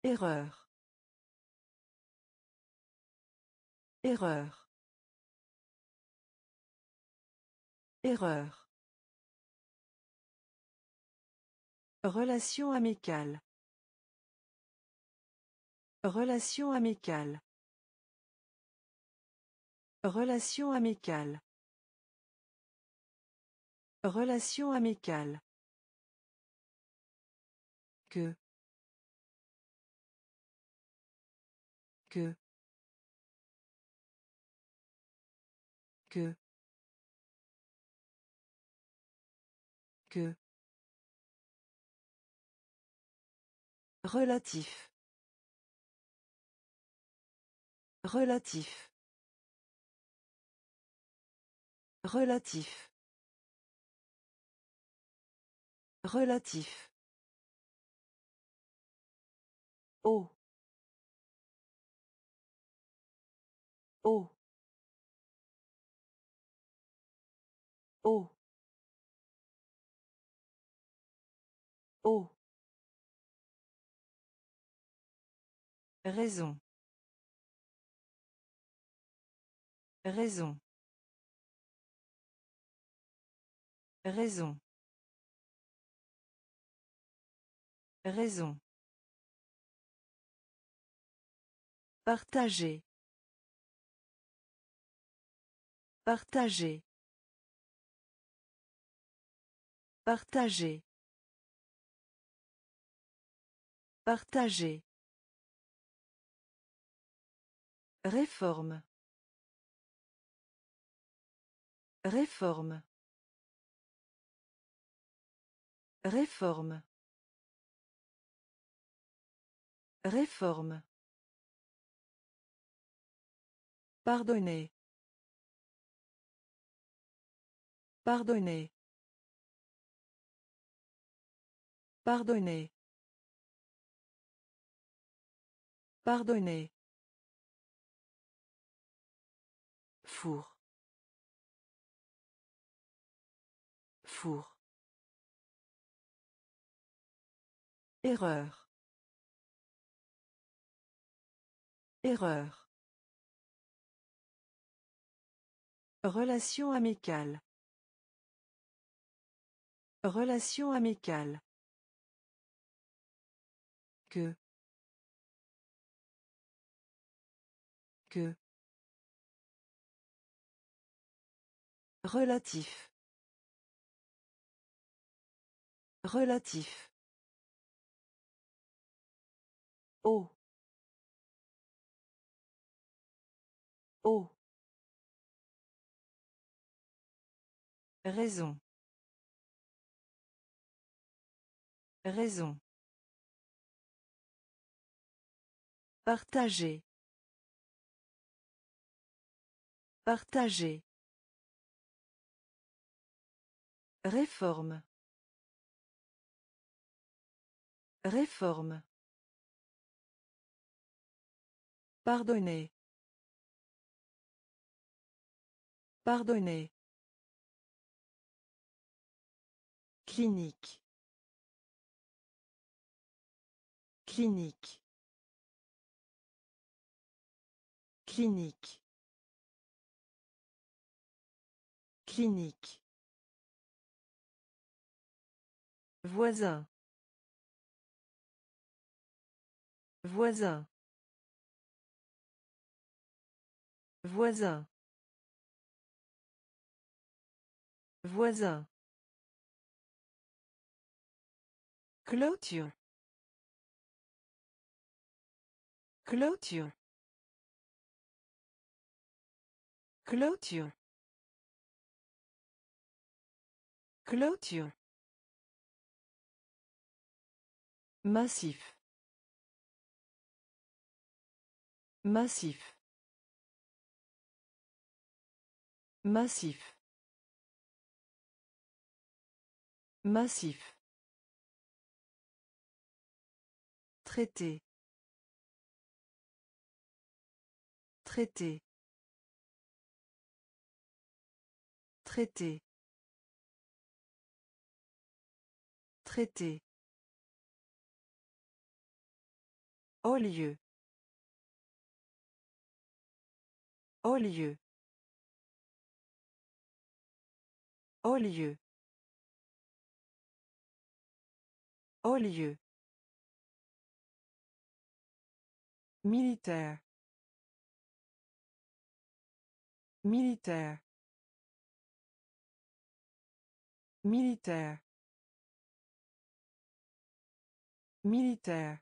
Erreur. Erreur. Erreur. Relation amicale. Relation amicale. Relation amicale. Relation amicale. Que. Que. Que. Que. Relatif. Relatif. Relatif. Relatif. Oh. Oh. Oh. Oh. Raison. Raison. Raison. Raison. Partager. Partager. Partager. Partager. Réforme. Réforme. Réforme. Réforme. Pardonnez. Pardonnez. Pardonnez. Pardonnez. Four. Four. Erreur. Erreur. Relation amicale. Relation amicale. Que. Que. Relatif. Relatif. Oh. Oh. Raison. Raison. Partager. Partager. Réforme. Réforme. Pardonnez. Pardonnez. Clinique. Clinique. Clinique. Clinique. Voisin. Voisin. Voisin. Voisin. Clôture. Clôture. Clôture. Clôture. Massif. Massif. Massif. Massif. Traité. Traité. Traité. Traité. Au lieu. Au lieu. Au lieu. Au lieu. Militaire. Militaire. Militaire. Militaire.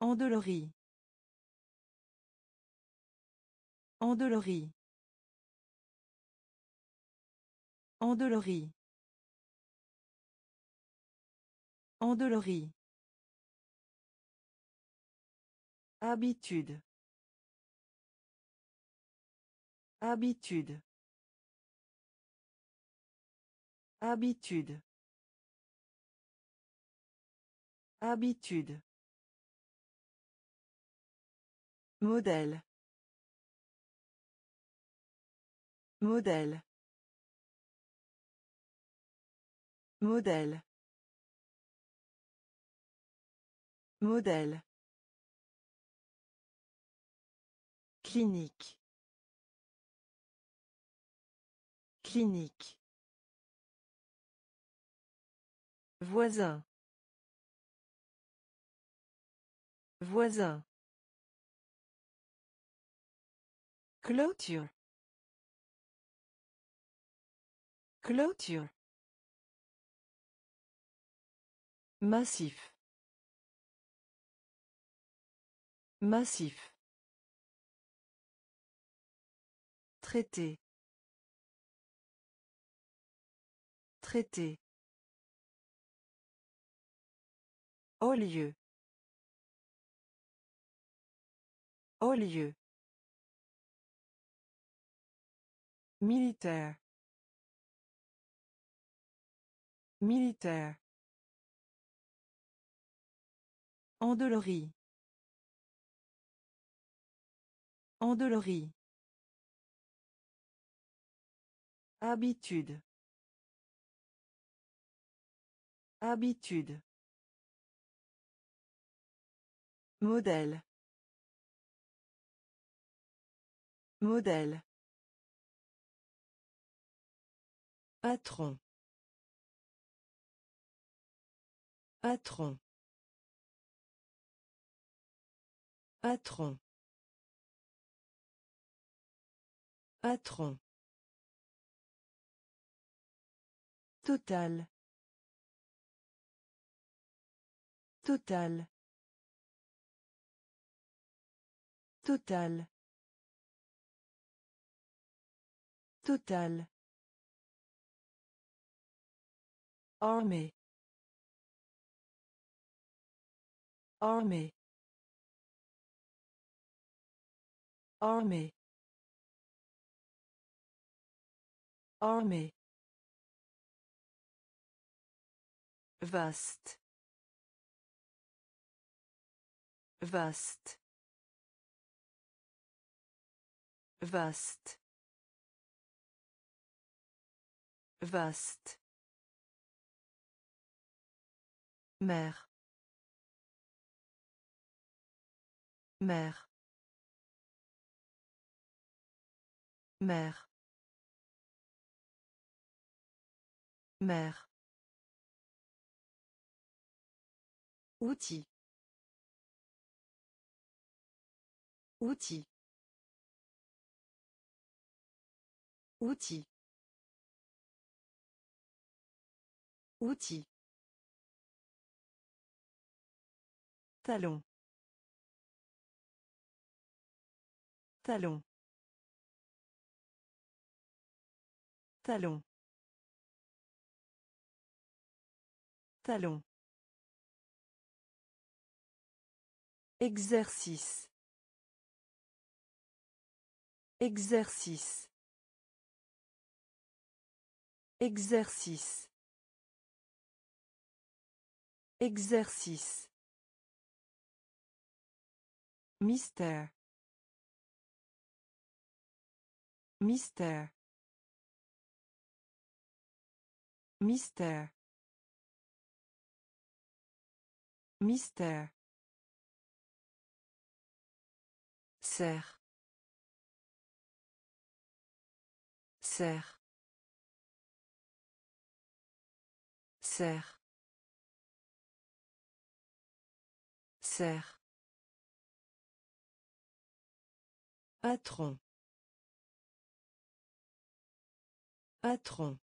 Endolorie. Endolorie. Endolorie. Endolorie. Habitude. Habitude. Habitude. Habitude. Modèle. Modèle. Modèle. Modèle. Clinique. Clinique. Voisin. Voisin. Clôture. Clôture. Massif. Massif. Traité. Traité. Au lieu. Au lieu. Militaire. Militaire. Endolorie. Endolorie. Habitude. Habitude. Modèle. Modèle. Patron. Patron. Patron. Patron. Total. Total. Total. Total. Armée. Armée. Armée. Armée. Vaste. Vaste. Vaste. Vaste. Mère. Mère. Mère. Mère. Outil. Outil. Outil. Outil. Talon. Talon. Talon. Talon. Exercice. Exercice. Exercice. Exercice. Mystère. Mystère. Mystère. Mystère. Serre. Serre. Serre. Serre. Patron. Patron.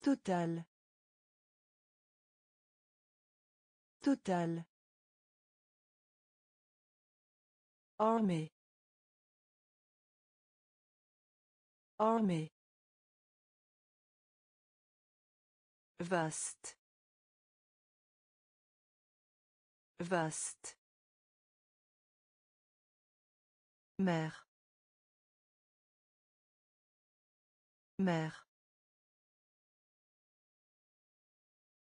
Total. Total. Armée. Armée. Vaste. Vaste. Mère. Mère.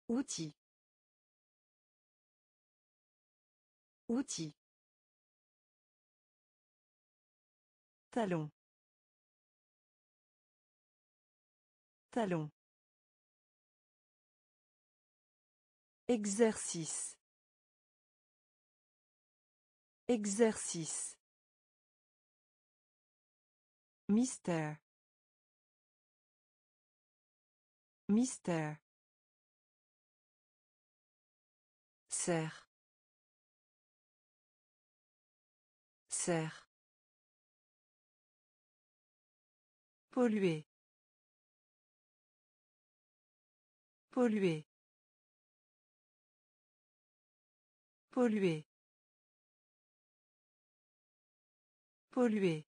Outil. Outil. Talon. Talon. Exercice. Exercice. Mystère. Mystère. Serre. Serre. Polluer. Polluer. Polluer. Polluer.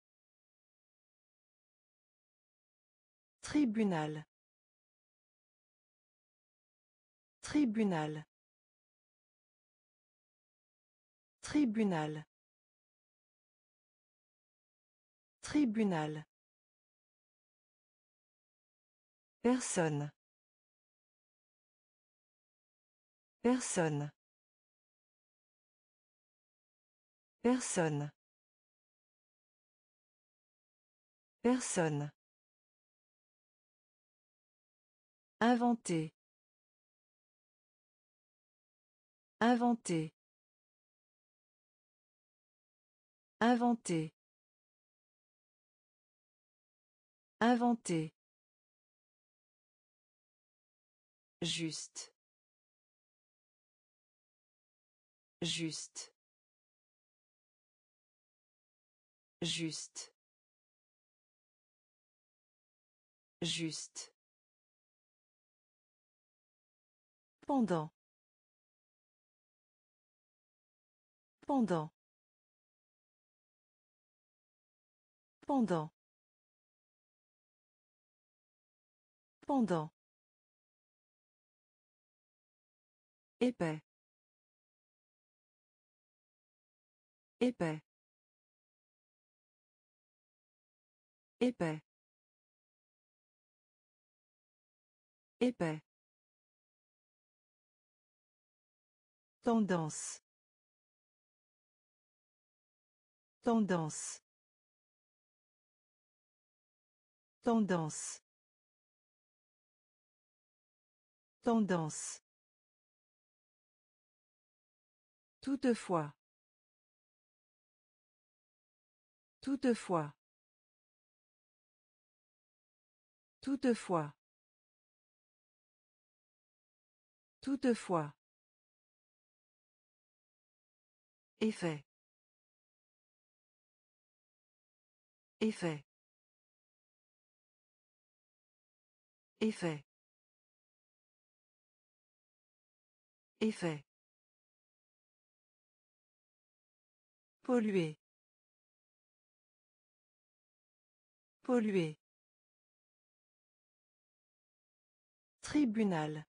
Tribunal. Tribunal. Tribunal. Tribunal. Personne. Personne. Personne. Personne. Inventer. Inventer. Inventer. Inventer. Juste. Juste. Juste. Juste. Pendant. Pendant. Pendant. Pendant. Épais. Épais. Épais. Épais. Tendance. Tendance. Tendance. Tendance. Toutefois. Toutefois. Toutefois. Toutefois. Effet. Effet. Effet. Effet. Polluer. Polluer. Tribunal.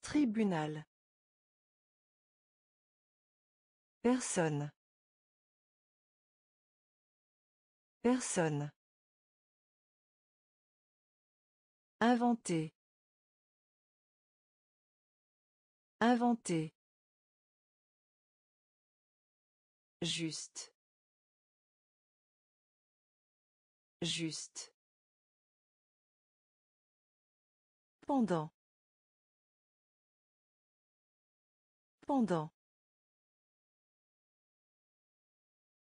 Tribunal. Personne. Personne. Inventer. Inventer. Juste. Juste. Pendant. Pendant.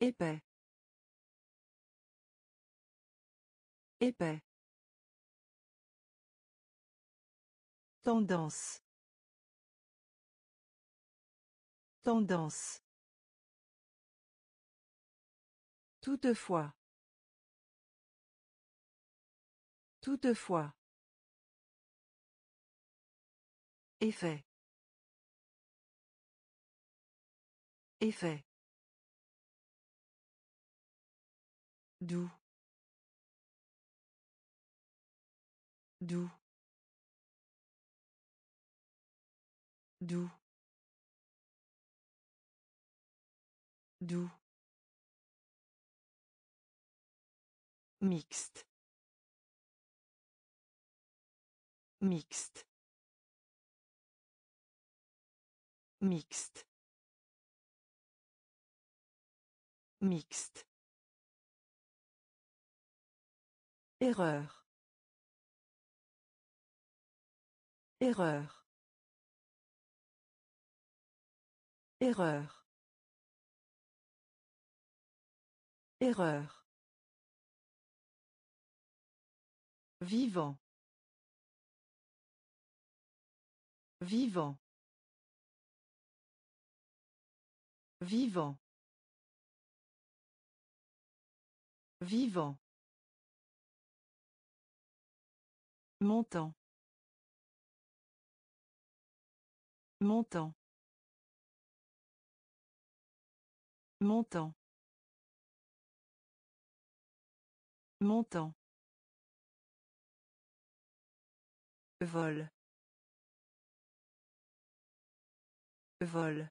Épais. Épais. Tendance. Tendance. Toutefois. Toutefois. Effet. Effet. Doux. Doux. Doux. Doux. Mixte. Mixte. Mixte. Mixte. Erreur. Erreur. Erreur. Erreur. Vivant. Vivant. Vivant. Vivant. Montant. Montant. Montant. Montant. Vol. Vol.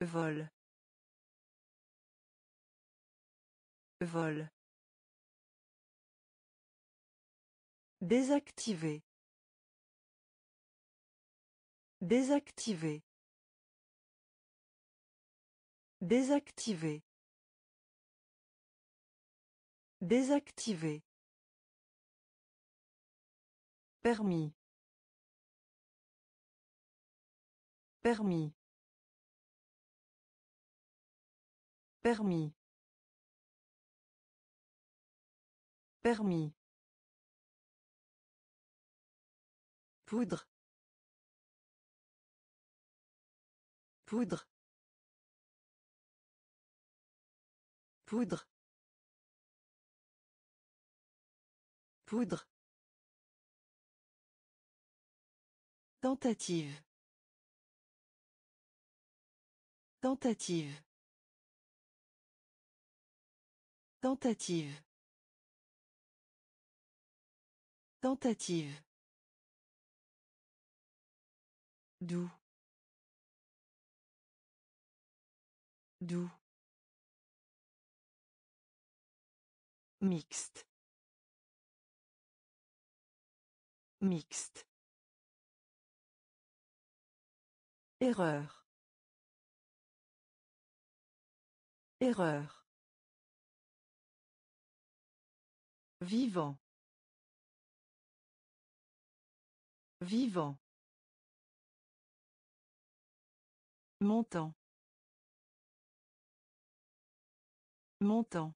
Vol. Vol. Désactiver. Désactiver. Désactiver. Désactiver. Permis. Permis. Permis. Permis. Poudre. Poudre. Poudre. Poudre. Tentative. Tentative. Tentative. Tentative. Doux. Doux. Mixte. Mixte. Erreur. Erreur. Vivant. Vivant. Montant. Montant.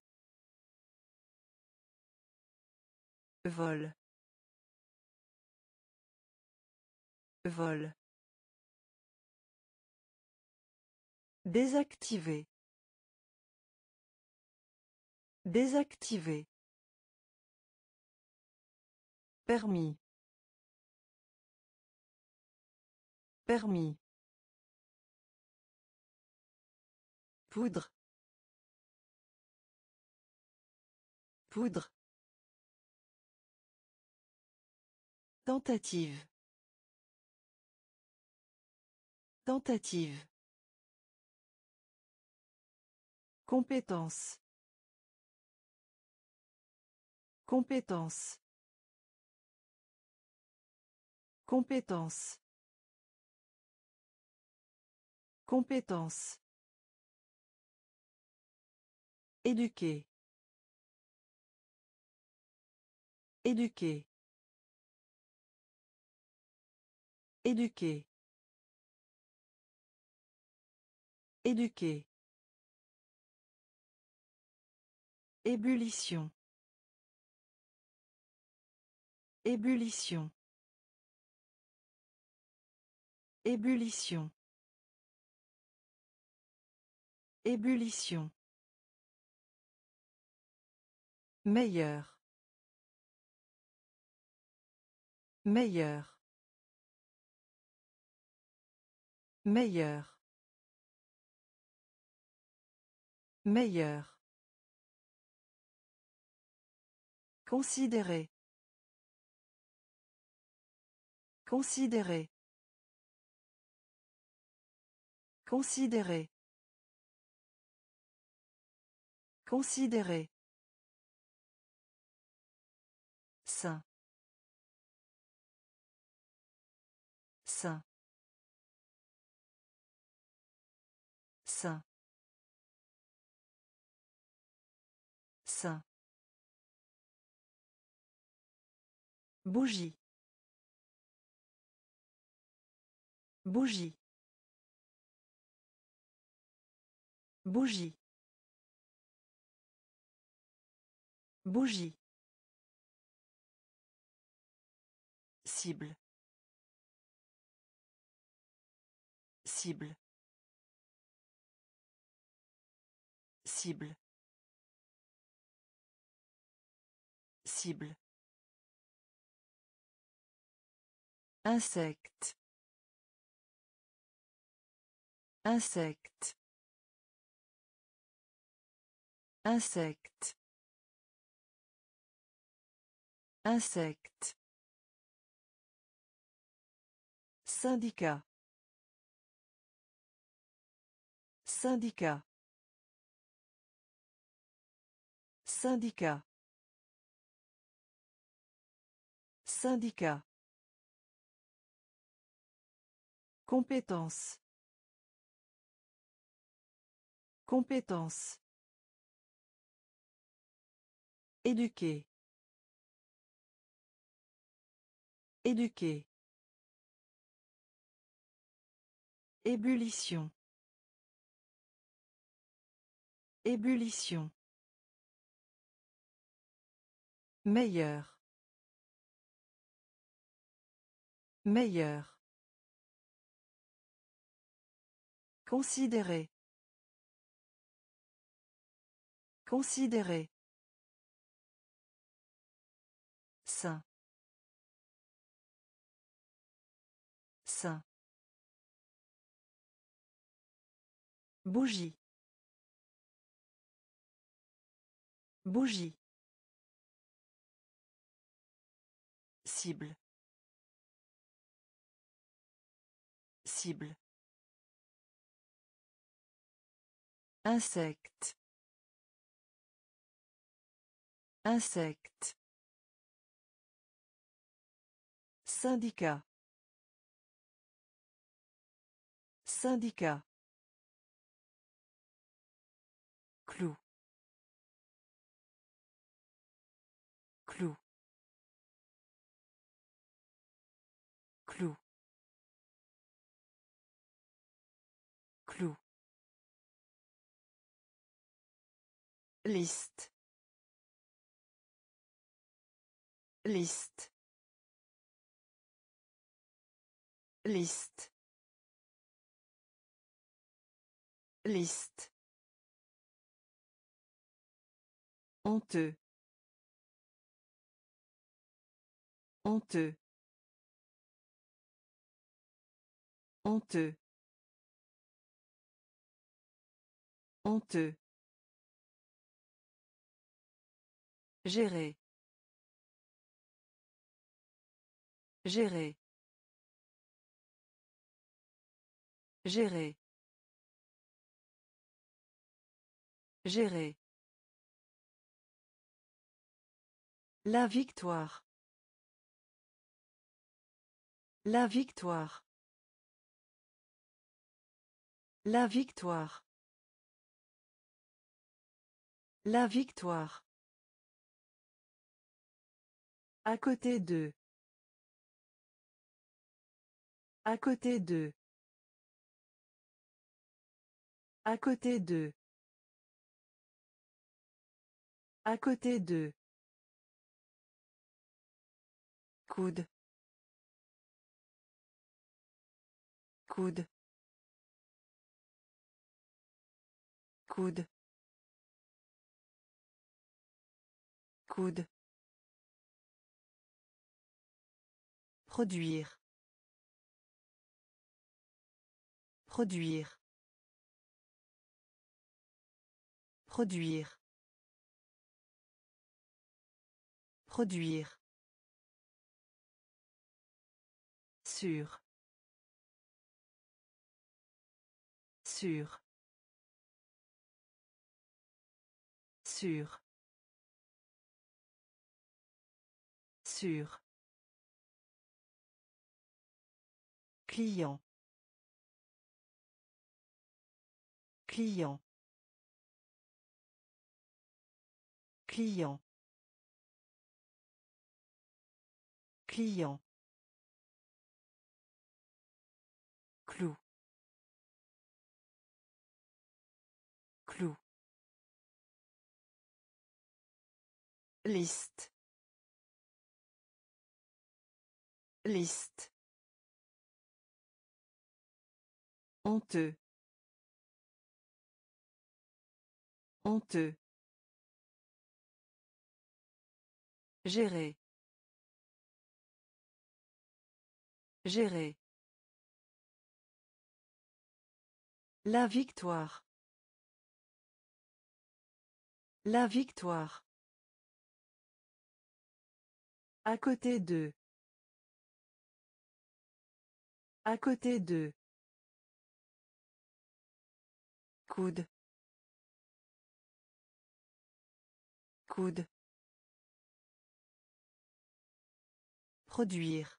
Vol. Vol. Désactiver. Désactiver. Permis. Permis. Poudre. Poudre. Tentative. Tentative. Compétence. Compétence. Compétence. Compétence. Éduquer. Éduquer. Éduquer. Éduquer. Ébullition. Ébullition. Ébullition. Ébullition. Meilleur. Meilleur. Meilleur. Meilleur. Considérer. Considérer. Considérer. Considérer. Saint. Saint. Saint. Saint. Bougie. Bougie. Bougie. Bougie. Cible. Cible. Cible. Cible. Insecte. Insecte. Insecte. Insecte. Syndicat. Syndicat. Syndicat. Syndicat. Compétence. Compétence. Éduquer. Éduquer. Ébullition. Ébullition. Meilleur. Meilleur. Considérer. Considérer. Saint. Saint. Bougie. Bougie. Cible. Cible. Insecte. Insecte. Syndicat. Syndicat. Liste. Liste. Liste. Liste. Honteux. Honteux. Honteux. Honteux. Gérer. Gérer. Gérer. Gérer. La victoire. La victoire. La victoire. La victoire. À côté d'eux. À côté d'eux. À côté d'eux. À côté d'eux. Coude. Coude. Coude. Coude. Produire. Produire. Produire. Produire. Sûr. Sûr. Sûr. Sûr. Client. Client. Client. Client. Clou. Clou. Liste. Liste. Honteux. Honteux. Gérer. Gérer. La victoire. La victoire. À côté d'eux. À côté d'eux. Coude. Coude. Produire.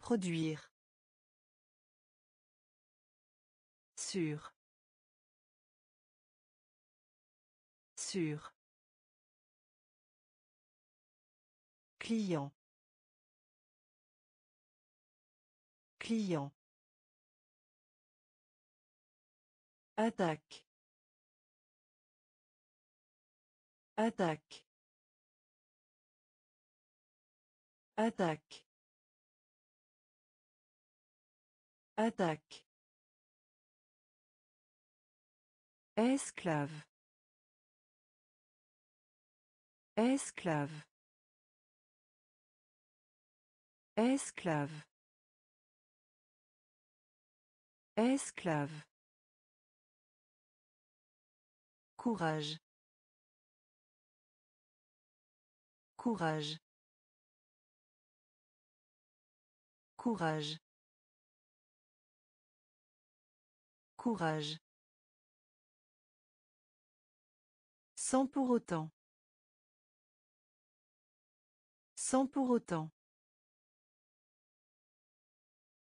Produire. Sûr. Sûr. Client. Client. Attaque. Attaque. Attaque. Attaque. Esclave. Esclave. Esclave. Esclave. Courage. Courage. Courage. Courage. Sans pour autant. Sans pour autant.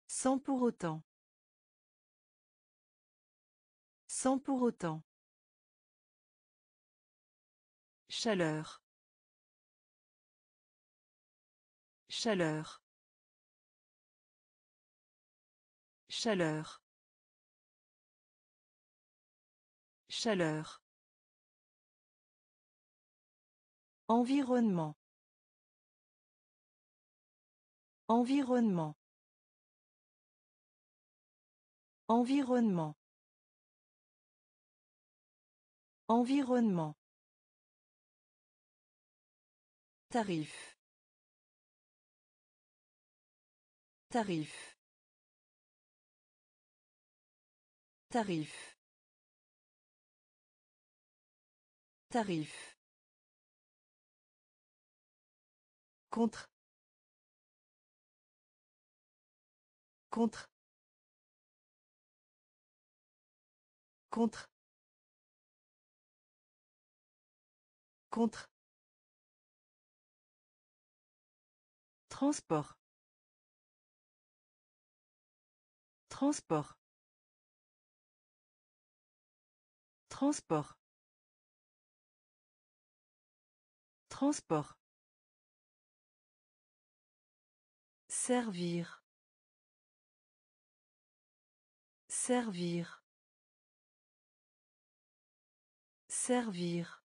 Sans pour autant. Sans pour autant. Chaleur. Chaleur. Chaleur. Chaleur. Environnement. Environnement. Environnement. Environnement. Tarif. Tarif. Tarif. Tarif. Contre. Contre. Contre. Contre. Transport. Transport. Transport. Transport. Servir. Servir. Servir.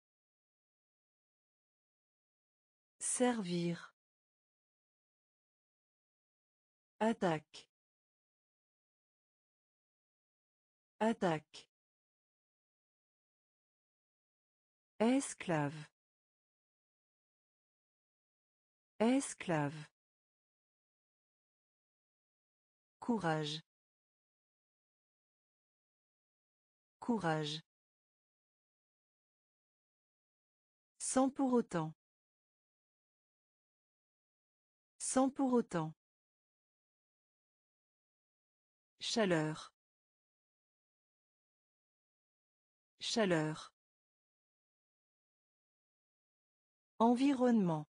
Servir. Attaque. Attaque. Esclave. Esclave. Courage. Courage. Sans pour autant. Sans pour autant. Chaleur. Chaleur. Environnement.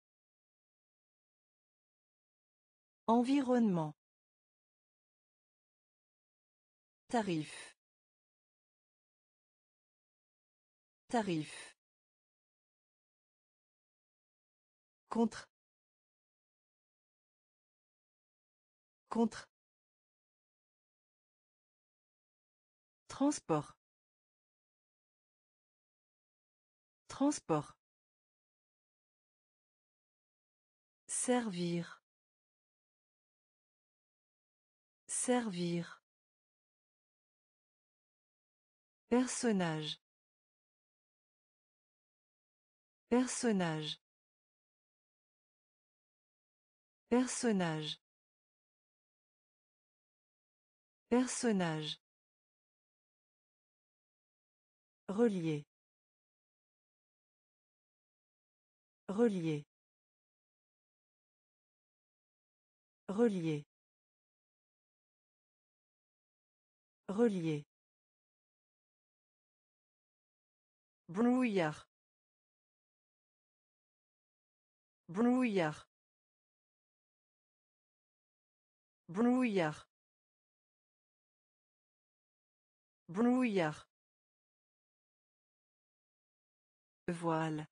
Environnement. Tarif. Tarif. Contre. Contre. Transport. Transport. Servir. Servir. Personnage. Personnage. Personnage. Personnage. Relier. Relier. Relier. Relier. Brouillard. Brouillard. Brouillard. Brouillard. Voile.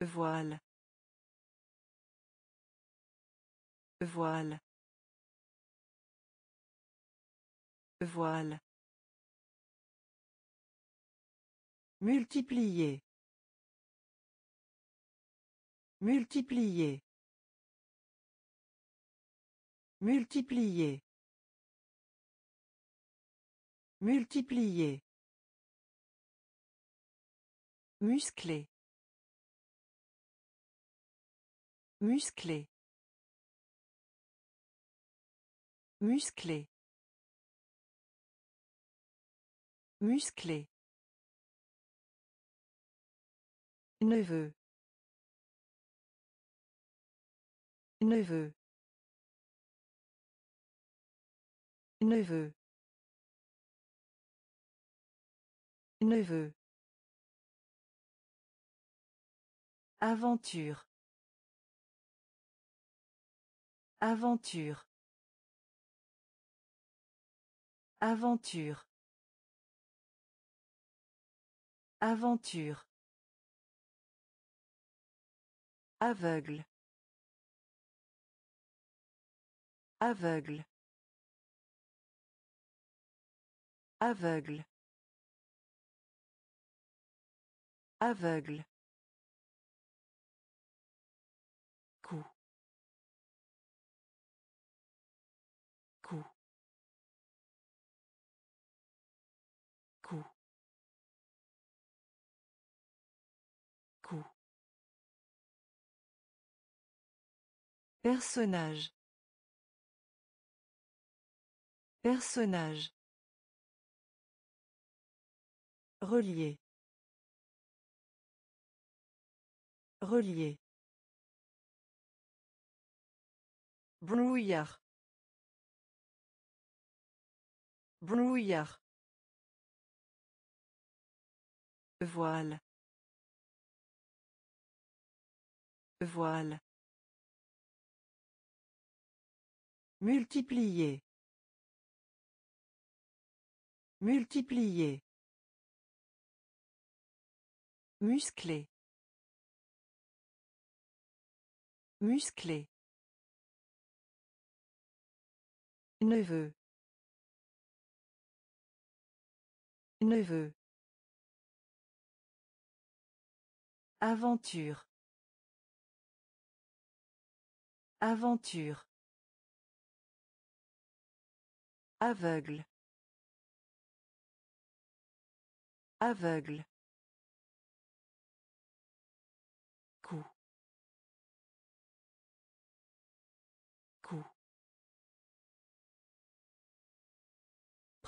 Voile. Voile. Voile. Multiplier. Multiplier. Multiplier. Multiplier. Musclé. Musclé. Musclé. Musclé. Neveu. Neveu. Neveu. Neveu. Aventure. Aventure. Aventure. Aventure. Aveugle. Aveugle. Aveugle. Aveugle. Personnage. Personnage. Relier. Relier. Brouillard. Brouillard. Voile. Voile. Multiplier. Multiplier. Musclé. Musclé. Neveu. Neveu. Aventure. Aventure. Aveugle. Aveugle.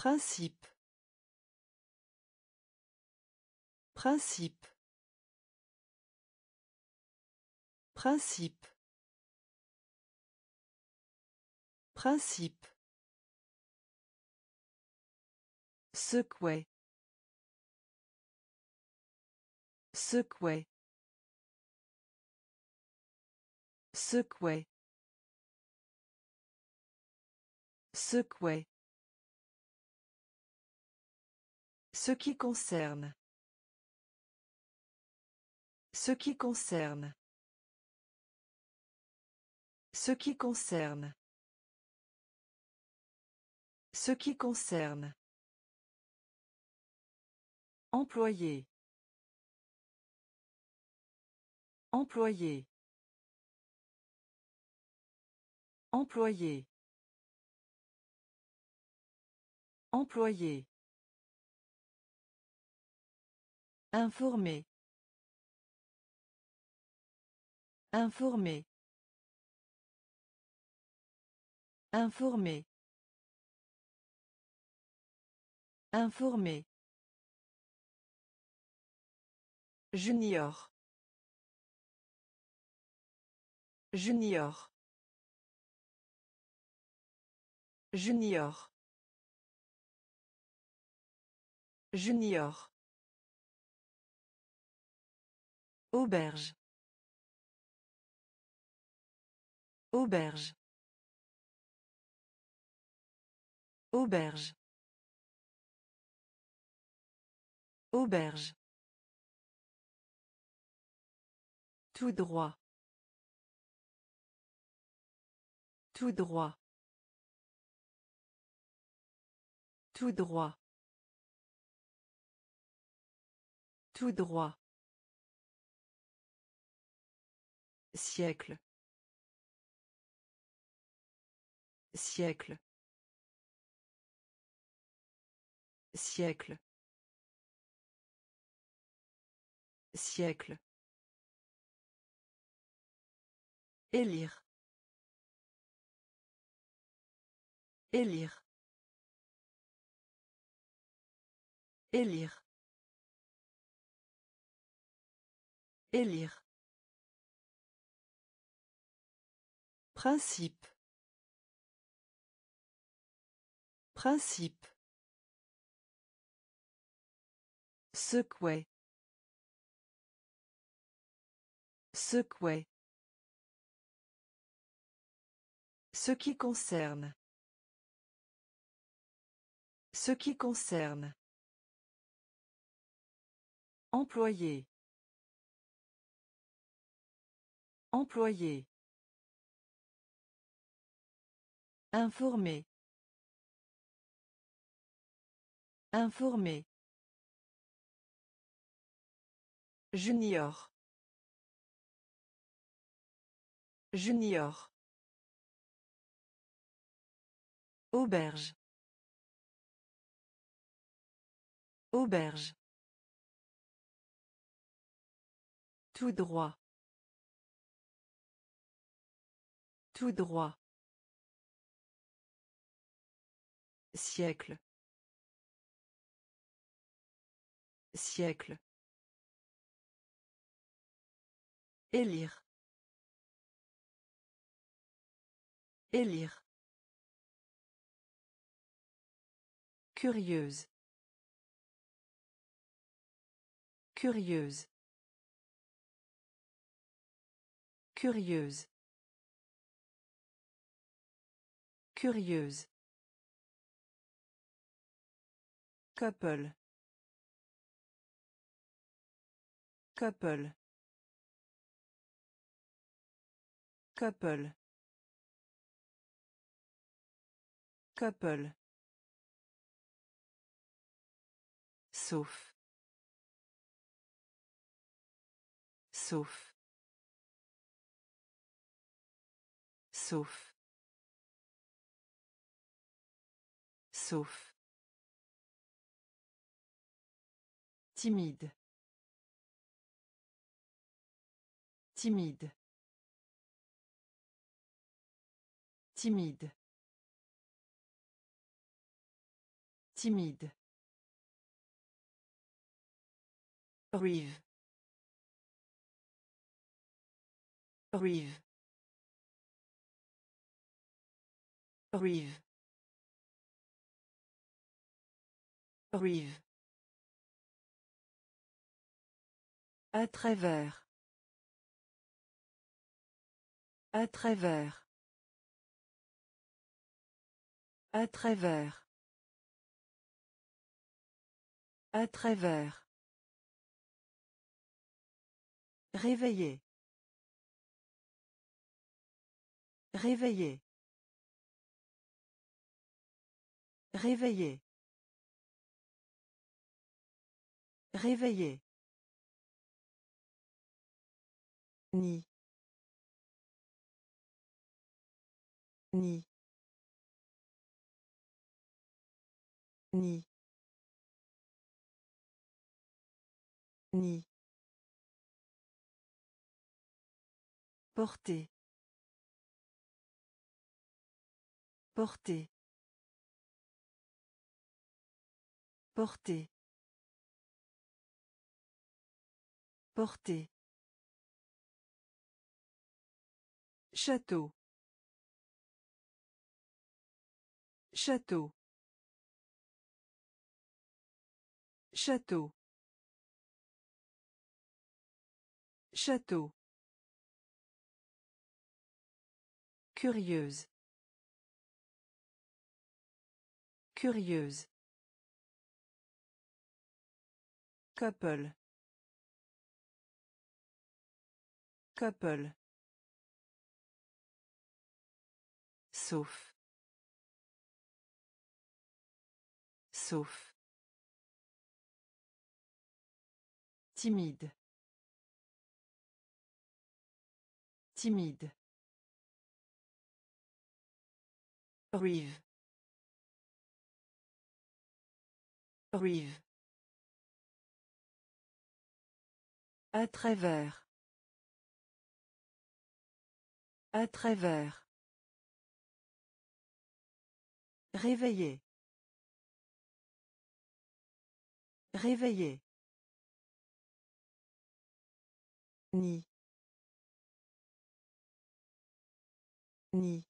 Principe. Principe. Principe. Principe. Secouer. Secouer. Secouer. Secouer. Ce qui concerne. Ce qui concerne. Ce qui concerne. Ce qui concerne. Employé. Employé. Employé. Employé. Informé. Informé. Informé. Informé. Junior. Junior. Junior. Junior. Auberge. Auberge. Auberge. Auberge. Tout droit. Tout droit. Tout droit. Tout droit. Siècle. Siècle. Siècle. Siècle. Élire. Élire. Élire. Élire. Principe. Principe. Secouer. Secouer. Ce qui concerne. Ce qui concerne. Employé. Employé. Informer. Informer. Junior. Junior. Auberge. Auberge. Tout droit. Tout droit. Siècle. Siècle. Élire. Élire. Curieuse. Curieuse. Curieuse. Curieuse. Couple. Couple. Couple. Couple. Sauf. Sauf. Sauf. Sauf. Timide. Timide. Timide. Timide. Rive. Rive. Rive. Rive. À travers. À travers. À travers. À travers. Réveiller. Réveiller. Réveiller. Réveiller. Ni. Ni. Ni. Ni. Porter. Porter. Porter. Porter. Château. Château. Château. Château. Curieuse. Curieuse. Couple. Couple. Sauf. Sauf. Timide. Timide. Rive. Rive. À travers. À travers. Réveiller. Réveiller. Ni. Ni.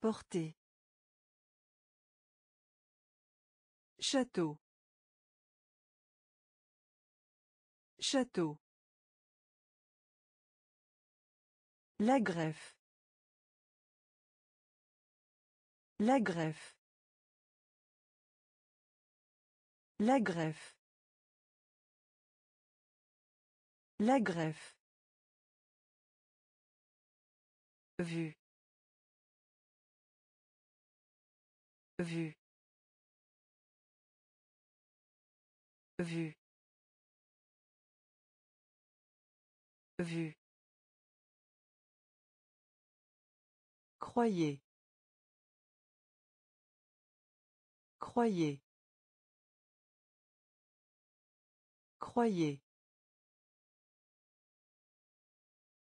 Porter. Château. Château. La greffe. La greffe. La greffe. La greffe. Vue. Vue. Vue. Vue. Croyez. Croyez. Croyez.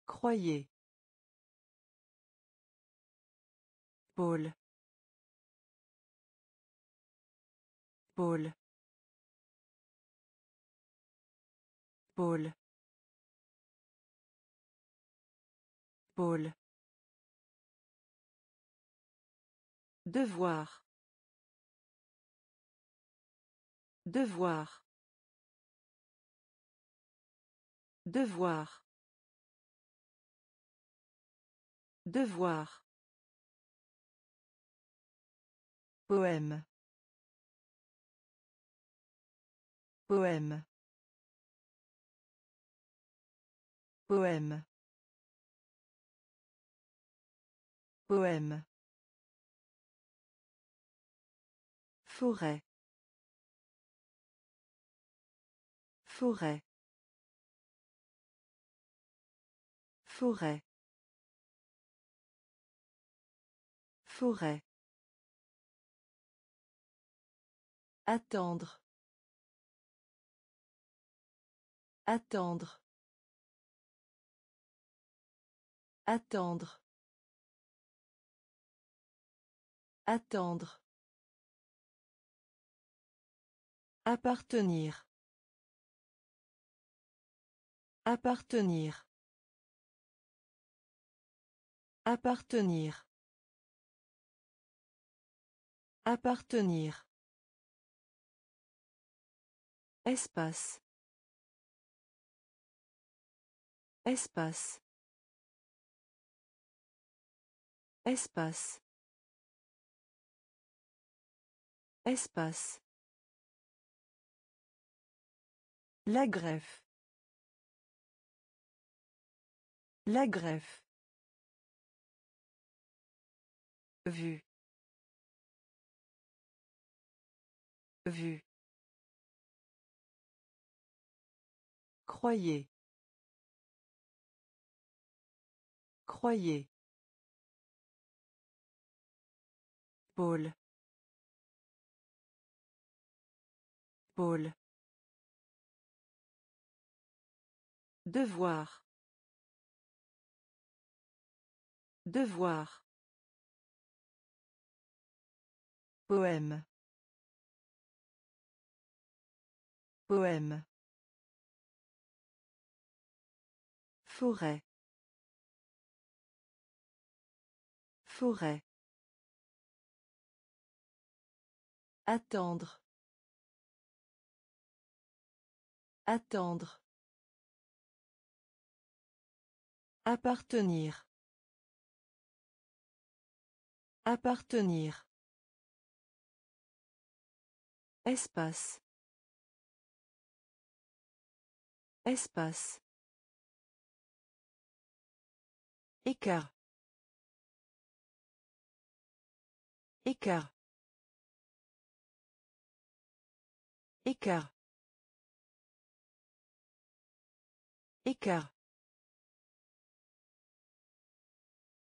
Croyez. Paul. Paul. Paul. Paul. Devoir. Devoir. Devoir. Devoir. Poème. Poème. Poème. Poème. Forêt. Forêt. Forêt. Forêt. Attendre. Attendre. Attendre. Attendre. Appartenir. Appartenir. Appartenir. Appartenir. Espace. Espace. Espace. Espace. La greffe. La greffe. Vue. Vue. Croyez. Croyez. Paul. Paul. Devoir. Devoir. Poème. Poème. Forêt. Forêt. Attendre. Attendre. Appartenir. Appartenir. Espace. Espace. Écart. Écart. Écart. Écart.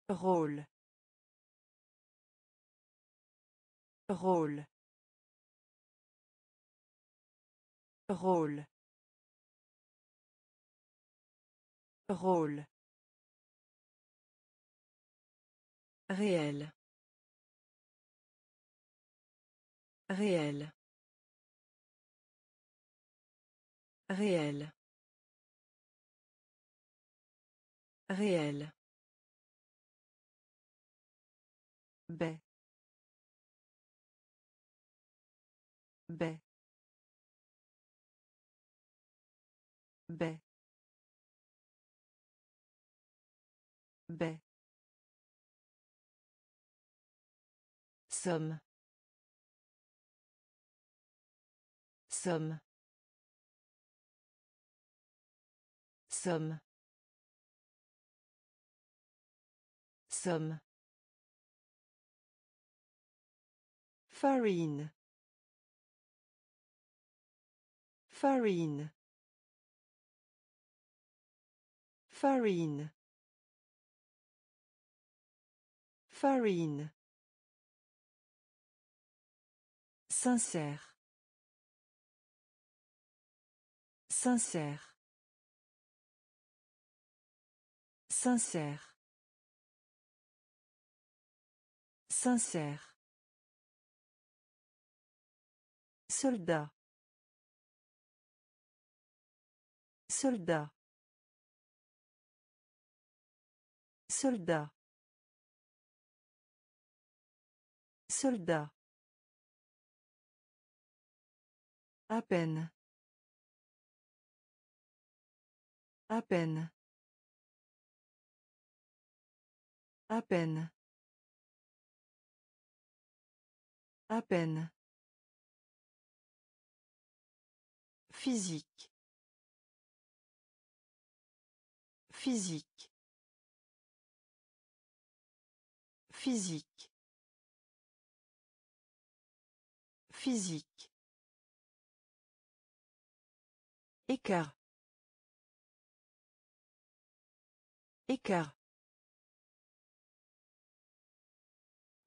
Rôle. Rôle. Rôle. Rôle. Réel. Réel. Réel. Réel. Baie. Baie. Baie. Baie. Somme. Somme. Somme. Somme. Farine. Farine. Farine. Farine. Sincère. Sincère. Sincère. Sincère. Soldat. Soldat. Soldat. Soldat. À peine. À peine. À peine. À peine. Physique. Physique. Physique. Physique. Écart. Écart.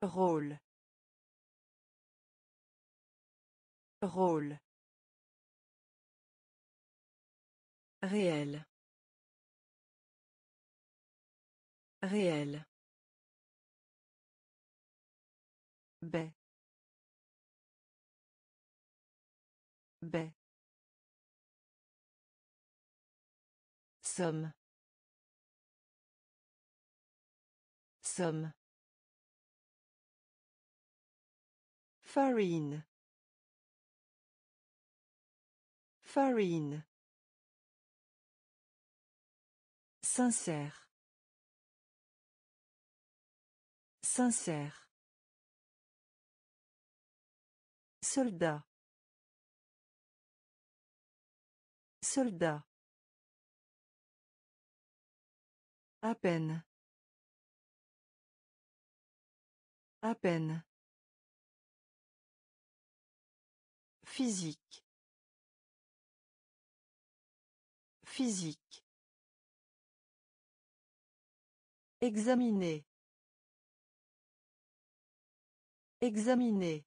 Rôle. Rôle. Réel. Réel. Baie. Baie. Somme. Somme. Farine. Farine. Sincère. Sincère. Soldat. Soldat. À peine. À peine. Physique. Physique. Examiner. Examiner.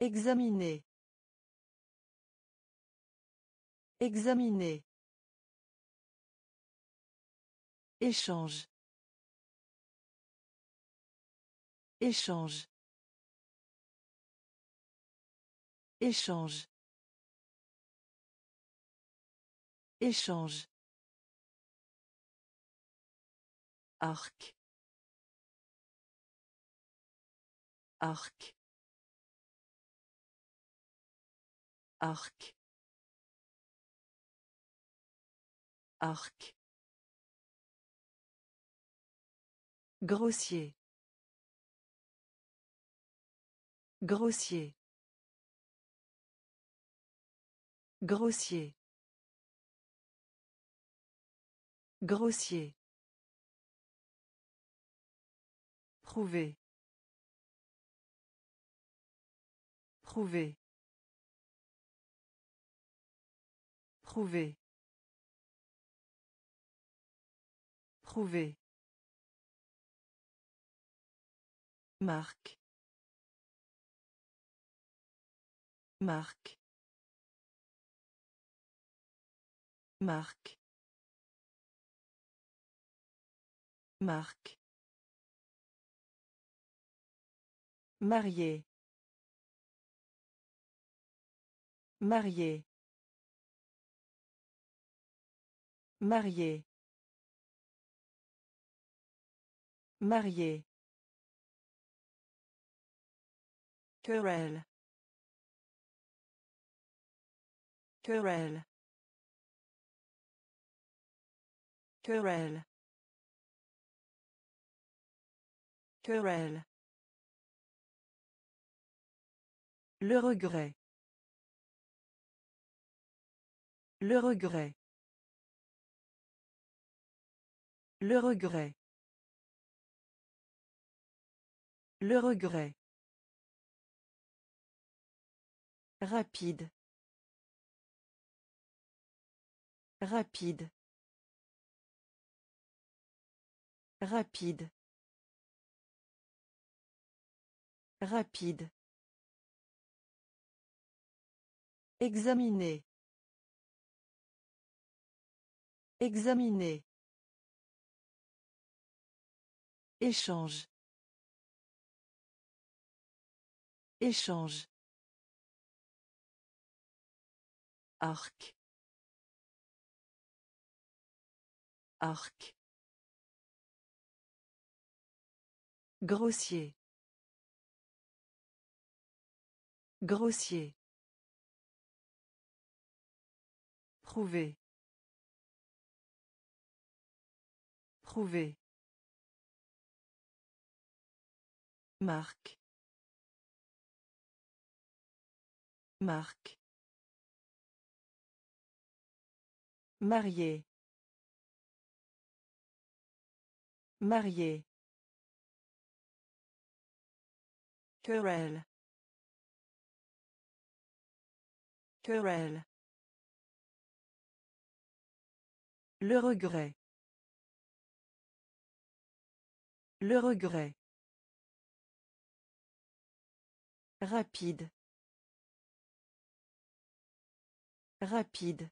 Examiner. Examiner. Échange. Échange. Échange. Échange. Arc. Arc. Arc. Arc. Grossier. Grossier. Grossier. Grossier. Prouver. Prouver. Prouver. Prouver. Marque. Marque. Marque. Marque. Marié. Marié. Marié. Marié. Querelle. Querelle. Querelle. Querelle. Le regret. Le regret. Le regret. Le regret. Rapide. Rapide. Rapide. Rapide. Examiner. Examiner. Échange. Échange. Arc. Arc. Grossier. Grossier. Prouver. Prouver. Marque. Marque. Marié. Marié. Querelle. Querelle. Le regret. Le regret. Rapide. Rapide.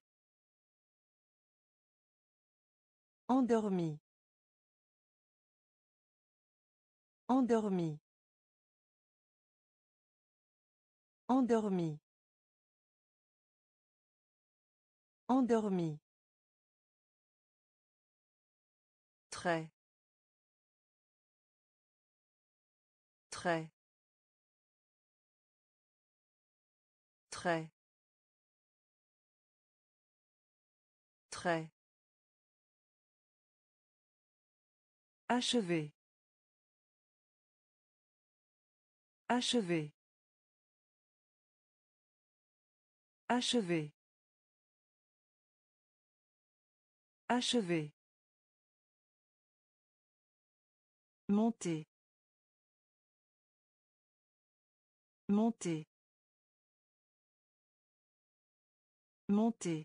Endormi. Endormi. Endormi. Endormi. Très. Très. Très. Très. Achever. Achever. Achever. Achever. Monter. Monter. Monter.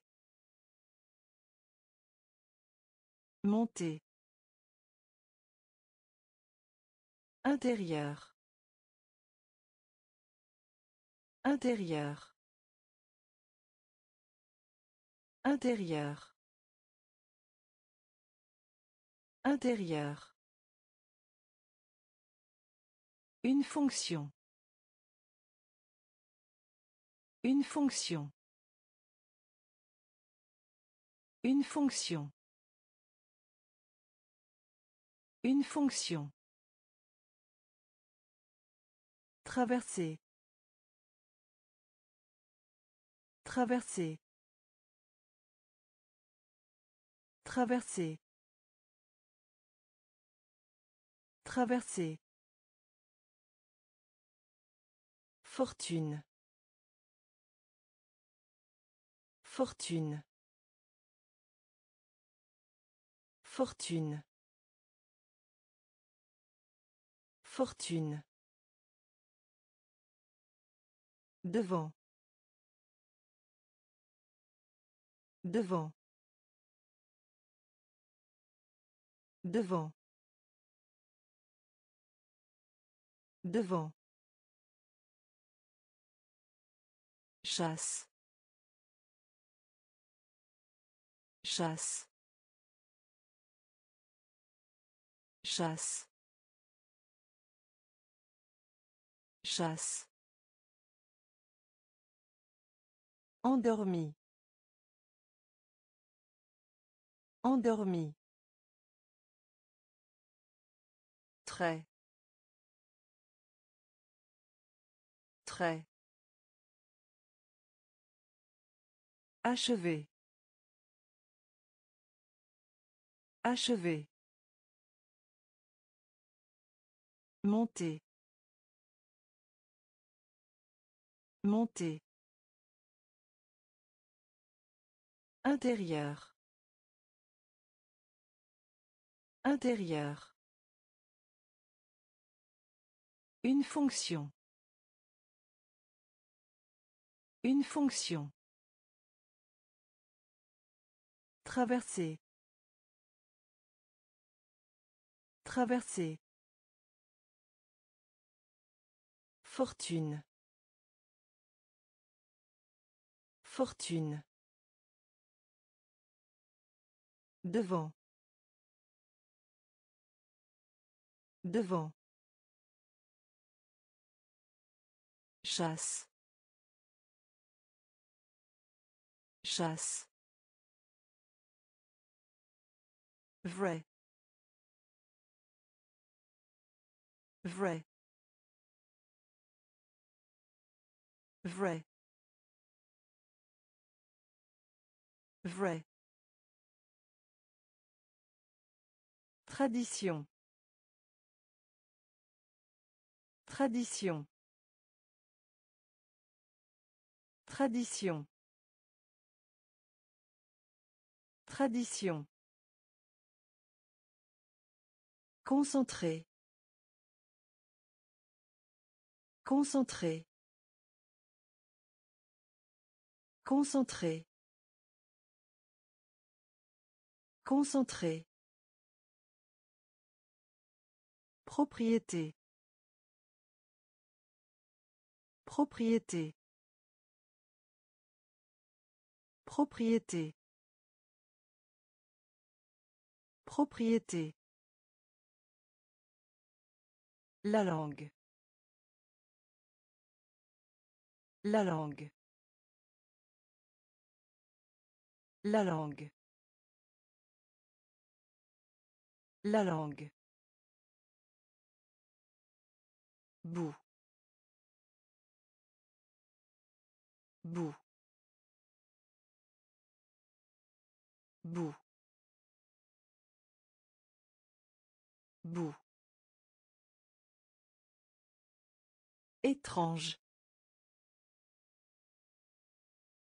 Monter. Intérieur. Intérieur. Intérieur. Intérieur. Une fonction. Une fonction. Une fonction. Une fonction. Traverser. Traverser. Traverser. Traverser. Fortune. Fortune. Fortune. Fortune. Devant. Devant. Devant. Devant. Chasse. Chasse. Chasse. Chasse. Endormi. Endormi. Très. Très. Achevé. Achevé. Monter. Monter. Intérieur. Intérieur. Une fonction. Une fonction. Traverser. Traverser. Fortune. Fortune. Devant. Devant. Chasse. Chasse. Vrai. Vrai. Vrai. Vrai. Tradition. Tradition. Tradition. Tradition. Concentré. Concentré. Concentré. Concentré. Propriété. Propriété. Propriété. Propriété. La langue. La langue. La langue. La langue. Bout. Bout. Bout. Bout. Étrange.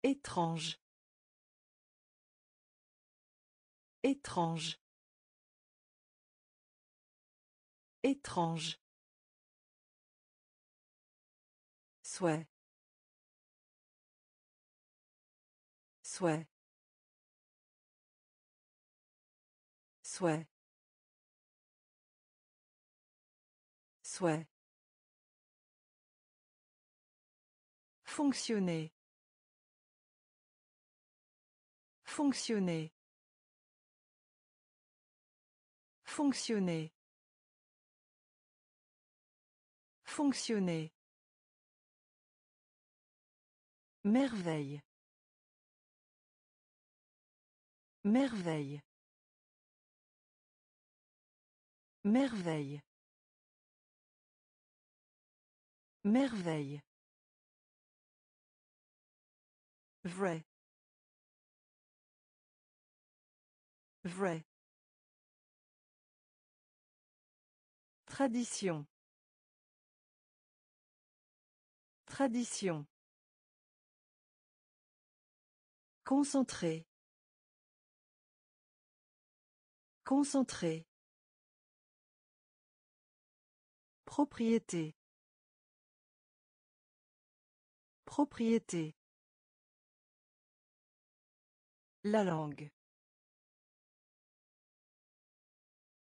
Étrange. Étrange. Étrange. Souhait. Souhait. Souhait. Souhait. Fonctionner. Fonctionner. Fonctionner. Fonctionner. Merveille. Merveille. Merveille. Merveille. Vrai. Vrai. Tradition. Tradition. Concentré. Concentré. Propriété. Propriété. La langue.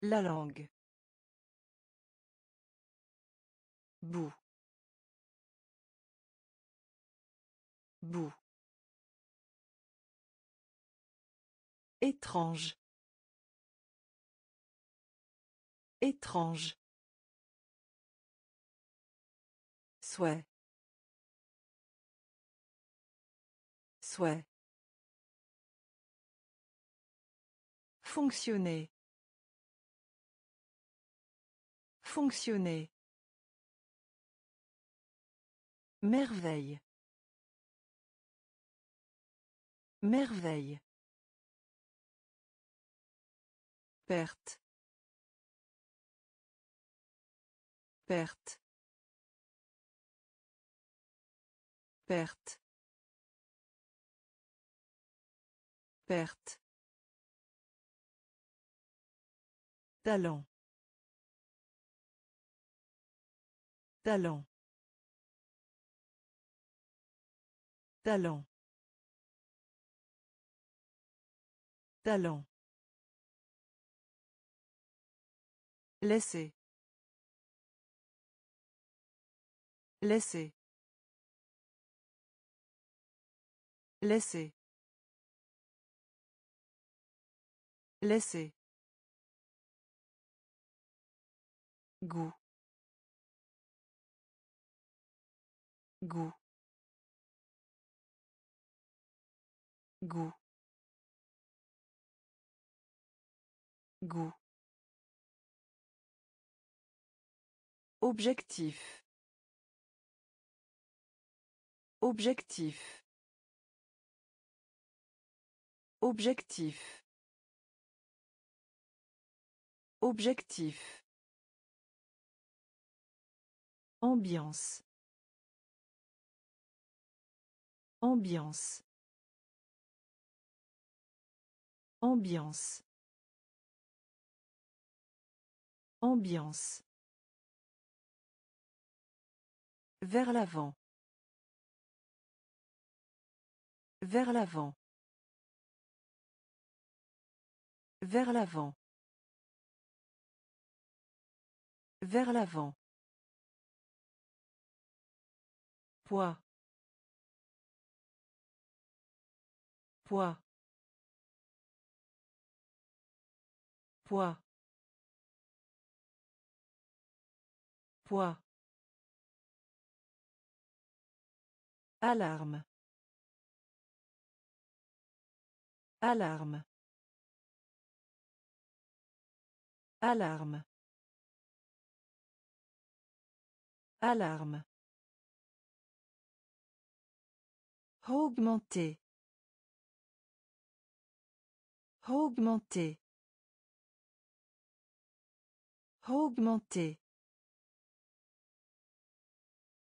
La langue. Bout. Bout. Étrange. Étrange. Souhait. Souhait. Fonctionner. Fonctionner. Merveille. Merveille. Perte. Perte. Perte. Perte. Talent. Talent. Talent. Talent. Laisser. Laisser. Laisser. Laisser. Goût. Goût. Goût. Goût. Objectif. Objectif. Objectif. Objectif. Ambiance. Ambiance. Ambiance. Ambiance. Vers l'avant. Vers l'avant. Vers l'avant. Vers l'avant. Poids. Poids. Poids. Poids. Alarme. Alarme. Alarme. Alarme. Augmenter. Augmenter. Augmenter.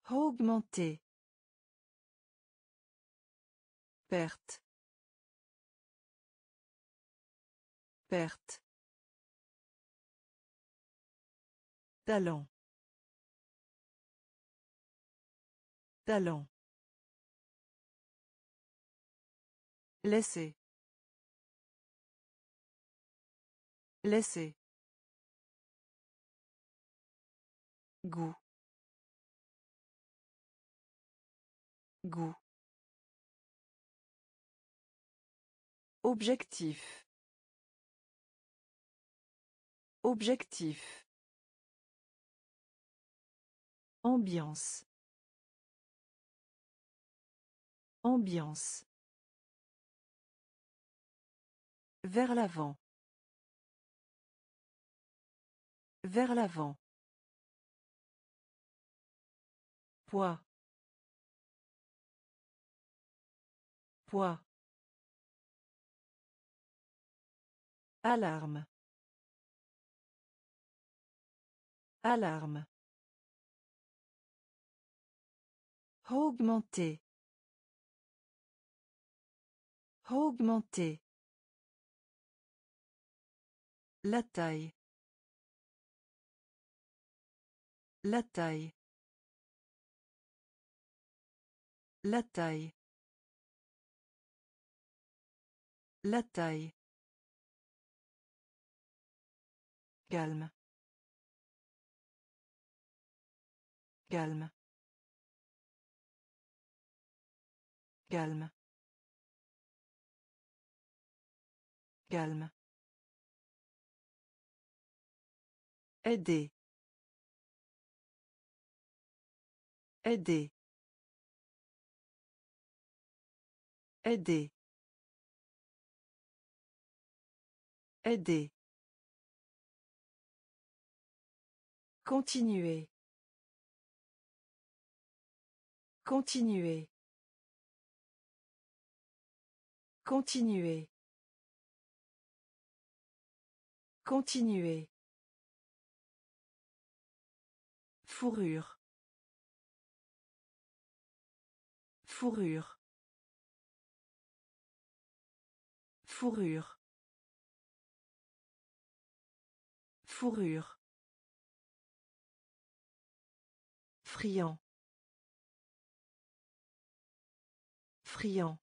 Augmenter. Perte. Perte. Talent. Talent. Laisser. Laisser. Goût. Goût. Objectif. Objectif. Ambiance. Ambiance. Vers l'avant. Vers l'avant. Poids. Poids. Alarme. Alarme. Augmenter. Augmenter. La taille. La taille. La taille. La taille. Calme. Calme. Calme. Calme. Aider. Aider. Aider. Aider. Continuer. Continuer. Continuer. Continuer. Fourrure. Fourrure. Fourrure. Fourrure. Friand. Friand.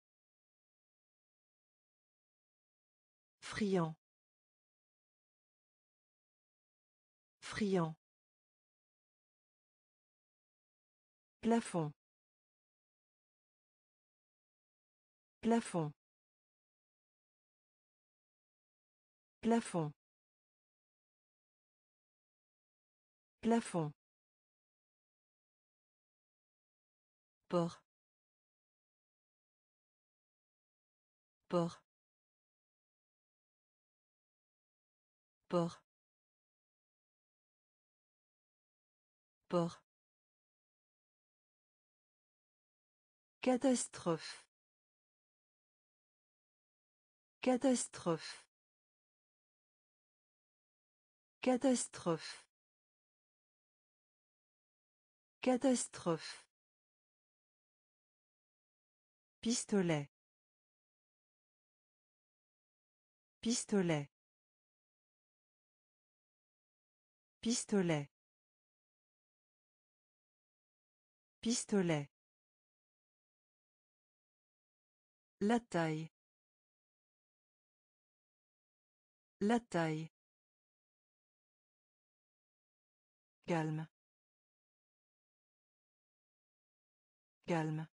Friand. Friand. Plafond. Plafond. Plafond. Plafond. Port. Port. Port. Port. Catastrophe. Catastrophe. Catastrophe. Catastrophe. Pistolet. Pistolet. Pistolet. Pistolet. La taille. La taille. Calme. Calme.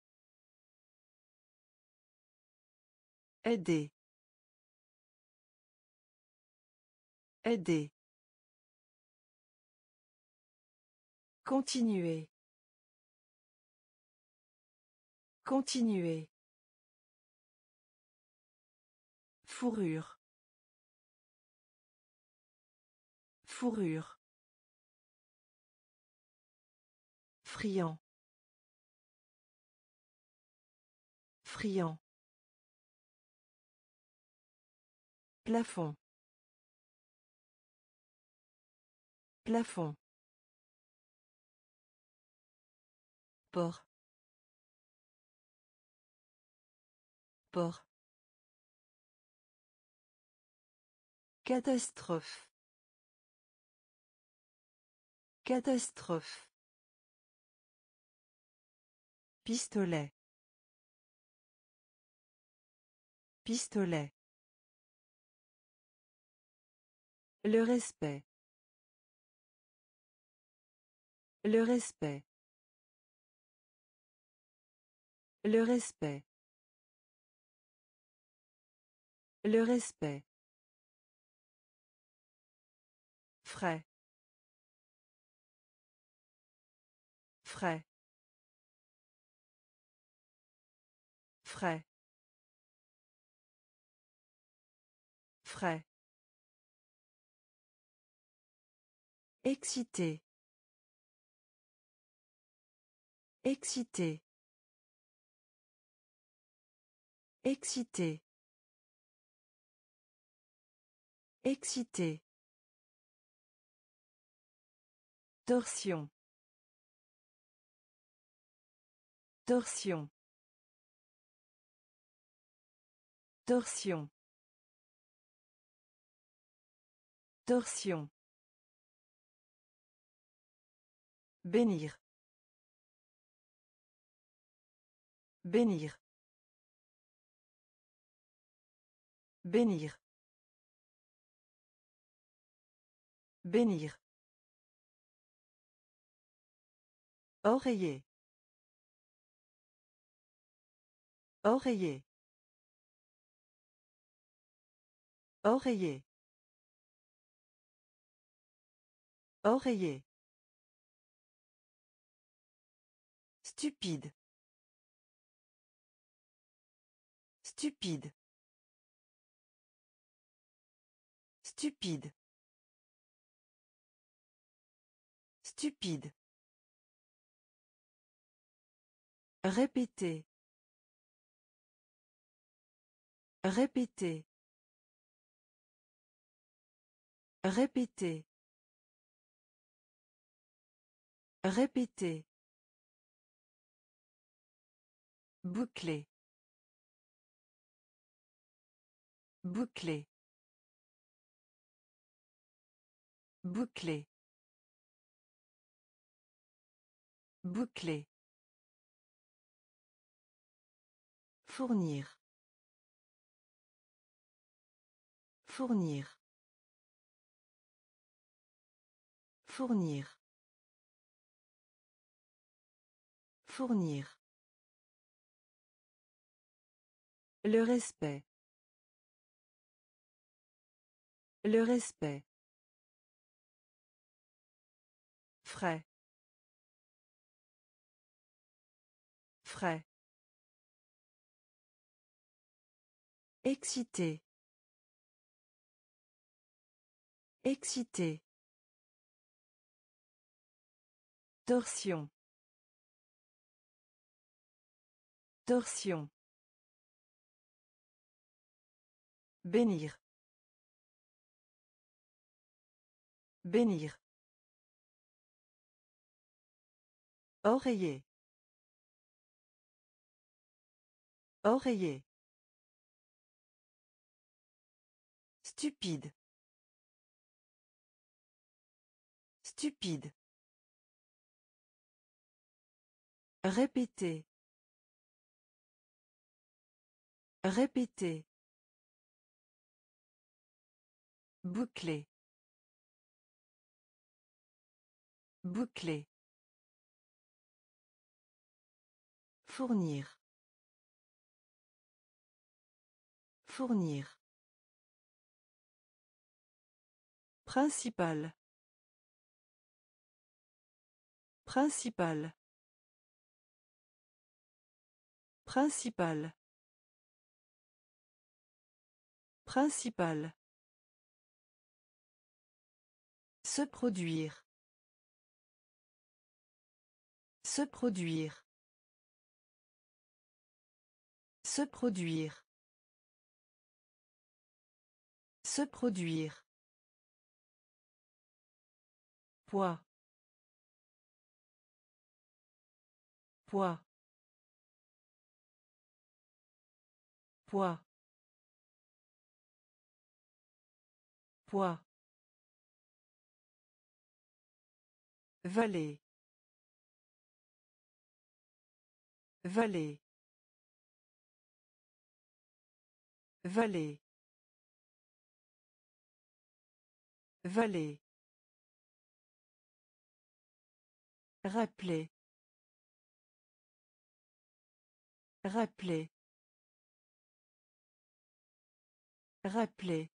Aider. Aider. Continuer. Continuer. Fourrure. Fourrure. Friand. Friand. Plafond. Plafond. Port. Port. Catastrophe. Catastrophe. Pistolet. Pistolet. Le respect. Le respect. Le respect. Le respect. Frais. Frais. Frais. Frais. Excité. Excité. Excité. Excité. Torsion. Torsion. Torsion. Torsion. Bénir. Bénir. Bénir. Bénir. Oreiller. Oreiller. Oreiller. Oreiller. Stupide. Stupide. Stupide. Stupide. Répétez. Répétez. Répétez. Répétez. Bouclé. Bouclé. Bouclé. Bouclé. Fournir. Fournir. Fournir. Fournir. Le respect. Le respect. Frais. Frais. Excité. Excité. Torsion. Torsion. Bénir. Bénir. Oreiller. Oreiller. Stupide. Stupide. Répétez. Répétez. Bouclé. Bouclé. Fournir. Fournir. Principal. Principal. Principal. Principal. Se produire. Se produire. Se produire. Se produire. Poids. Poids. Poids. Poids. Vallée. Vallée. Vallée. Vallée. Rappeler. Rappeler. Rappeler.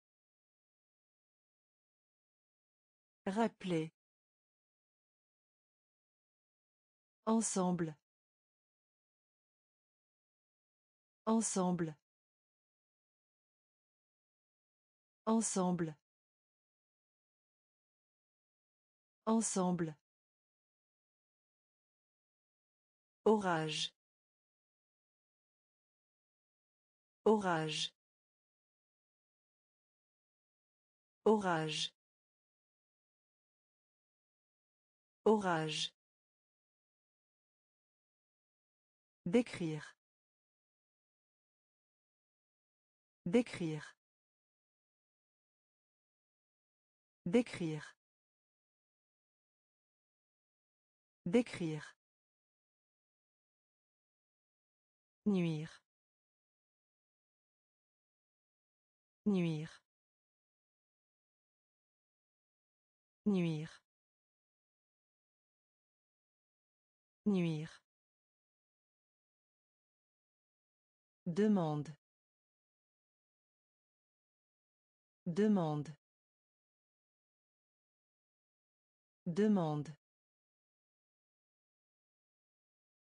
Rappeler. Ensemble. Ensemble. Ensemble. Ensemble. Orage. Orage. Orage. Orage. Décrire. Décrire. Décrire. Décrire. Nuire. Nuire. Nuire. Nuire. Demande. Demande. Demande.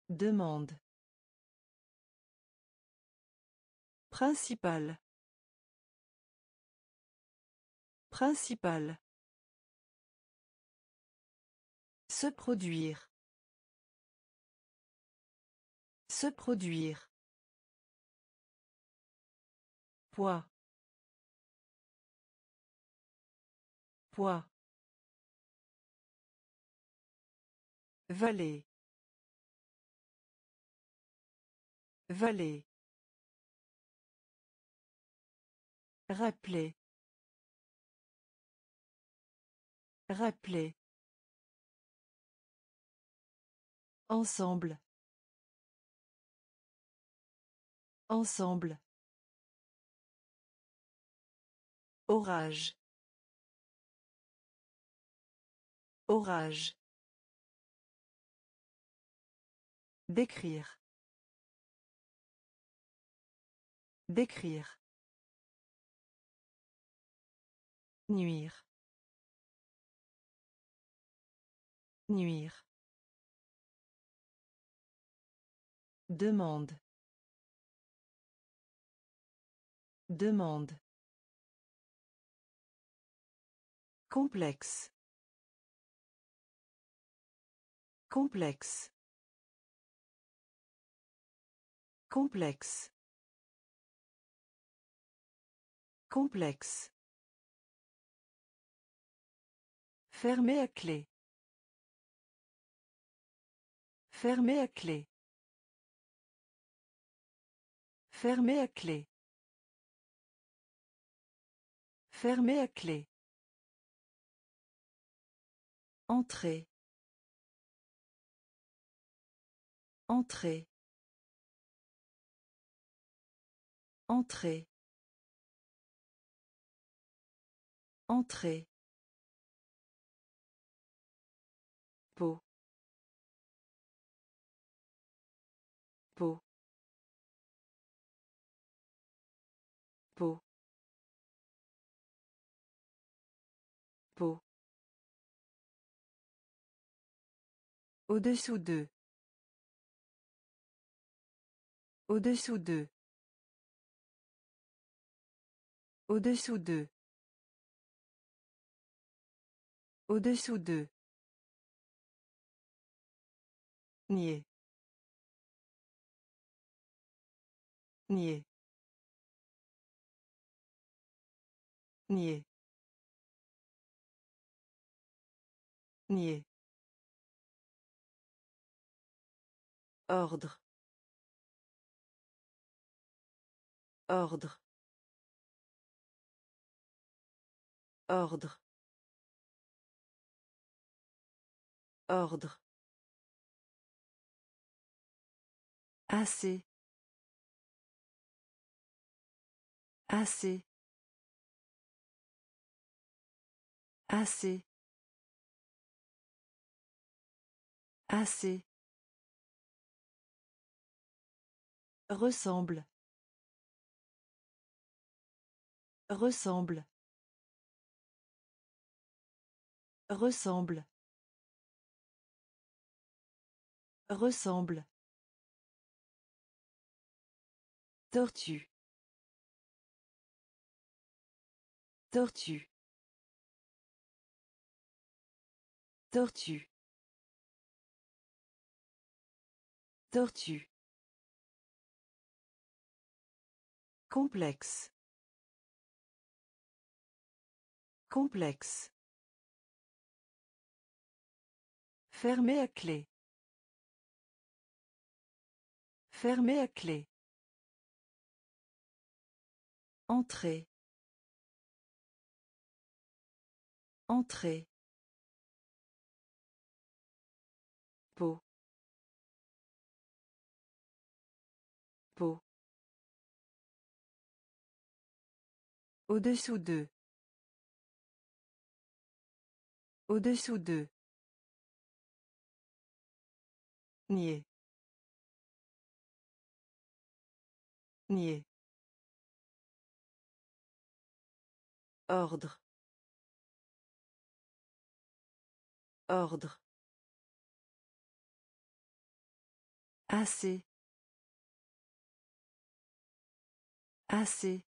Demande. Principal. Principal. Se produire. Se produire. Poids. Poids. Vallée. Vallée. Rappeler. Rappeler. Ensemble. Ensemble. Orage. Orage. Décrire. Décrire. Nuire. Nuire. Demande. Demande. Complexe. Complexe. Complexe. Complexe. Fermé à clé. Fermé à clé. Fermé à clé. Fermé à clé. Entrée. Entrée. Entrée. Entrée. Au-dessous d'eux. Au-dessous d'eux. Au-dessous d'eux. Au-dessous d'eux. Nier. Nier. Nier. Nier. Ordre. Ordre. Ordre. Ordre. Assez. Assez. Assez. Assez. Ressemble. Ressemble. Ressemble. Ressemble. Tortue. Tortue. Tortue. Tortue. Complexe. Complexe. Fermé à clé. Fermé à clé. Entrée. Entrée. Au-dessous d'eux. Au-dessous d'eux. Nier. Nier. Ordre. Ordre. Assez. Assez.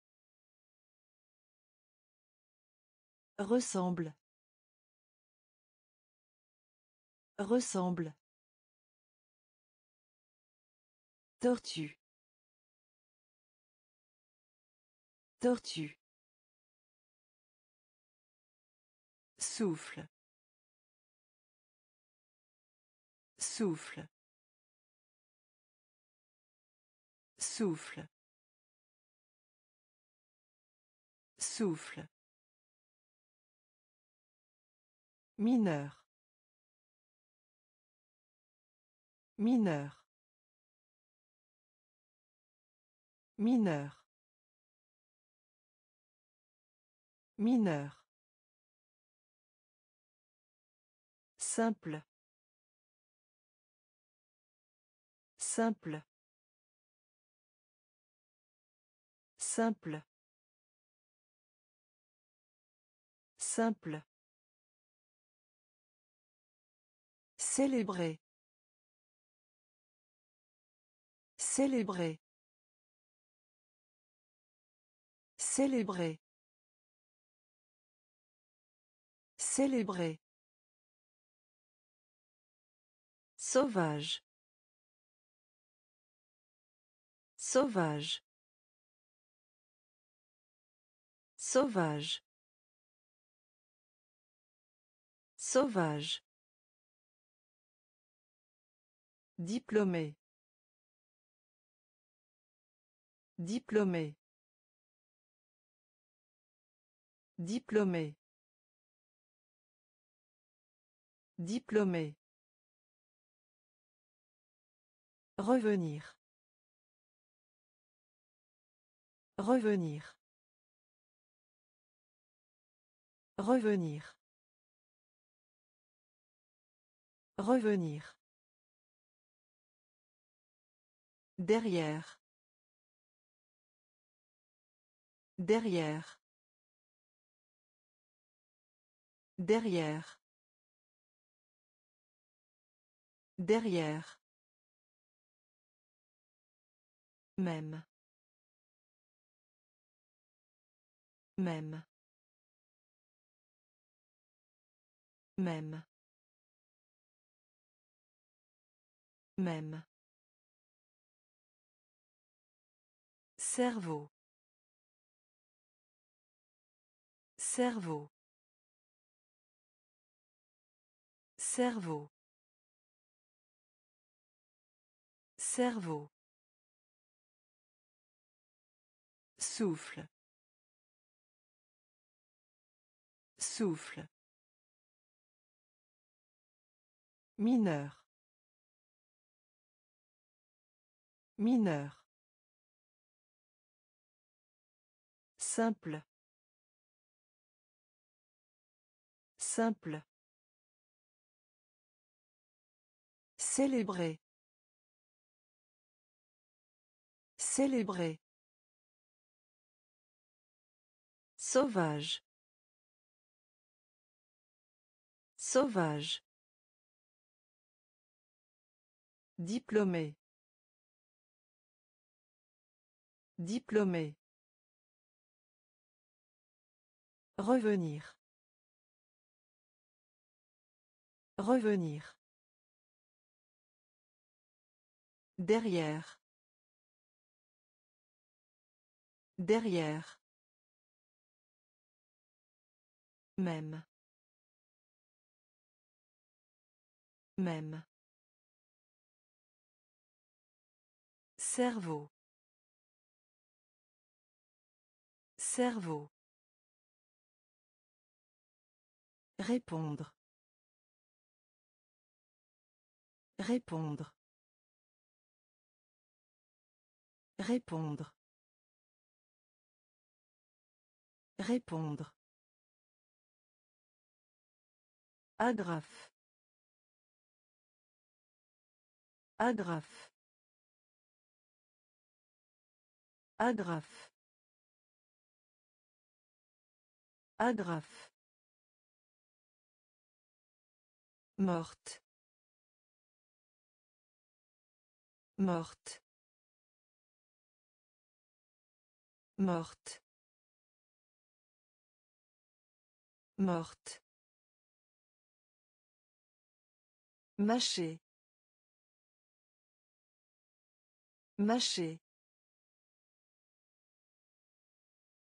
Ressemble. Ressemble. Tortue. Tortue. Souffle. Souffle. Souffle. Souffle. Mineur. Mineur. Mineur. Mineur. Simple. Simple. Simple. Simple. Célébrer. Célébrer. Célébrer. Célébrer. Sauvage. Sauvage. Sauvage. Sauvage. Diplômé. Diplômé. Diplômé. Diplômé. Revenir. Revenir. Revenir. Revenir. Derrière. Derrière. Derrière. Derrière. Même. Même. Même. Même. Cerveau. Cerveau. Cerveau. Cerveau. Souffle. Souffle. Mineur. Mineur. Simple. Simple. Célébrer. Célébrer. Sauvage. Sauvage. Diplômé. Diplômé. Revenir. Revenir. Derrière. Derrière. Même. Même. Cerveau. Cerveau. Répondre. Répondre. Répondre. Répondre. Agrafe. Agrafe. Agrafe. Agrafe. Morte. Morte. Morte. Morte. Mâcher. Mâcher.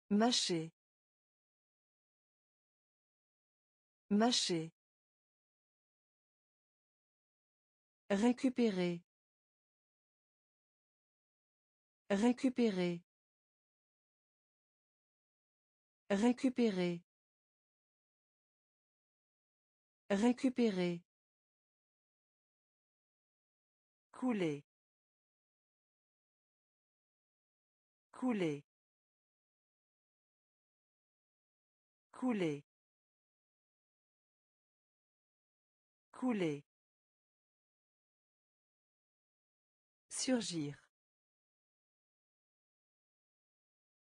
Mâcher. Mâcher. Récupérer. Récupérer. Récupérer. Récupérer. Couler. Couler. Couler. Couler. Surgir.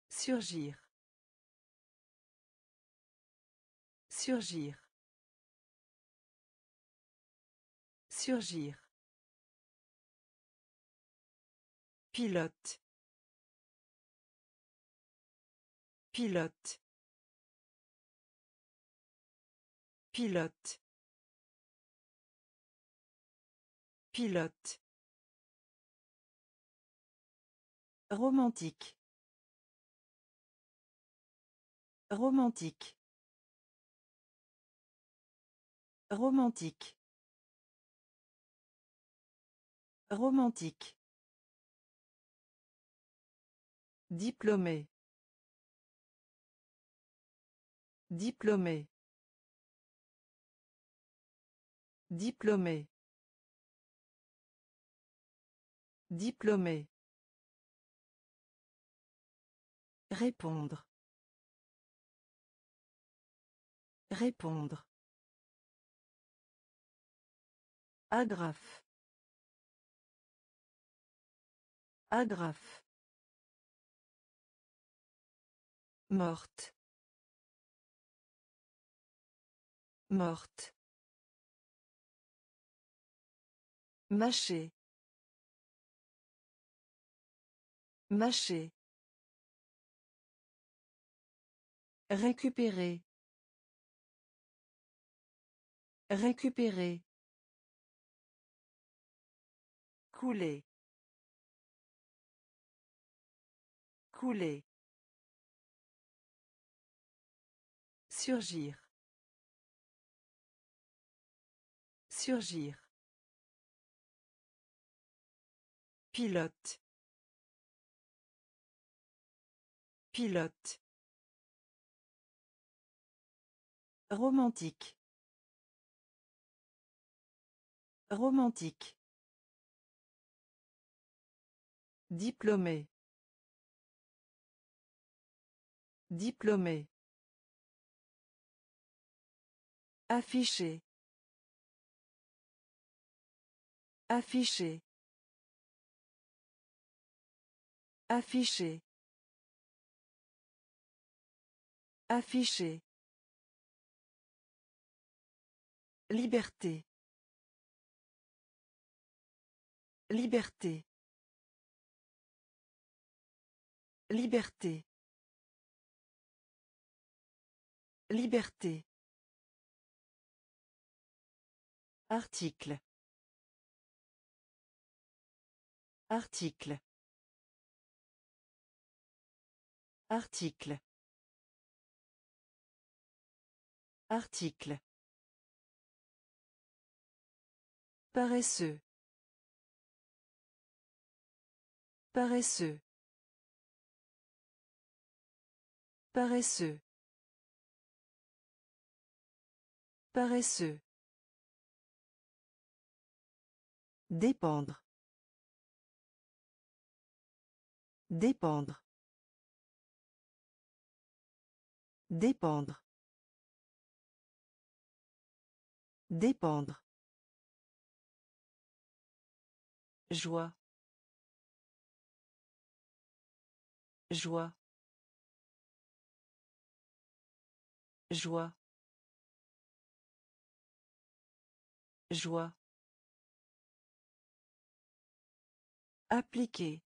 Surgir. Surgir. Surgir. Pilote. Pilote. Pilote. Pilote. Romantique. Romantique. Romantique. Romantique. Diplômé. Diplômé. Diplômé. Diplômé. Répondre. Répondre. Agrafe. Agrafe. Morte. Morte. Mâcher. Mâcher. Récupérer. Récupérer. Couler. Couler. Surgir. Surgir. Pilote. Pilote. Romantique. Romantique. Diplômé. Diplômé. Affiché. Affiché. Affiché. Affiché. Liberté. Liberté. Liberté. Liberté. Article. Article. Article. Article. Paresseux. Paresseux. Paresseux. Paresseux. Dépendre. Dépendre. Dépendre. Dépendre. Joie. Joie. Joie. Joie. Appliquer.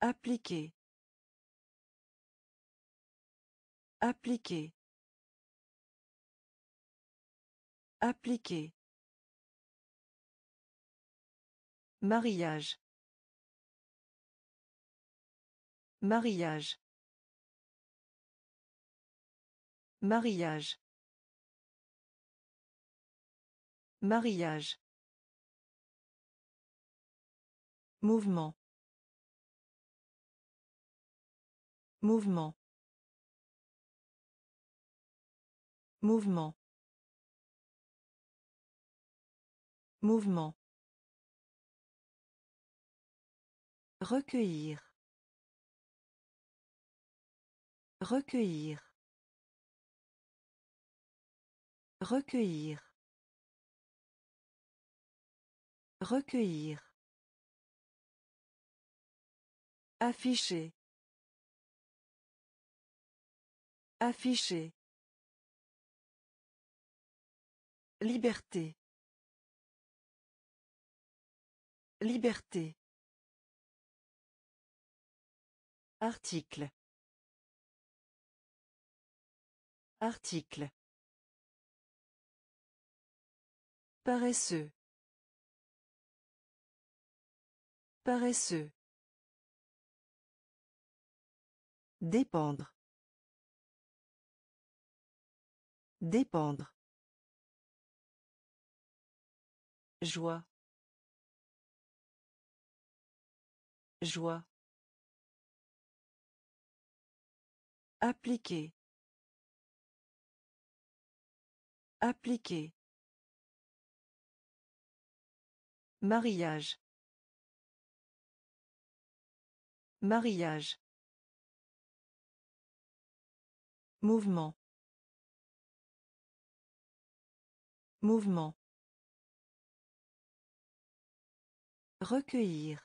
Appliquer. Appliquer. Appliquer. Mariage. Mariage. Mariage. Mariage. Mouvement. Mouvement. Mouvement. Mouvement. Recueillir. Recueillir. Recueillir. Recueillir. Afficher. Afficher. Liberté. Liberté. Article. Article. Paresseux. Paresseux. Dépendre. Dépendre. Joie. Joie. Appliquer. Appliquer. Mariage. Mariage. Mouvement. Mouvement. Recueillir.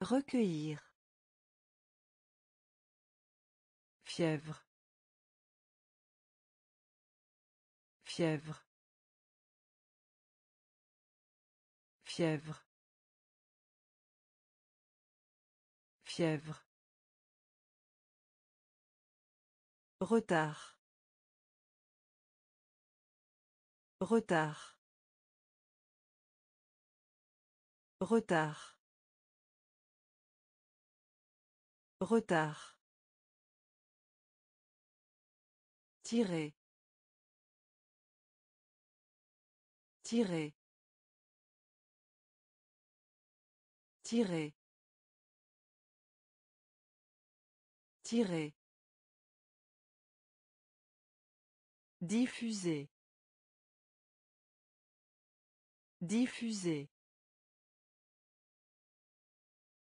Recueillir. Fièvre. Fièvre. Fièvre. Fièvre. Retard. Retard. Retard. Retard. Tirer. Tirer. Tirer. Tirer. Diffuser. Diffuser.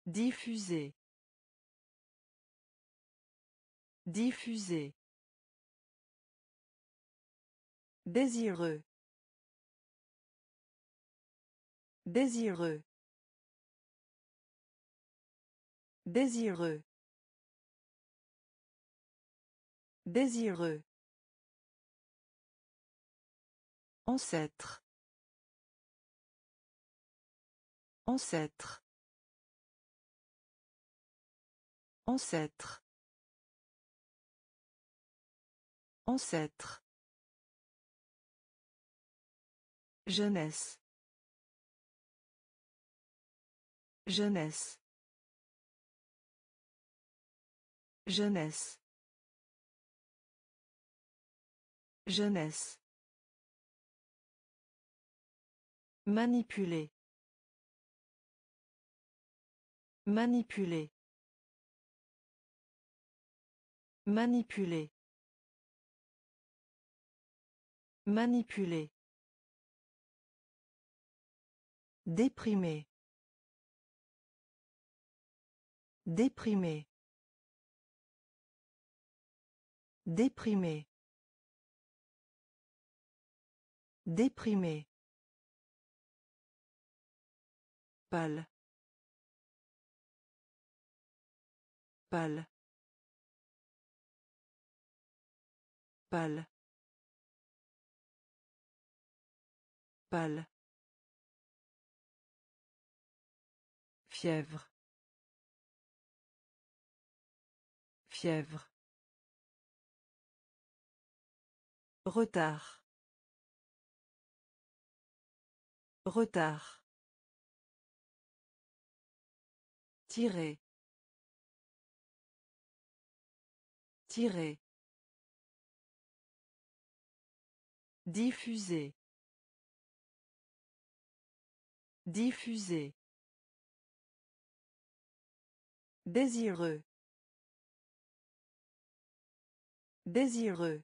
Diffuser. Diffuser. Désireux. Désireux. Désireux. Désireux. Ancêtre. Ancêtre. Ancêtre. Ancêtre. Jeunesse. Jeunesse. Jeunesse. Jeunesse. Manipuler. Manipuler. Manipuler. Manipuler. Déprimé. Déprimé. Déprimé. Déprimé. Pâle. Pâle. Pâle. Pâle. Fièvre. Fièvre. Retard. Retard. Tirer. Tirer. Diffuser. Diffuser. Désireux. Désireux.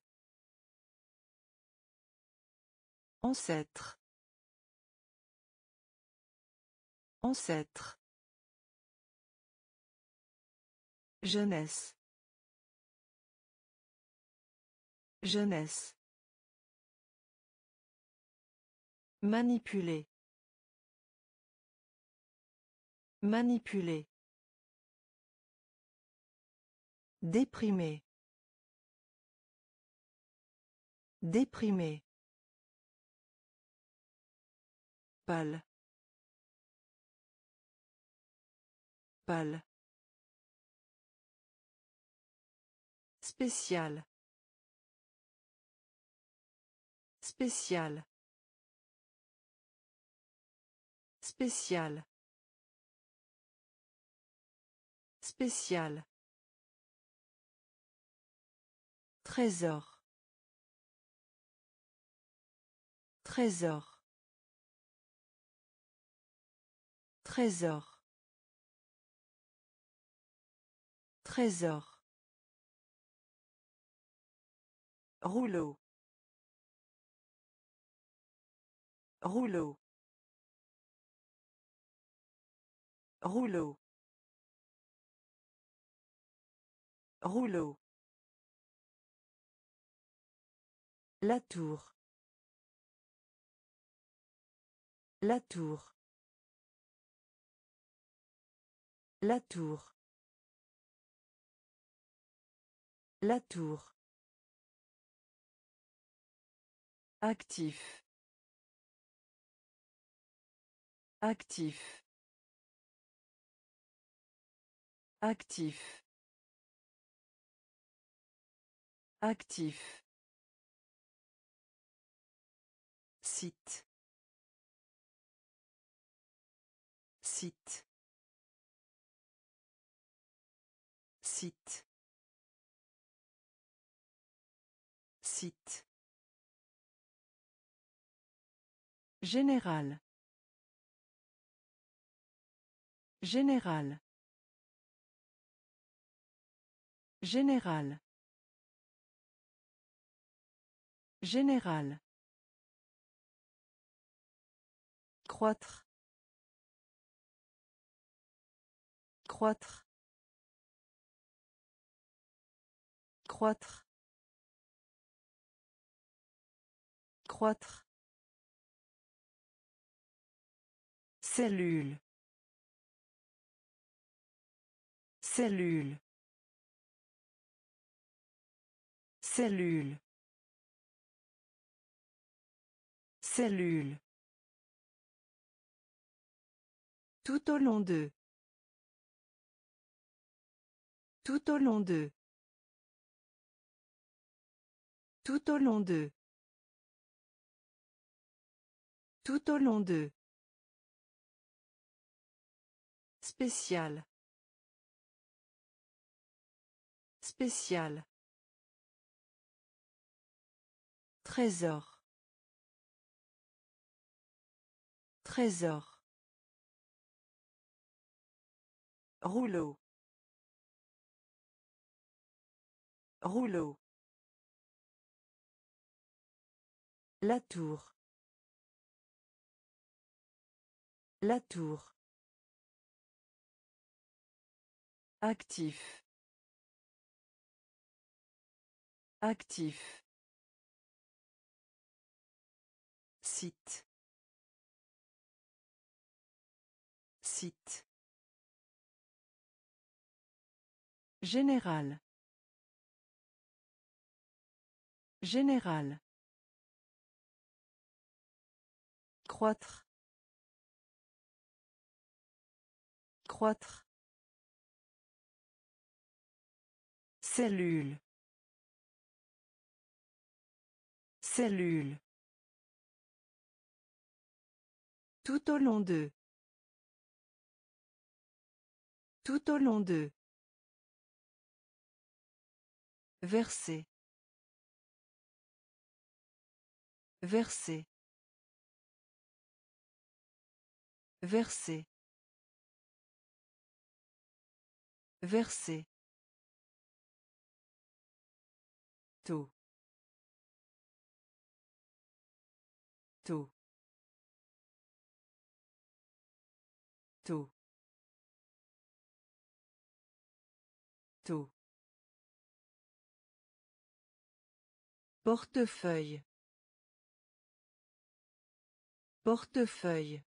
Ancêtre. Ancêtre. Jeunesse. Jeunesse. Manipuler. Manipuler. Déprimé. Déprimé. Pâle. Pâle. Spécial. Spécial. Spécial. Spécial. Trésor. Trésor. Trésor. Trésor. Rouleau. Rouleau. Rouleau. Rouleau. La tour. La tour. La tour. La tour. Actif. Actif. Actif. Actif. Site. Site. Site. Site. Général. Général. Général. Général. Croître. Croître. Croître. Croître. Cellule. Cellule. Cellule. Cellule. Tout au long d'eux. Tout au long d'eux. Tout au long d'eux. Tout au long d'eux. Spécial. Spécial. Trésor. Trésor. Rouleau. Rouleau. La tour. La tour. Actif. Actif. Site. Site. Général. Général. Croître. Croître. Cellule. Cellule. Tout au long d'eux. Tout au long d'eux. Verser. Verser. Verser. Verser. Tôt. Tôt. Tôt. Tôt. Portefeuille. Portefeuille.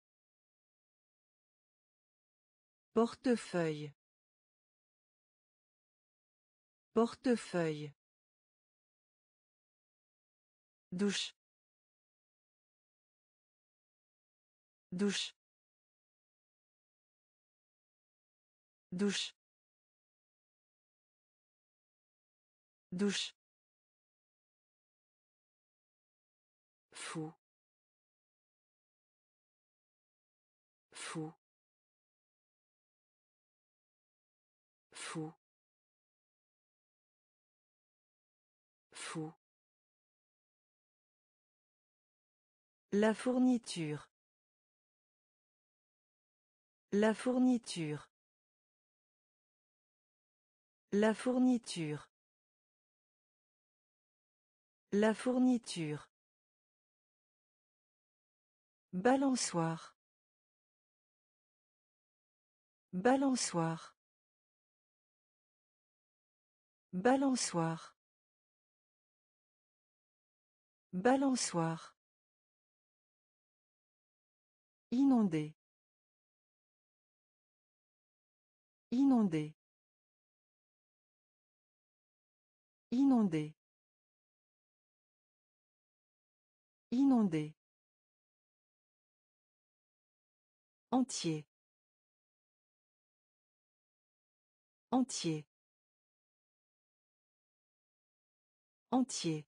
Portefeuille. Portefeuille. Douche. Douche. Douche. Douche. Fou. Fou. Fou. Fou. La fourniture. La fourniture. La fourniture. La fourniture. Balançoire. Balançoire. Balançoire. Balançoire. Inondé. Inondé. Inondé. Inondé. Entier. Entier. Entier.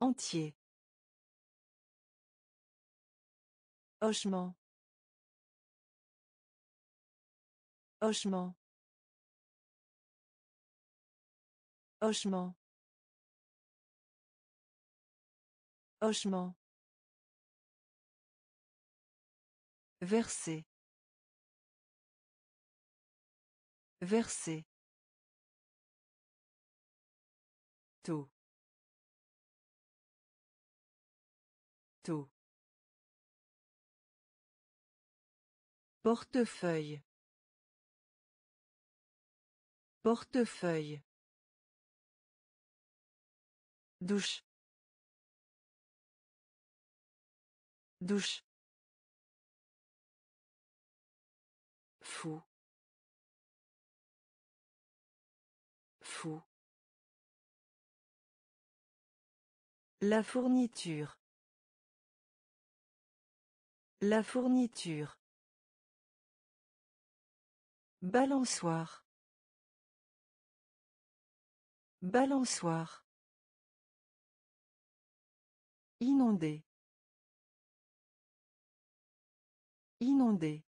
Entier. Hochement. Hochement. Hochement. Hochement. Verser. Verser. Tôt. Tôt. Portefeuille. Portefeuille. Douche. Douche. Fou. Fou. La fourniture. La fourniture. Balançoire. Balançoire. Inondé. Inondé.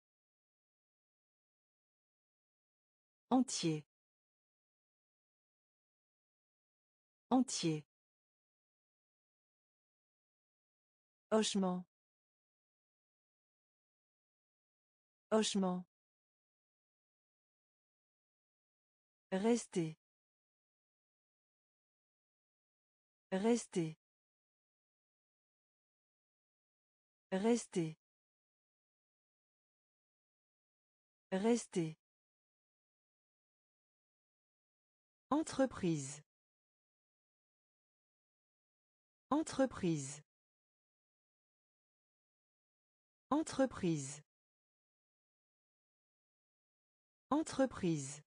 Entier. Entier. Hochement. Hochement. Rester. Rester. Rester. Rester. Entreprise. Entreprise. Entreprise. Entreprise.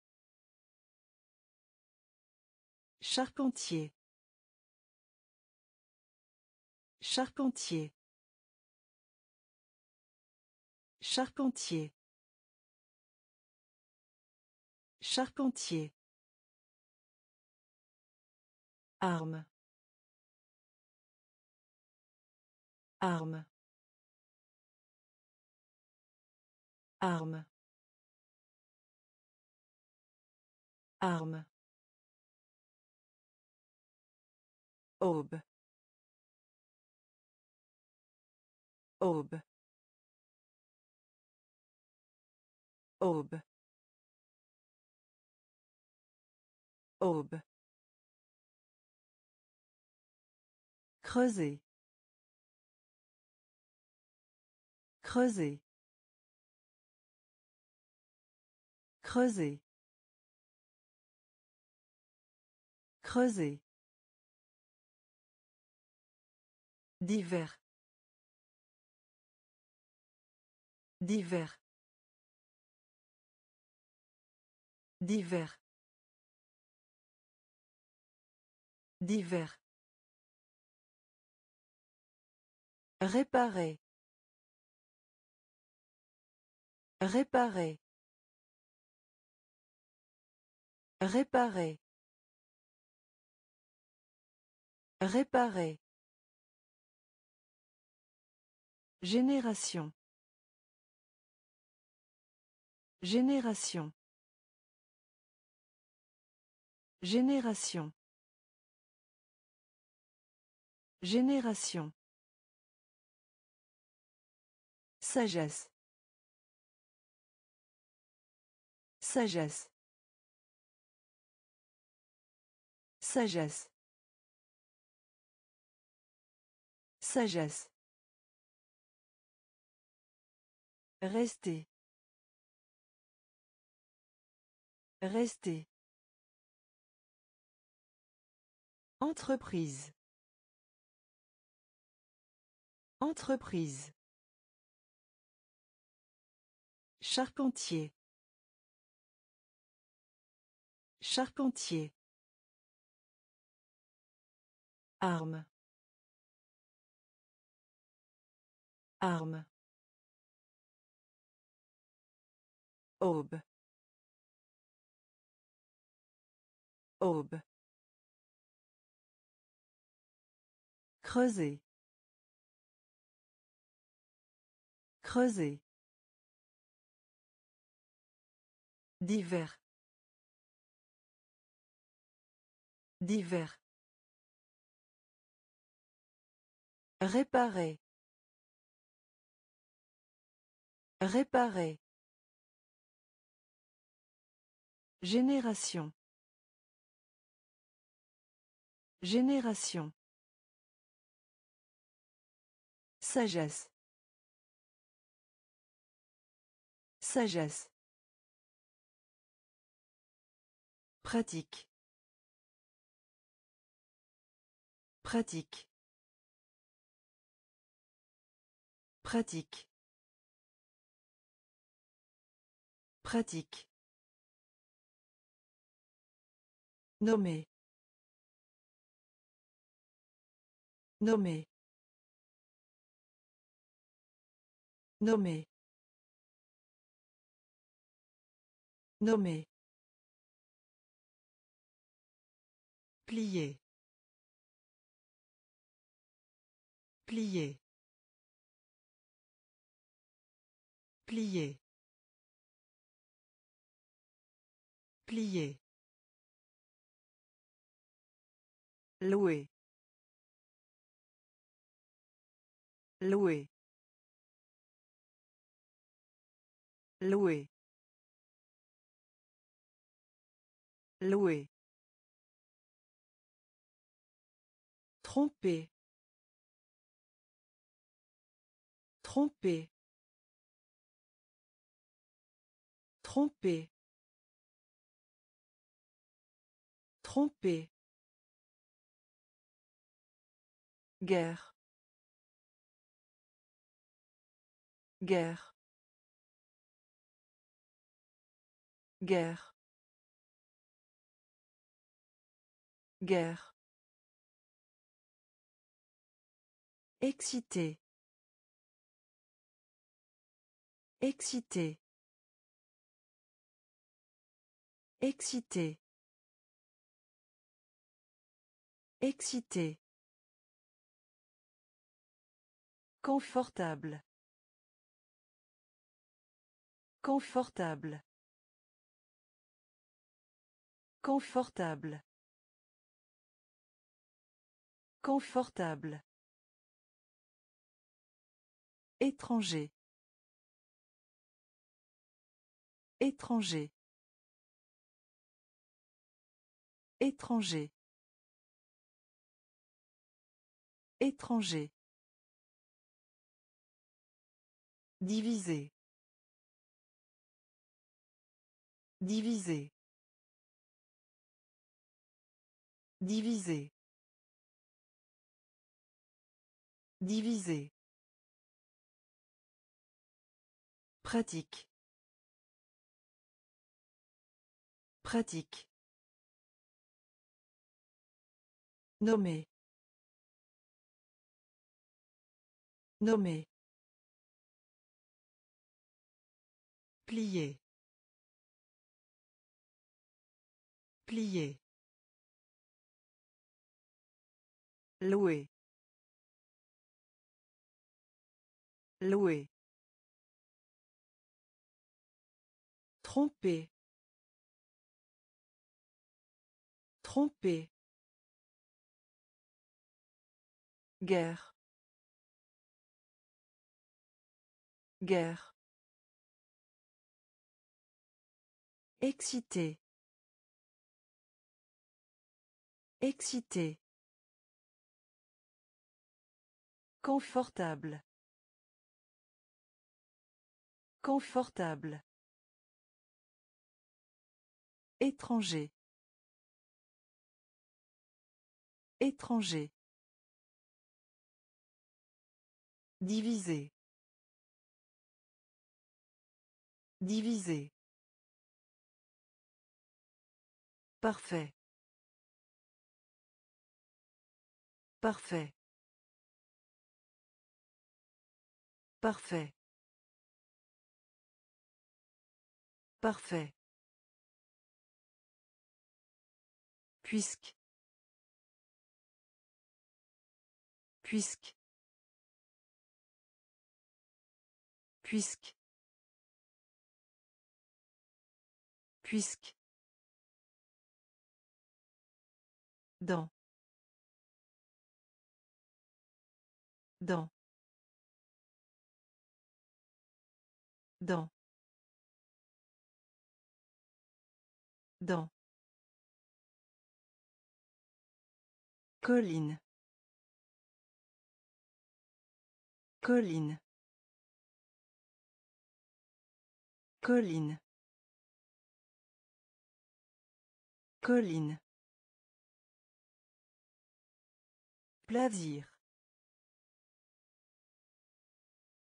Charpentier. Charpentier. Charpentier. Charpentier. Arme. Arme. Arme. Arme. Aube. Aube. Aube. Aube. Creuser. Creuser. Creuser. Creuser. Divers. Divers. Divers. Divers. Réparer. Réparer. Réparer. Réparer. Génération. Génération. Génération. Génération. Sagesse. Sagesse. Sagesse. Sagesse. Rester. Rester. Entreprise. Entreprise. Charpentier. Charpentier. Arme. Arme. Aube. Aube. Creuser. Creuser. Divers. Divers. Réparer. Réparer. Génération. Génération. Sagesse. Sagesse. Pratique. Pratique. Pratique. Pratique. Nommer. Nommer. Nommer. Nommer. Plier. Plier. Plier. Plier. Louer. Louer. Louer. Louer. Tromper. Tromper. Tromper. Tromper. Guerre. Guerre. Guerre. Guerre. Excité. Excité. Excité. Excité. Confortable. Confortable. Confortable. Confortable. Étranger. Étranger. Étranger. Étranger. Diviser. Diviser. Diviser. Diviser. Pratique. Pratique. Nommer. Nommer. Plier. Plier. Louer. Louer. Tromper. Tromper. Guerre. Guerre. Excité. Excité. Confortable. Confortable. Étranger. Étranger. Diviser. Diviser. Parfait. Parfait. Parfait. Parfait. Puisque. Puisque. Puisque. Puisque. Dans. Dans. Dans. Dans. Colline. Colline. Colline. Colline. Plaisir.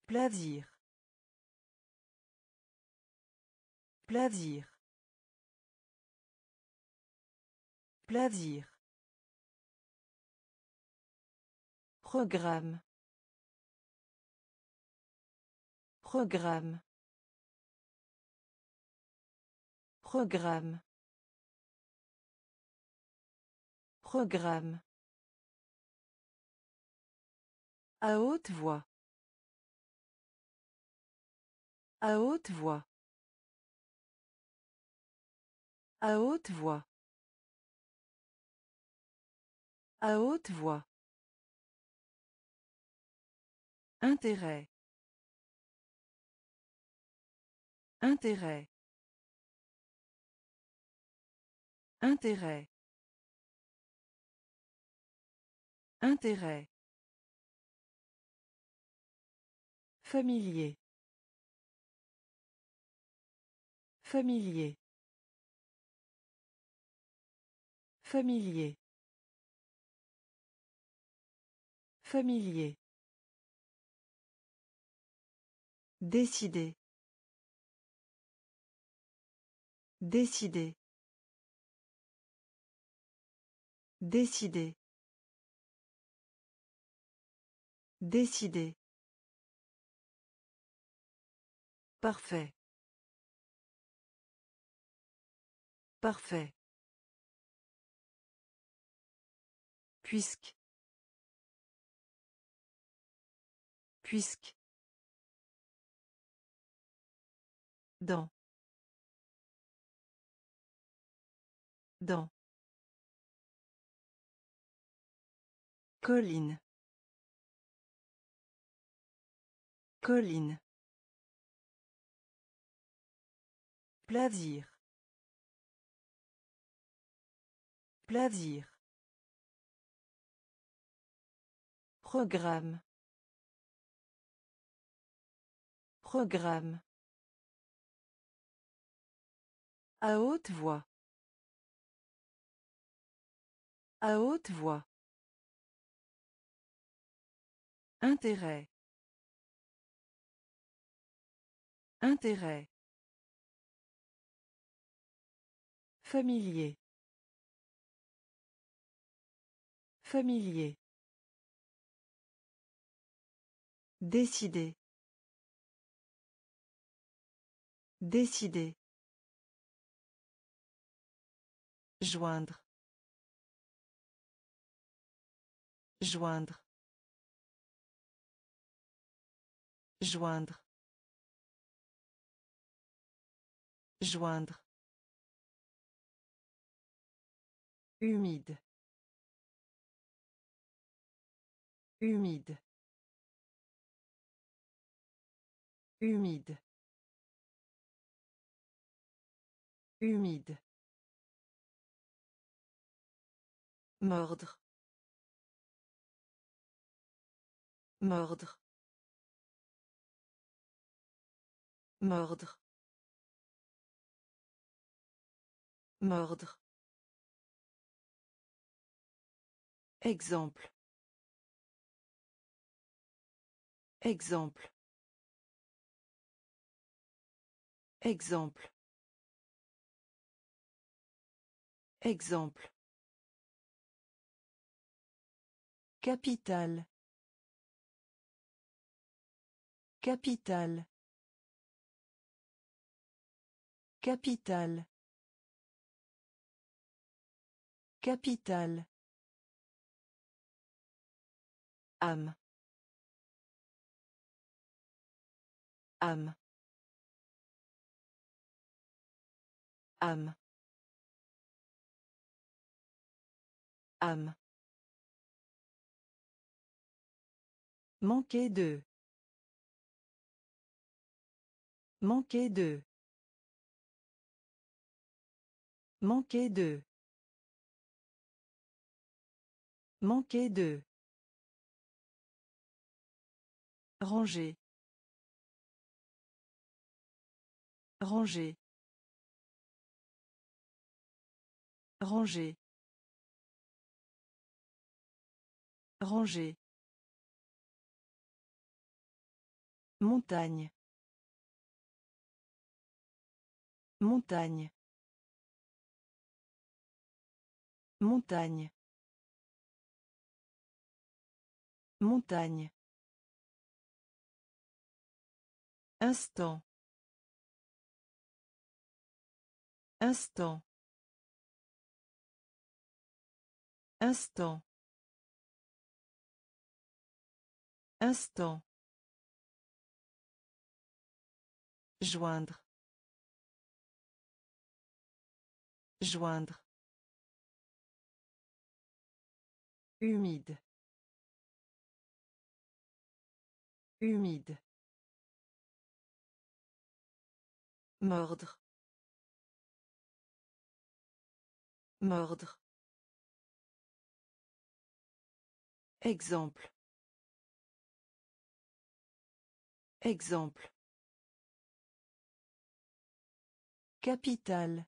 Plaisir. Plaisir. Plaisir. Programme. Programme. Programme. Programme. À haute voix. À haute voix. À haute voix. À haute voix. Intérêt. Intérêt. Intérêt. Intérêt. Familier. Familier. Familier. Familier. Décider. Décider. Décider. Décider. Parfait. Parfait. Puisque. Puisque. Dans. Dans. Colline. Colline. Plaisir. Plaisir. Programme. Programme. À haute voix. À haute voix. Intérêt. Intérêt. Familier. Familier. Décider. Décider. Joindre. Joindre. Joindre. Joindre. Humide. Humide. Humide. Humide. Mordre. Mordre. Mordre. Mordre. Exemple. Exemple. Exemple. Exemple. Capital. Capital. Capital. Capital. âme âme âme âme Manquer de. Manquer de. Manquer de. Manquer de. Ranger. Ranger. Ranger. Ranger. Montagne. Montagne. Montagne. Montagne. Instant. Instant. Instant. Instant. Joindre. Joindre. Humide. Humide. Mordre. Mordre. Exemple. Exemple. Capital.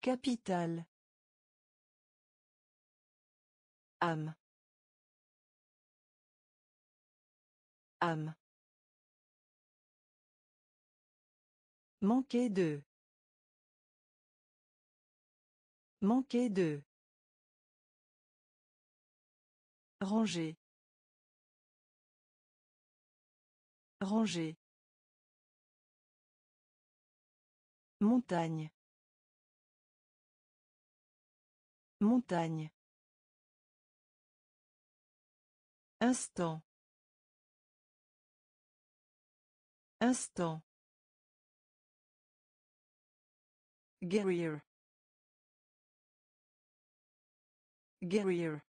Capital. âme âme manquer de. Manquer de. Ranger. Ranger montagne montagne Instant. Instant. Guerrier. Guerrier.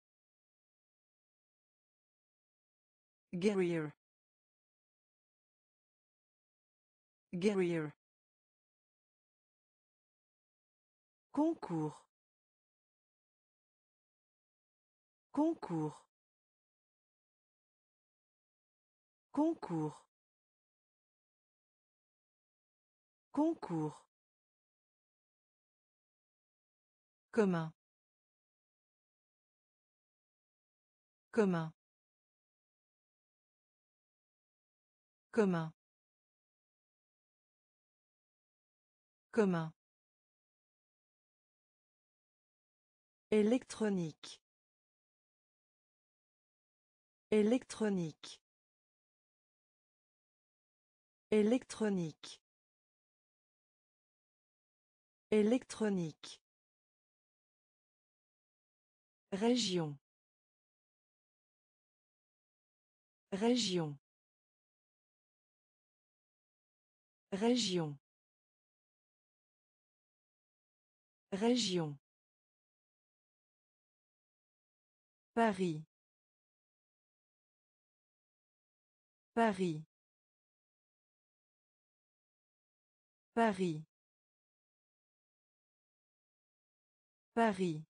Guerrier. Guerrier. Concours. Concours. Concours. Concours. Commun. Commun. Commun. Commun. Électronique. Électronique. Électronique. Électronique. Région. Région. Région. Région. Paris. Paris. Paris. Paris.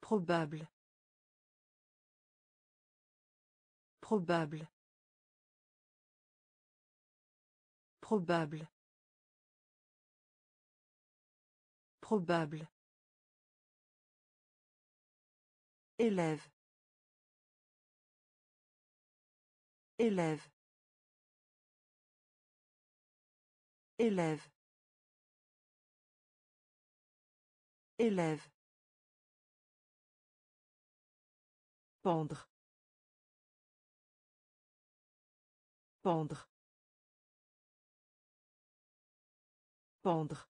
Probable. Probable. Probable. Probable. Élève. Élève. Élève. Élève. Pendre. Pendre. Pendre.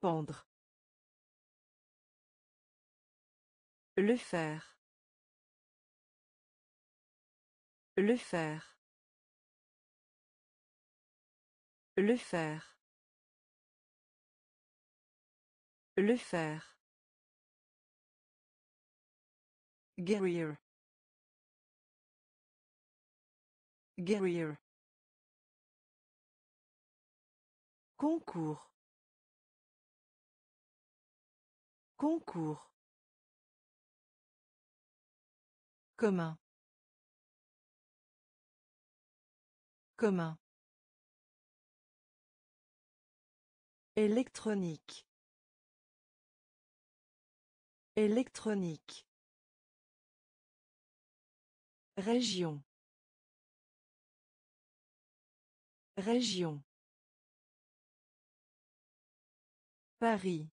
Pendre. Le faire. Le faire. Le faire. Le faire. Guerrier. Guerrier. Concours. Concours. Commun. Commun. Électronique. Électronique. Région. Région. Paris.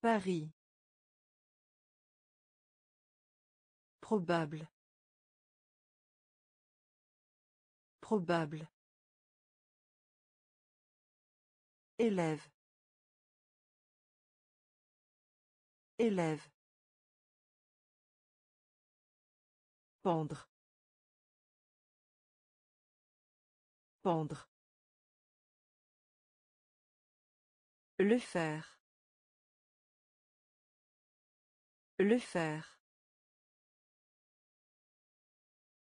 Paris. Probable. Probable. Élève. Élève. Pendre. Pendre. Le faire. Le faire.